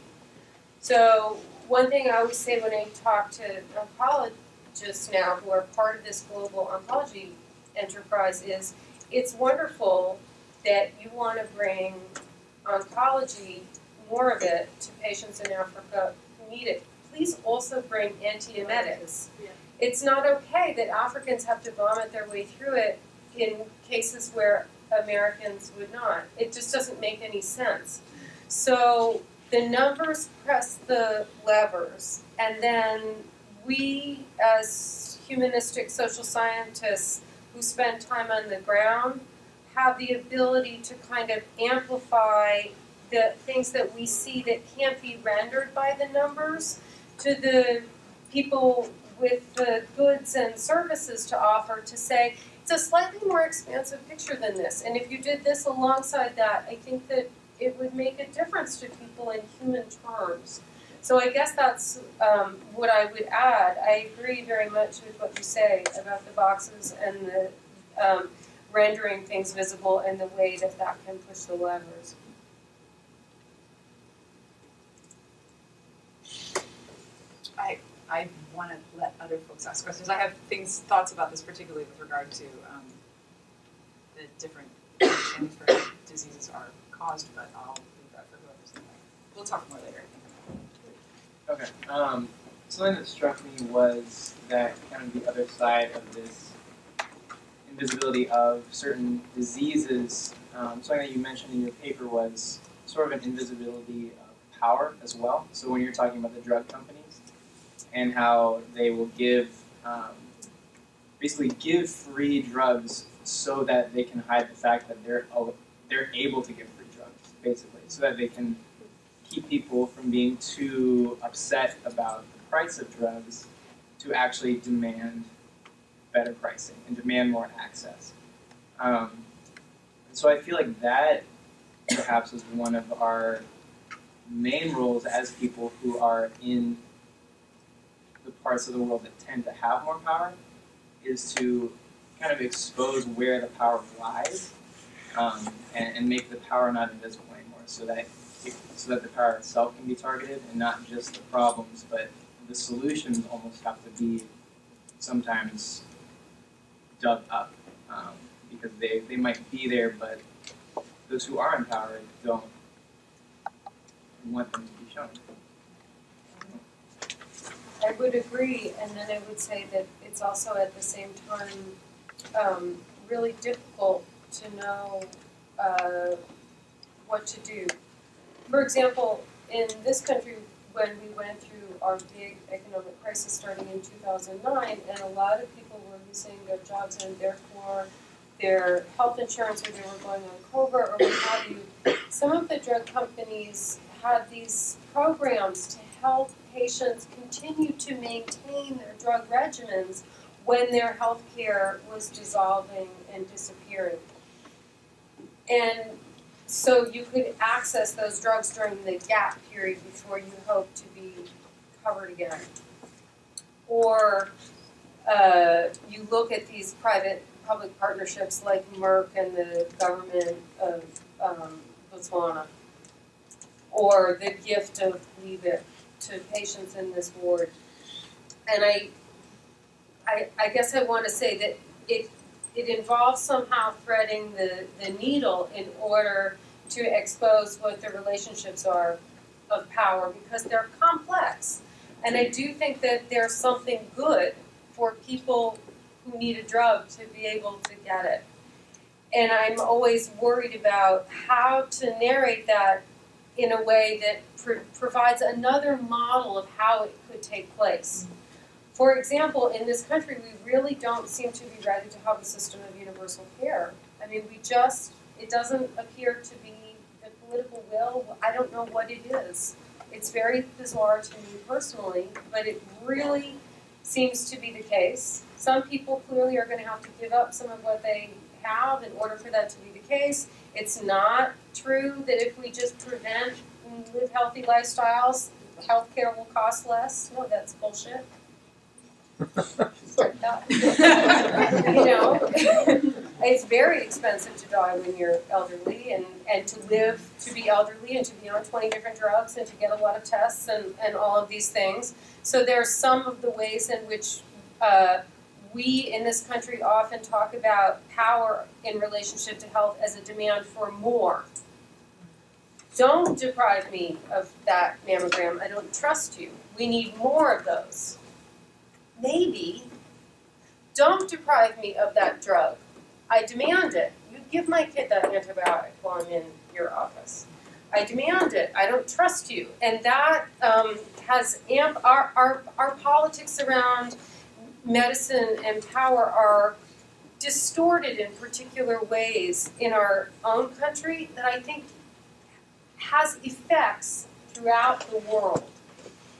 So one thing I always say when I talk to oncologists now who are part of this global oncology enterprise is, it's wonderful that you want to bring oncology, more of it, to patients in Africa who need it. Please also bring antiemetics. It's not okay that Africans have to vomit their way through it in cases where Americans would not. It just doesn't make any sense. So the numbers press the levers, and then we, as humanistic social scientists who spend time on the ground, have the ability to kind of amplify the things that we see that can't be rendered by the numbers to the people with the goods and services to offer to say it's a slightly more expansive picture than this. And if you did this alongside that, I think that it would make a difference to people in human terms. So I guess that's um, what I would add. I agree very much with what you say about the boxes and the um, rendering things visible and the way that that can push the levers. I I want to let other folks ask questions. I have things thoughts about this, particularly with regard to um, the different conditions for diseases are caused, but I'll leave that for whoever's in thinking. We'll talk more later. Okay. Um, something that struck me was that kind of the other side of this invisibility of certain diseases. Um, something that you mentioned in your paper was sort of an invisibility of power as well. So when you're talking about the drug companies and how they will give, um, basically give free drugs so that they can hide the fact that they're they're able to give free drugs, basically, so that they can keep people from being too upset about the price of drugs to actually demand better pricing and demand more access. Um, so I feel like that perhaps is one of our main roles as people who are in the parts of the world that tend to have more power is to kind of expose where the power lies um, and, and, make the power not invisible anymore so that so that the power itself can be targeted and not just the problems but the solutions almost have to be sometimes dug up um, because they, they might be there, but those who are empowered don't want them to be shown. I would agree, and then I would say that it's also at the same time um, really difficult to know uh, what to do. For example, in this country, when we went through our big economic crisis starting in 2009, and a lot of people were losing their jobs and therefore their health insurance or they were going on COBRA or what have you. Some of the drug companies had these programs to help patients continue to maintain their drug regimens when their health care was dissolving and disappearing. And so you could access those drugs during the gap period before you hope to be covered again. Or uh, you look at these private public partnerships like Merck and the government of um, Botswana, or the gift of Gleevec to patients in this ward. And I, I, I guess I want to say that it, it involves somehow threading the, the needle in order to expose what the relationships are of power because they're complex. And I do think that there's something good for people who need a drug to be able to get it. And I'm always worried about how to narrate that in a way that pr- provides another model of how it could take place. For example, in this country, we really don't seem to be ready to have a system of universal care. I mean, we just, it doesn't appear to be the political will. I don't know what it is. It's very bizarre to me personally, but it really seems to be the case. Some people clearly are going to have to give up some of what they have in order for that to be the case. It's not true that if we just prevent and live healthy lifestyles, healthcare will cost less. No, that's bullshit. You know, it's very expensive to die when you're elderly and, and to live to be elderly and to be on 20 different drugs and to get a lot of tests and, and all of these things. So there are some of the ways in which uh, we in this country often talk about power in relationship to health as a demand for more. Don't deprive me of that mammogram. I don't trust you. We need more of those. Maybe. Don't deprive me of that drug. I demand it. You give my kid that antibiotic while I'm in your office. I demand it. I don't trust you. And that um, has amp our, our, our politics around medicine and power are distorted in particular ways in our own country that I think has effects throughout the world.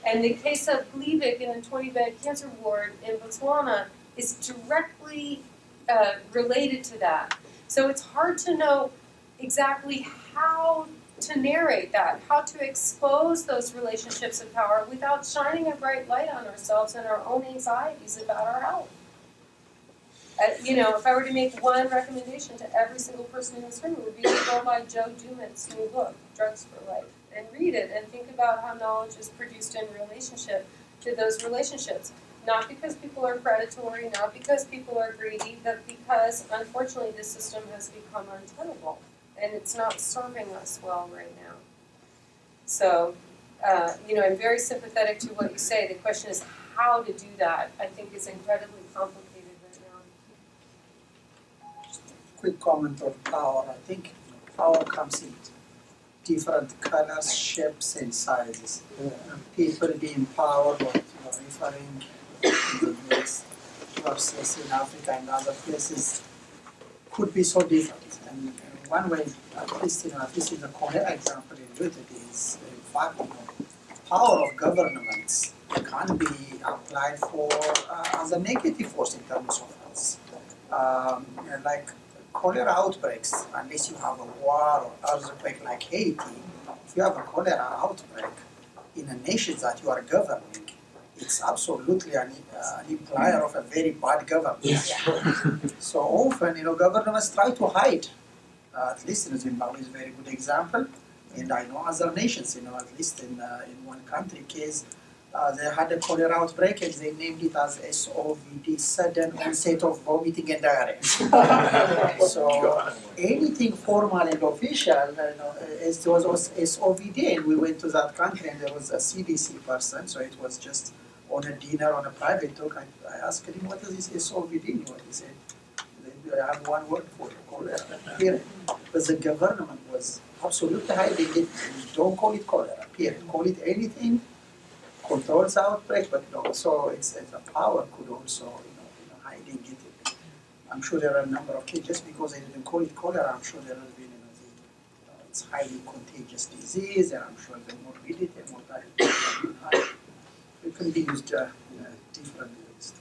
And the case of Gleevec in the 20 bed cancer ward in Botswana is directly uh, related to that. So it's hard to know exactly how to narrate that, how to expose those relationships of power without shining a bright light on ourselves and our own anxieties about our health. Uh, you know, if I were to make one recommendation to every single person in this room, it would be to go buy Joe Dumit's new book, Drugs for Life, and read it and think about how knowledge is produced in relationship to those relationships. Not because people are predatory, not because people are greedy, but because unfortunately this system has become untenable and it's not serving us well right now. So, uh, you know, I'm very sympathetic to what you say. The question is how to do that. I think is incredibly complicated right now. quick comment on power. I think power comes in different colors, shapes, and sizes. Uh, people being what you are referring to the US versus in Africa and other places, could be so different. And uh, one way, at least you know, at least in the cholera example in Utah, is know, power of governments can be applied for uh, as a negative force in terms of health. Um, like cholera outbreaks, unless you have a war or earthquake like Haiti, if you have a cholera outbreak in a nation that you are governing, it's absolutely an, uh, an implier of a very bad government. so often, you know, governments try to hide. Uh, at least in Zimbabwe is a very good example, and I know other nations. You know, at least in uh, in one country case, uh, they had a cholera outbreak and they named it as SOVD, sudden onset of vomiting and diarrhea. so anything formal and official, you know, it was, SOVD, and we went to that country and there was a CDC person, so it was just on a dinner, on a private talk. I, I asked him, what does this SOVD mean? What he said, I have one word for it, cholera. Period. But the government was absolutely hiding it. Don't call it cholera, period. Call it anything controls outbreak, but no, so it's, it's a power could also, you know, you know, hiding it. I'm sure there are a number of cases, just because they didn't call it cholera, I'm sure there has been, you know, the, you know it's highly contagious disease, and I'm sure the morbidity and mortality have been high. It can be used uh, in a different ways.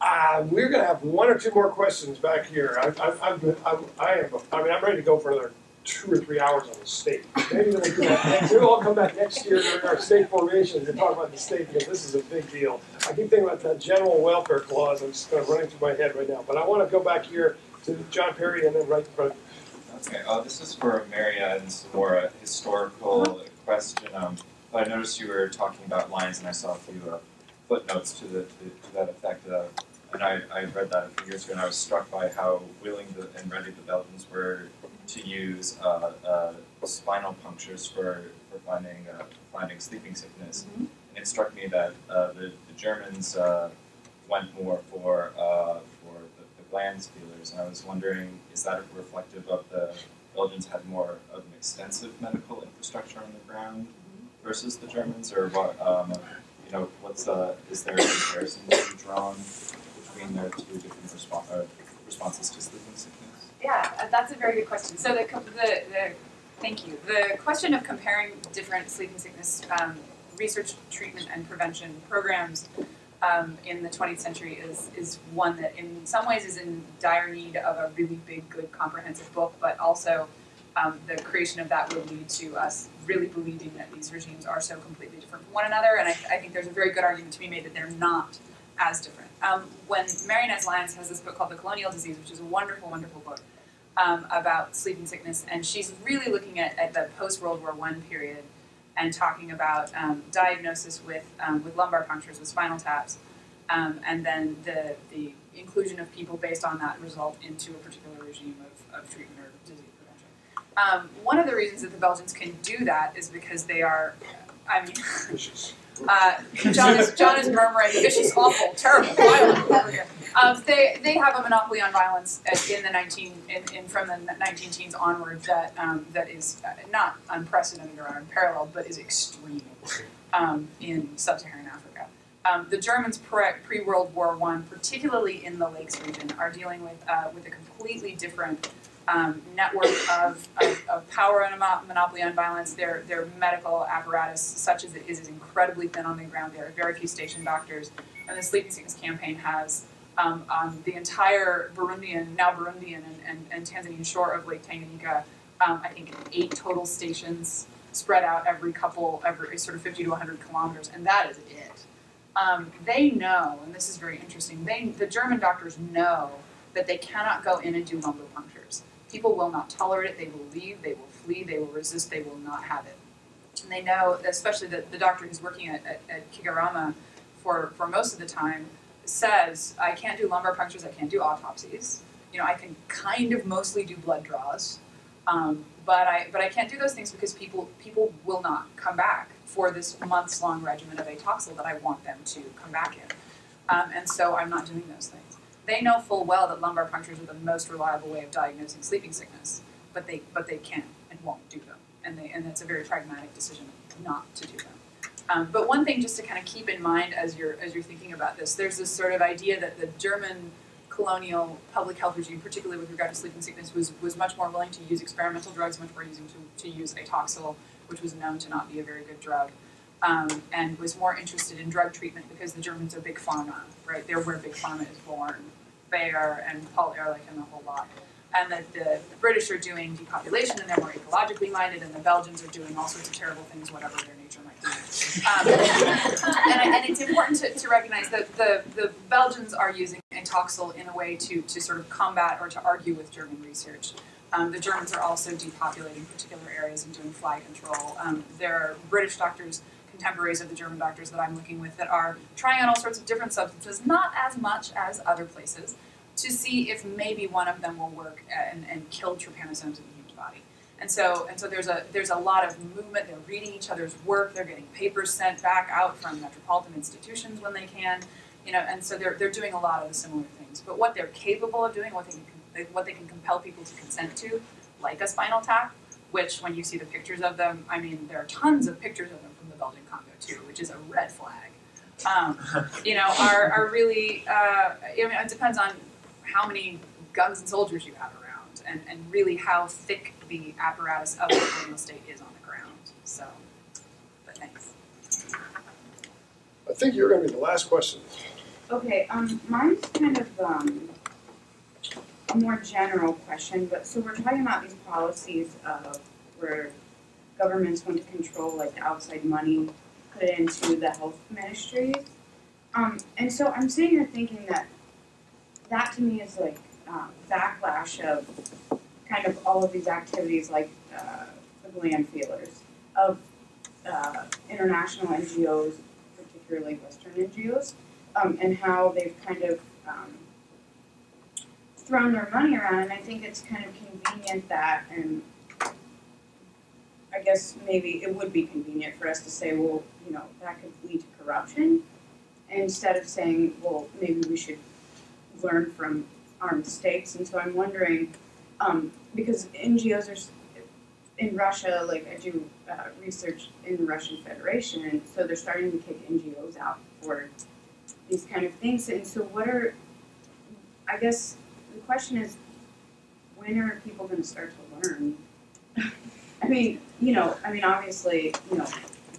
Uh, we're gonna have one or two more questions back here. I, I, I'm, I'm, I am, I mean, I'm ready to go for another two or three hours on the state. Maybe that next, maybe we'll come back next year during our state formation and talk about the state because this is a big deal. I keep thinking about that general welfare clause, I'm just kind of running through my head right now. But I wanna go back here to John Perry and then right in front. of Okay, uh, this is for Maria and uh, historical question. Um, I noticed you were talking about Lyons, and I saw a few uh, footnotes to the to, to that effect. Uh, and I, I read that a few years ago, and I was struck by how willing the, and ready the Belgians were to use uh, uh, spinal punctures for, for finding uh, finding sleeping sickness. Mm-hmm. And it struck me that uh, the, the Germans uh, went more for uh, for the, the glands feelers, and I was wondering, is that reflective of the Belgians had more of an extensive medical infrastructure on the ground versus the Germans, or what? Um, you know, what's uh, is there a comparison drawn between their two different respo- uh, responses to sleeping sickness? Yeah, uh, that's a very good question. So the, the, the thank you. The question of comparing different sleeping sickness um, research, treatment, and prevention programs um, in the 20th century is is one that, in some ways, is in dire need of a really big, good, comprehensive book, but also. Um, the creation of that would lead to us really believing that these regimes are so completely different from one another, and I, I think there's a very good argument to be made that they're not as different. Um, when Maryinez Lyons has this book called The Colonial Disease, which is a wonderful, wonderful book um, about sleeping sickness, and she's really looking at, at the post World War One period and talking about um, diagnosis with um, with lumbar punctures with spinal taps, um, and then the the inclusion of people based on that result into a particular regime of, of treatment or disease prevention. Um, one of the reasons that the Belgians can do that is because they are, I mean. Uh, John is John is murmuring, awful, terrible, violent over here. Um, they they have a monopoly on violence in the nineteen in, in from the nineteen teens onward that um, that is uh, not unprecedented or unparalleled, but is extreme um, in sub-Saharan Africa. Um, the Germans pre pre World War One, particularly in the Lakes region, are dealing with uh, with a completely different um, network of, of, of power and monopoly on violence. Their, their medical apparatus, such as it is, is incredibly thin on the ground. There are very few station doctors. And the Sleeping Sickness Campaign has um, on the entire Burundian, now Burundian and, and, and Tanzanian shore of Lake Tanganyika, um, I think eight total stations spread out every couple, every sort of 50 to 100 kilometers, and that is it. Um, they know, and this is very interesting, they, the German doctors know that they cannot go in and do lumbar punctures. People will not tolerate it, they will leave, they will flee, they will resist, they will not have it. And they know, especially the, the doctor who's working at, at, at Kigarama for, for most of the time, says, I can't do lumbar punctures, I can't do autopsies. You know, I can kind of mostly do blood draws. Um, but I but I can't do those things because people people will not come back for this months long regimen of atoxyl that I want them to come back in. Um, and so I'm not doing those things. They know full well that lumbar punctures are the most reliable way of diagnosing sleeping sickness, but they but they can and won't do them, and they and it's a very pragmatic decision not to do them. Um, but one thing just to kind of keep in mind as you're as you're thinking about this, there's this sort of idea that the German colonial public health regime, particularly with regard to sleeping sickness, was was much more willing to use experimental drugs, much more using to, to use atoxyl, which was known to not be a very good drug um, and was more interested in drug treatment because the Germans are big pharma, right? They're where big pharma is born. Bayer and Paul Ehrlich and the whole lot. And that the, the British are doing depopulation and they're more ecologically minded, and the Belgians are doing all sorts of terrible things, whatever their nature might be. Um, and, and it's important to, to recognize that the, the Belgians are using atoxyl in a way to, to sort of combat or to argue with German research. Um, the Germans are also depopulating particular areas and doing fly control. Um, there are British doctors contemporaries of the German doctors that I'm working with that are trying out all sorts of different substances, not as much as other places, to see if maybe one of them will work uh, and, and kill trypanosomes in the human body. And so, and so there's a there's a lot of movement. They're reading each other's work. They're getting papers sent back out from metropolitan institutions when they can, you know. And so they're they're doing a lot of the similar things. But what they're capable of doing, what they can what they can compel people to consent to, like a spinal tap, which when you see the pictures of them, I mean, there are tons of pictures of them from the Congo too, which is a red flag. Um, you know, are, are really, uh, I mean, it depends on how many guns and soldiers you have around and, and really how thick the apparatus of the colonial state is on the ground. So, but thanks. I think you're gonna be the last question. Okay, um, mine's kind of, um, a more general question, but so we're talking about these policies of where governments want to control like the outside money put into the health ministries. Um, and so I'm sitting here thinking that that to me is like um, backlash of kind of all of these activities like uh, the gland feelers of uh, international NGOs, particularly Western NGOs, um, and how they've kind of um, thrown their money around. And I think it's kind of convenient that, and I guess maybe it would be convenient for us to say, well, you know, that could lead to corruption. instead of saying, well, maybe we should learn from our mistakes. And so I'm wondering, um, because NGOs are in Russia, like I do uh, research in the Russian Federation, and so they're starting to kick NGOs out for these kind of things. And so, what are, I guess, the question is, when are people going to start to learn? I mean, you know, I mean, obviously, you know,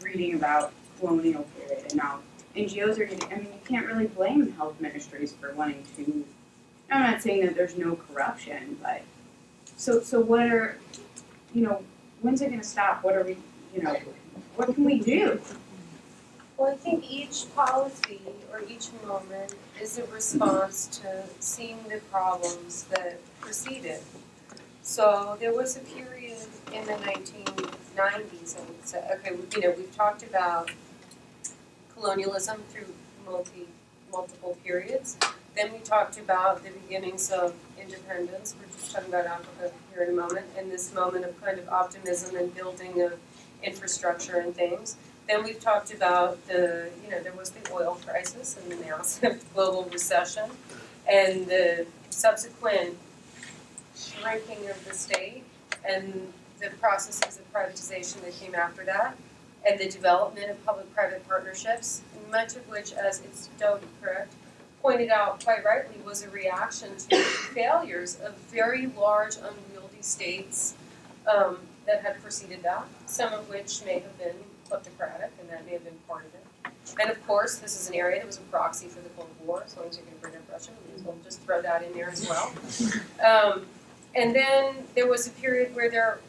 reading about colonial period and now NGOs are getting, I mean, you can't really blame health ministries for wanting to, I'm not saying that there's no corruption, but, so, so what are, you know, when's it gonna stop? What are we, you know, what can we do? Well, I think each policy or each moment is a response to seeing the problems that preceded. So there was a period in the nineteen nineties, I would say, okay, you know, we've talked about colonialism through multi, multiple periods. Then we talked about the beginnings of independence, we're just talking about Africa here in a moment, and this moment of kind of optimism and building of infrastructure and things. Then we've talked about the, you know, there was the oil crisis and the massive global recession and the subsequent shrinking of the state and the processes of privatization that came after that and the development of public-private partnerships, much of which, as it's correct, pointed out quite rightly, was a reaction to the failures of very large unwieldy states um, that had preceded that, some of which may have been kleptocratic, and that may have been part of it. And of course, this is an area that was a proxy for the Cold War, as long as you're going to bring up Russia, we well just throw that in there as well. Um, and then there was a period where there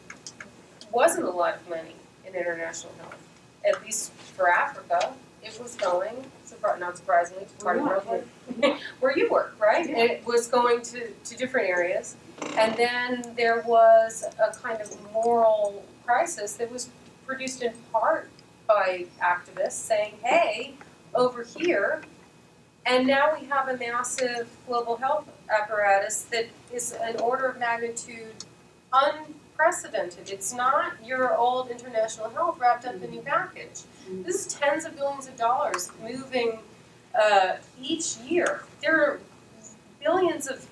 wasn't a lot of money in international health, at least for Africa. It was going, not surprisingly, to part of Where where you work, right? And it was going to, to different areas. And then there was a kind of moral crisis that was produced in part by activists saying, hey, over here, and now we have a massive global health apparatus that is an order of magnitude unprecedented. It's not your old international health wrapped up in a package. This is tens of billions of dollars moving uh, each year. There are billions of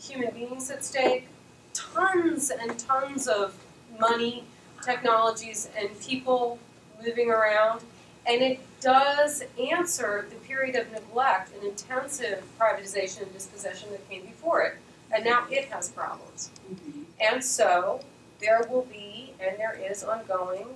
human beings at stake, tons and tons of money, technologies, and people moving around. And it does answer the period of neglect and intensive privatization and dispossession that came before it. And now it has problems. Mm-hmm. And so there will be, and there is ongoing,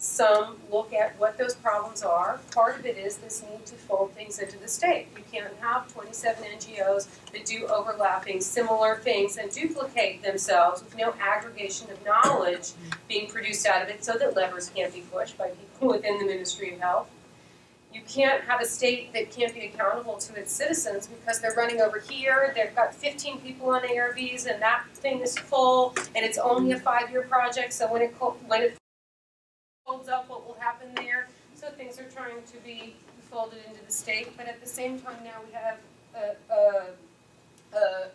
some look at what those problems are. Part of it is this need to fold things into the state. You can't have 27 NGOs that do overlapping similar things and duplicate themselves with no aggregation of knowledge being produced out of it so that levers can't be pushed by people within the Ministry of Health. You can't have a state that can't be accountable to its citizens because they're running over here, they've got 15 people on ARVs and that thing is full and it's only a five-year project, so when it, when it folds up, what will happen there? So things are trying to be folded into the state, but at the same time now we have a, a, a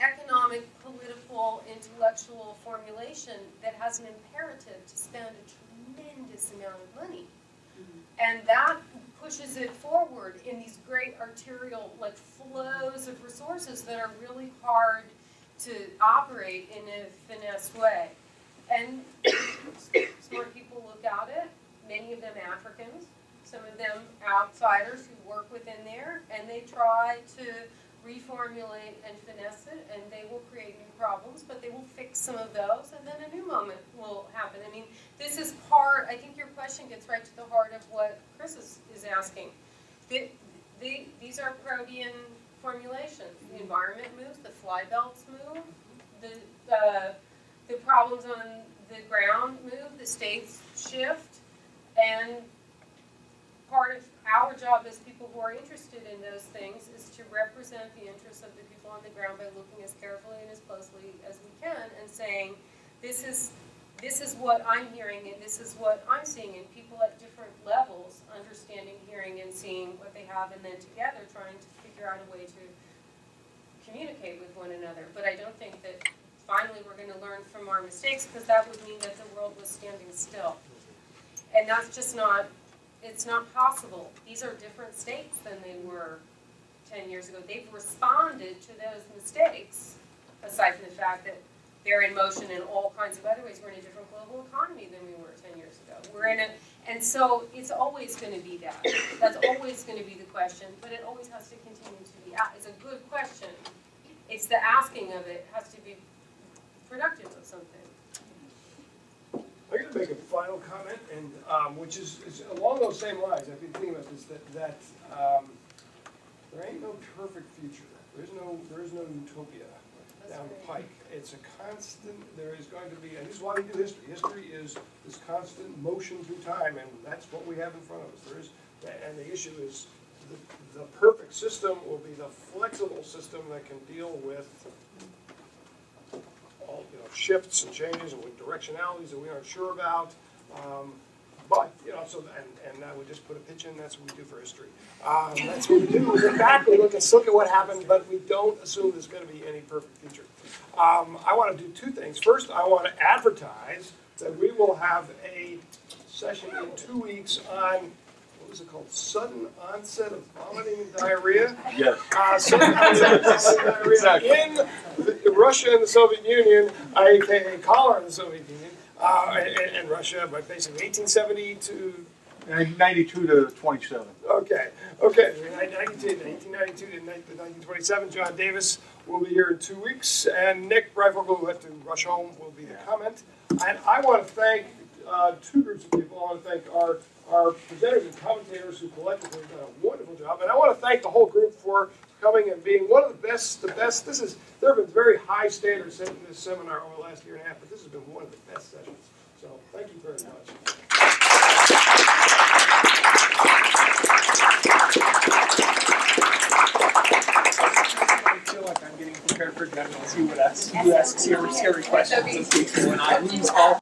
economic, political, intellectual formulation that has an imperative to spend a tremendous amount of money. And that pushes it forward in these great arterial like flows of resources that are really hard to operate in a finesse way. And smart people look at it, many of them Africans, some of them outsiders who work within there, and they try to reformulate and finesse it, and they will create new problems, but they will fix some of those, and then a new moment will happen. I mean, this is part, I think your question gets right to the heart of what Chris is, is asking. The, the, these are protean formulations. The environment moves, the fly belts move, the, uh, the problems on the ground move, the states shift, and part of our job as people who are interested in those things is to represent the interests of the people on the ground by looking as carefully and as closely as we can and saying, this is this is what I'm hearing and this is what I'm seeing, and people at different levels understanding, hearing, and seeing what they have, and then together trying to figure out a way to communicate with one another. But I don't think that finally we're going to learn from our mistakes because that would mean that the world was standing still. And that's just not it's not possible. These are different states than they were ten years ago. They've responded to those mistakes, aside from the fact that they're in motion in all kinds of other ways. We're in a different global economy than we were ten years ago. We're in a, and so it's always gonna be that. That's always gonna be the question, but it always has to continue to be, it's a good question. It's the asking of it has to be productive of something. I'm gonna make a final comment, and, um, which is, is along those same lines, I've been thinking about this, that, that, um, there ain't no perfect future. There is no, there is no utopia down the pike. It's a constant, there is going to be, and this is why we do history. History is this constant motion through time, and that's what we have in front of us. There is, and the issue is, the, the perfect system will be the flexible system that can deal with you know, shifts and changes and directionalities that we aren't sure about. Um, but, you know, so, and, and I would just put a pitch in, that's what we do for history. Um, that's what we do, we look back, we look, look at what happened, but we don't assume there's gonna be any perfect future. Um, I wanna do two things. First, I wanna advertise that we will have a session in two weeks on, was it called, sudden onset of vomiting and diarrhea? Yes. Uh, sudden onset of vomiting and diarrhea in the- Russia and the Soviet Union, aka cholera in the Soviet Union, uh, and, and Russia, but basically eighteen seventy to Ninety-two to twenty-seven. Okay, okay, 1992, 1892 to 1927, John Davis will be here in two weeks, and Nick Breyfogle, who had to rush home, will be the comment. And I want to thank uh, two groups of people. I want to thank our, our presenters and commentators who collectively have done a wonderful job, and I want to thank the whole group for coming and being one of the best, the best, this is, there have been very high standards set in this seminar over the last year and a half, but this has been one of the best sessions. So, thank you very much. I feel like I'm getting prepared for would ask, he asks scary questions when I lose all